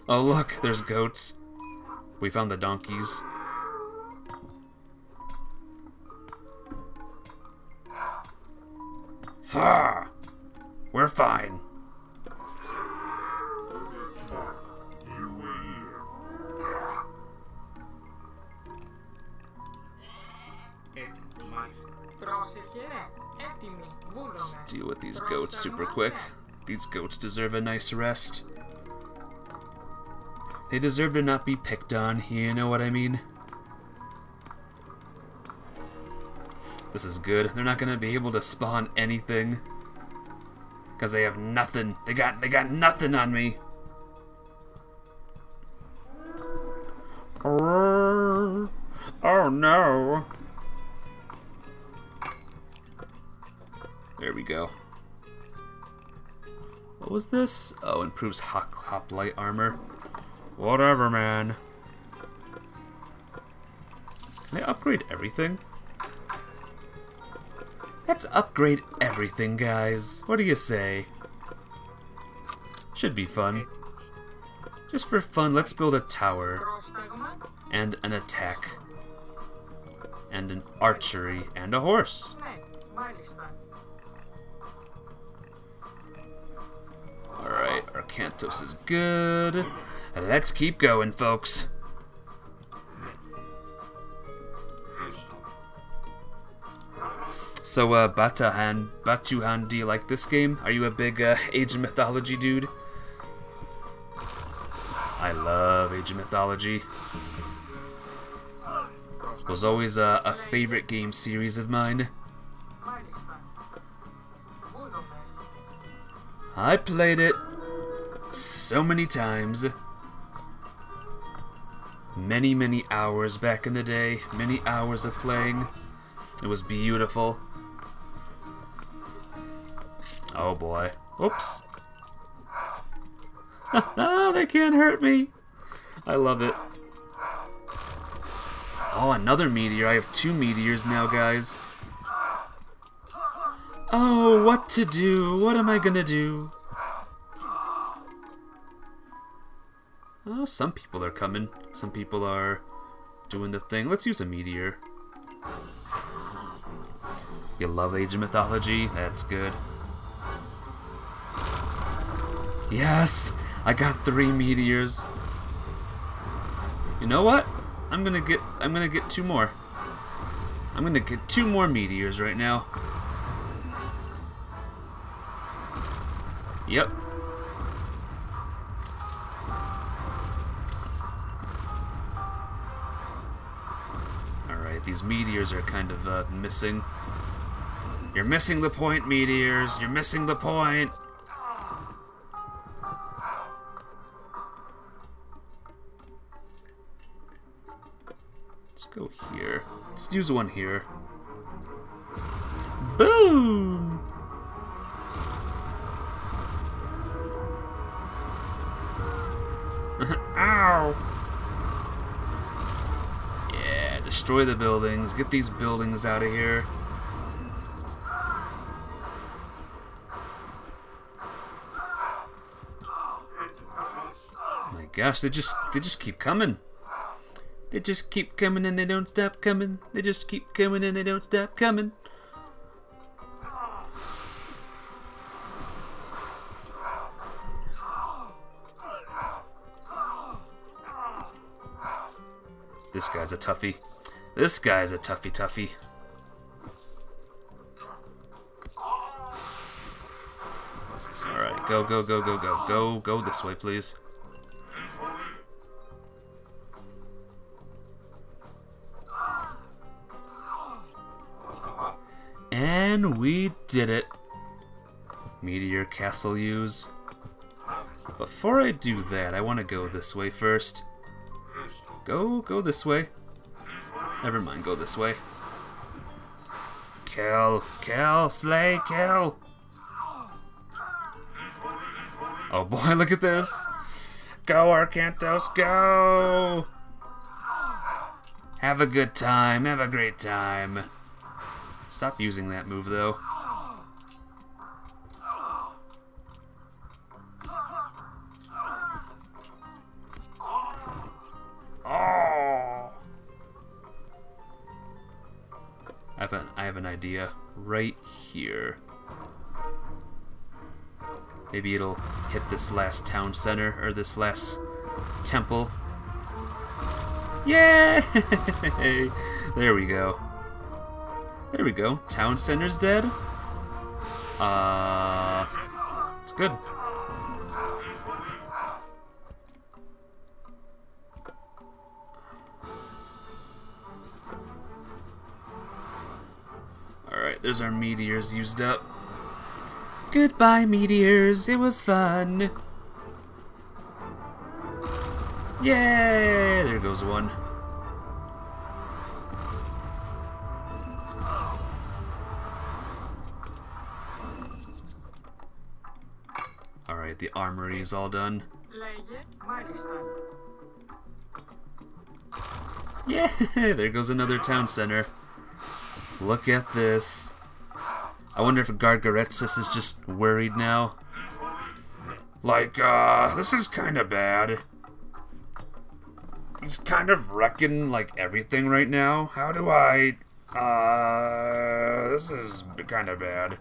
Oh, look, there's goats. We found the donkeys. Ha! We're fine. Let's deal with these goats super quick. These goats deserve a nice rest. They deserve to not be picked on, you know what I mean? This is good. They're not gonna be able to spawn anything. Cause they have nothing. They got they got nothing on me. Oh no. There we go. What was this? Oh, improves hop hoplite armor. Whatever, man. Can I upgrade everything? Let's upgrade everything, guys. What do you say? Should be fun. Just for fun, let's build a tower. And an attack. And an archery. And a horse. Alright, Arkantos is good. Let's keep going, folks. So, uh, Batahan, Batuhan, do you like this game? Are you a big uh, Age of Mythology dude? I love Age of Mythology. It was always a favorite game series of mine. I played it so many times. Many, many hours back in the day. Many hours of playing. It was beautiful. Oh boy. Oops. they can't hurt me. I love it. Oh, another meteor. I have two meteors now, guys. Oh, what to do? What am I gonna do? Oh, some people are coming. Some people are doing the thing. Let's use a meteor. You love Age of Mythology? That's good. Yes! I got three meteors. You know what? I'm gonna get I'm gonna get two more. I'm gonna get two more meteors right now. Yep. Alright, these meteors are kind of uh, missing. You're missing the point, meteors. You're missing the point. Let's go here. Let's use one here. Boom! Ow! Yeah, destroy the buildings. Get these buildings out of here. Oh my gosh, they just they just keep coming. They just keep coming and they don't stop coming. They just keep coming and they don't stop coming. This guy's a toughie. This guy's a toughie toughie. Alright, go, go, go, go, go. Go, go this way, please. And we did it. Meteor Castle use. Before I do that, I want to go this way first. Go, go this way. Never mind, go this way. Kill, kill, slay, kill. Oh boy, look at this. Go, Arkantos, go! Have a good time, have a great time. Stop using that move, though. I have an, I have an idea right here. Maybe it'll hit this last town center, or this last temple. Yay! there we go. There we go. Town center's dead. Uh, it's good. Alright, there's our meteors used up. Goodbye, meteors. It was fun. Yay! There goes one. Alright, the armory is all done. Yeah, there goes another town center. Look at this. I wonder if Gargarensis is just worried now. Like, uh, this is kind of bad. He's kind of wrecking, like, everything right now. How do I... Uh, this is kind of bad.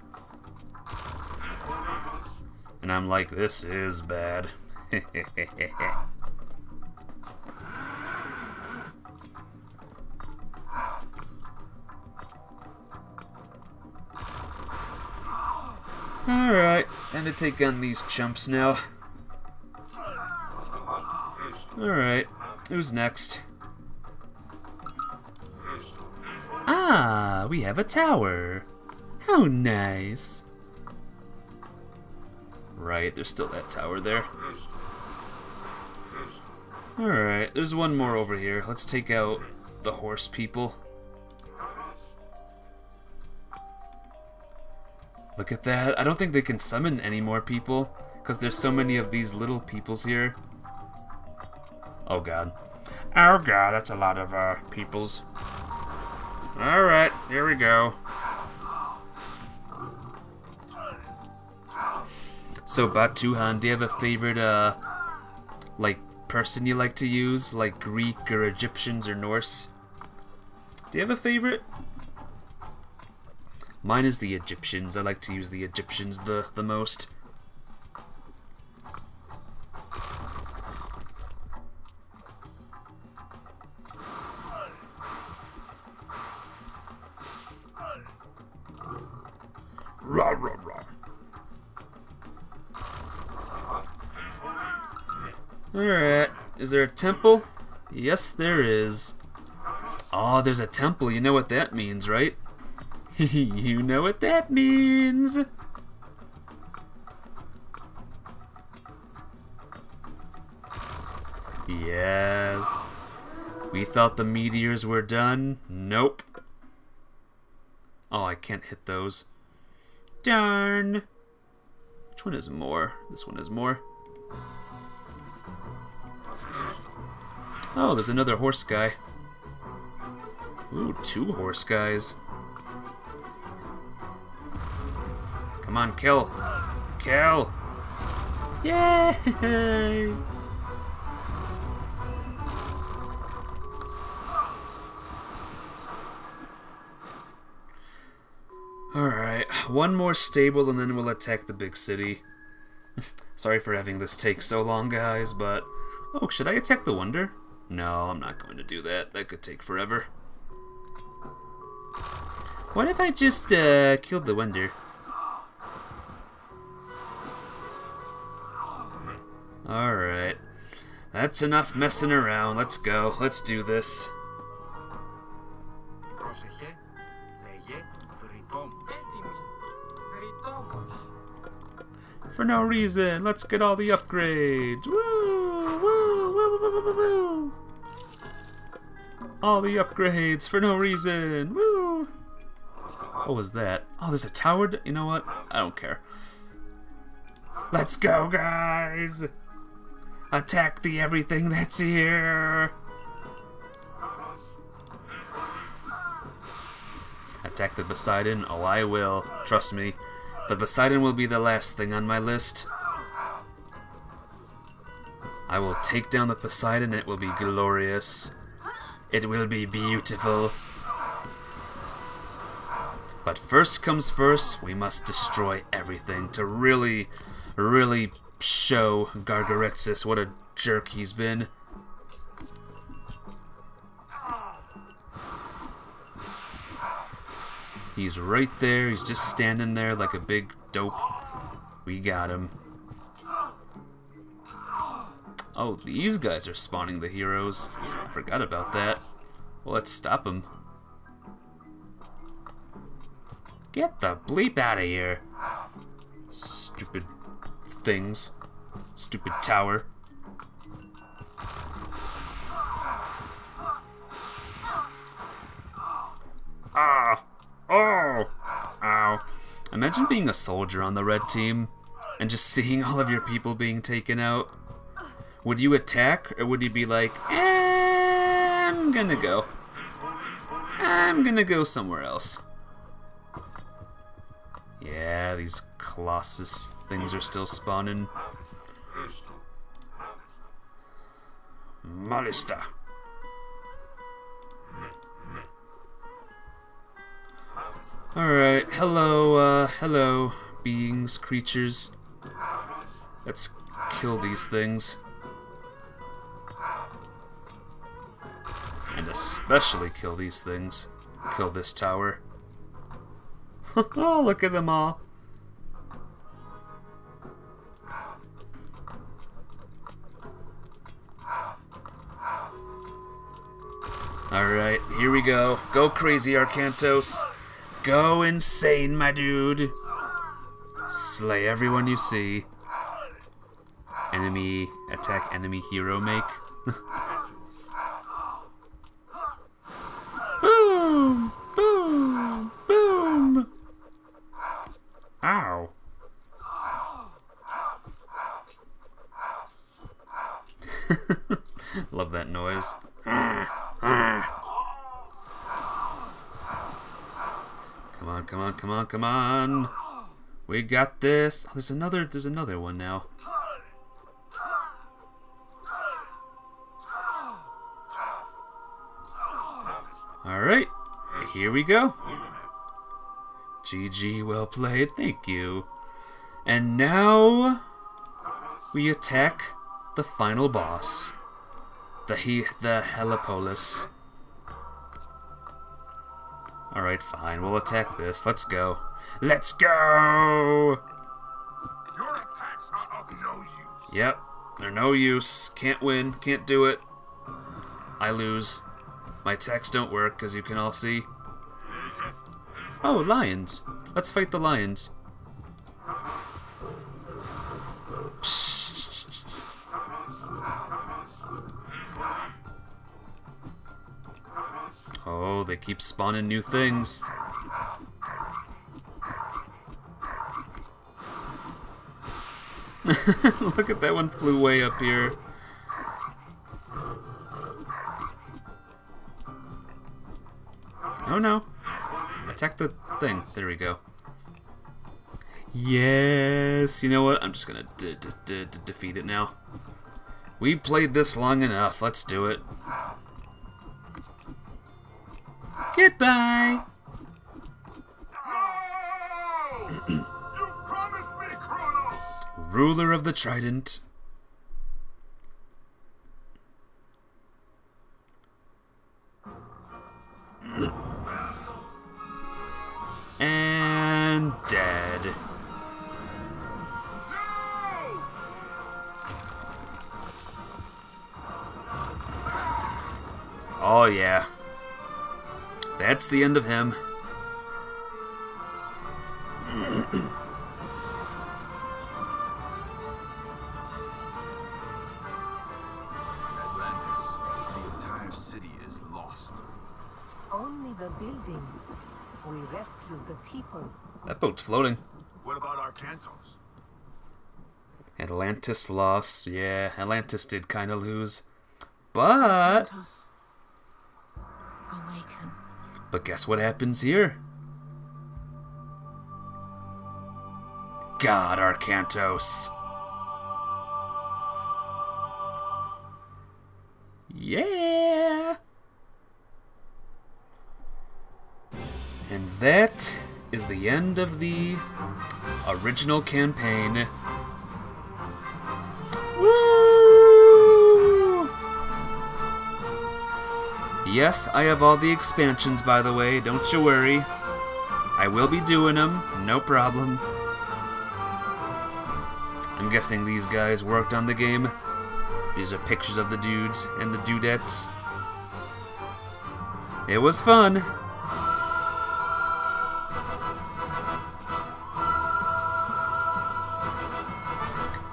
And I'm like, this is bad. Alright, time to take on these chumps now. Alright, who's next? Ah, we have a tower. How nice. Right, there's still that tower there. Alright, there's one more over here. Let's take out the horse people. Look at that. I don't think they can summon any more people because there's so many of these little peoples here. Oh god. Oh god, that's a lot of uh, peoples. Alright, here we go. So Batuhan, do you have a favorite uh like person you like to use? Like Greek or Egyptians or Norse? Do you have a favorite? Mine is the Egyptians. I like to use the Egyptians the, the most. Alright, is there a temple? Yes, there is. Oh, there's a temple. You know what that means, right? you know what that means. Yes. We thought the meteors were done. Nope. Oh, I can't hit those. Darn. Which one is more? This one is more. Oh, there's another horse guy. Ooh, two horse guys. Come on, kill. Kill. Yay! Alright, one more stable and then we'll attack the big city. Sorry for having this take so long, guys, but... Oh, should I attack the Wonder? No, I'm not going to do that. That could take forever. What if I just, uh, killed the Wonder? Alright. That's enough messing around. Let's go. Let's do this. For no reason. Let's get all the upgrades. Woo! Woo! Woo! Woo! Woo! Woo! All the upgrades for no reason. Woo! What was that? Oh, there's a tower. You know what? I don't care. Let's go, guys! Attack the everything that's here! Attack the Poseidon? Oh, I will. Trust me. The Poseidon will be the last thing on my list. I will take down the Poseidon and it will be glorious. It will be beautiful. But first comes first, we must destroy everything to really, really show Gargarensis what a jerk he's been. He's right there, he's just standing there like a big dope. We got him. Oh, these guys are spawning the heroes. I forgot about that. Well, let's stop them. Get the bleep out of here. Stupid things. Stupid tower. Ah! Oh! Ow. Imagine being a soldier on the red team and just seeing all of your people being taken out. Would you attack or would you be like, I'm gonna go. I'm gonna go somewhere else. Yeah, these Colossus things are still spawning. Malista. Alright, hello, uh, hello, beings, creatures. Let's kill these things. And especially kill these things. Kill this tower. oh, look at them all. Alright, here we go. Go crazy, Arkantos. Go insane, my dude. Slay everyone you see. Enemy attack, enemy hero make. boom! Boom! Boom! Ow. Love that noise. Come on, come on, come on. We got this. Oh, there's another there's another one now. Alright, here we go. GG, well played, thank you. And now we attack the final boss. The he the Helepolis. Alright, fine. We'll attack this. Let's go. Let's go! Your attacks are of no use. Yep. They're no use. Can't win. Can't do it. I lose. My attacks don't work, as you can all see. Oh, lions. Let's fight the lions. Oh, they keep spawning new things. Look at that one flew way up here. Oh no. Attack the thing. There we go. Yes! You know what? I'm just gonna defeat it now. We played this long enough. Let's do it. Goodbye! Ruler of the Trident. and dead. Oh yeah. That's the end of him. Atlantis, the entire city is lost. Only the buildings. We rescued the people. That boat's floating. What about Arkantos? Atlantis lost. Yeah, Atlantis did kind of lose. But... Awaken. But guess what happens here? God, Arkantos. Yeah! And that is the end of the original campaign. Woo! Yes, I have all the expansions, by the way, don't you worry. I will be doing them, no problem. I'm guessing these guys worked on the game. These are pictures of the dudes and the dudettes. It was fun.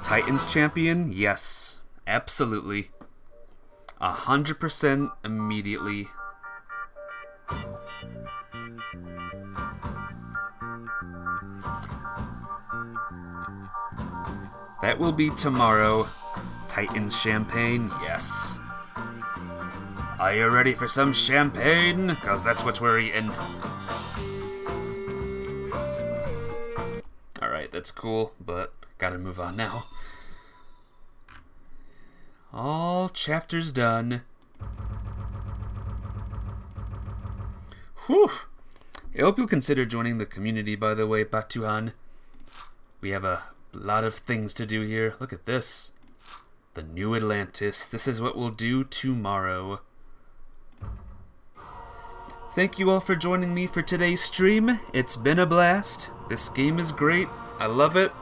Titans champion? Yes, absolutely. A hundred percent immediately. That will be tomorrow. Titans champagne? Yes. Are you ready for some champagne? Because that's what we're eating. Alright, that's cool, but gotta move on now. All chapters done. Whew. I hope you'll consider joining the community, by the way, Batuhan. We have a lot of things to do here. Look at this. The new Atlantis. This is what we'll do tomorrow. Thank you all for joining me for today's stream. It's been a blast. This game is great. I love it.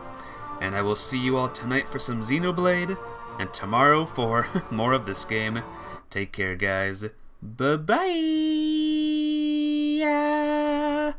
And I will see you all tonight for some Xenoblade, and tomorrow for more of this game. Take care, guys. Bye-bye.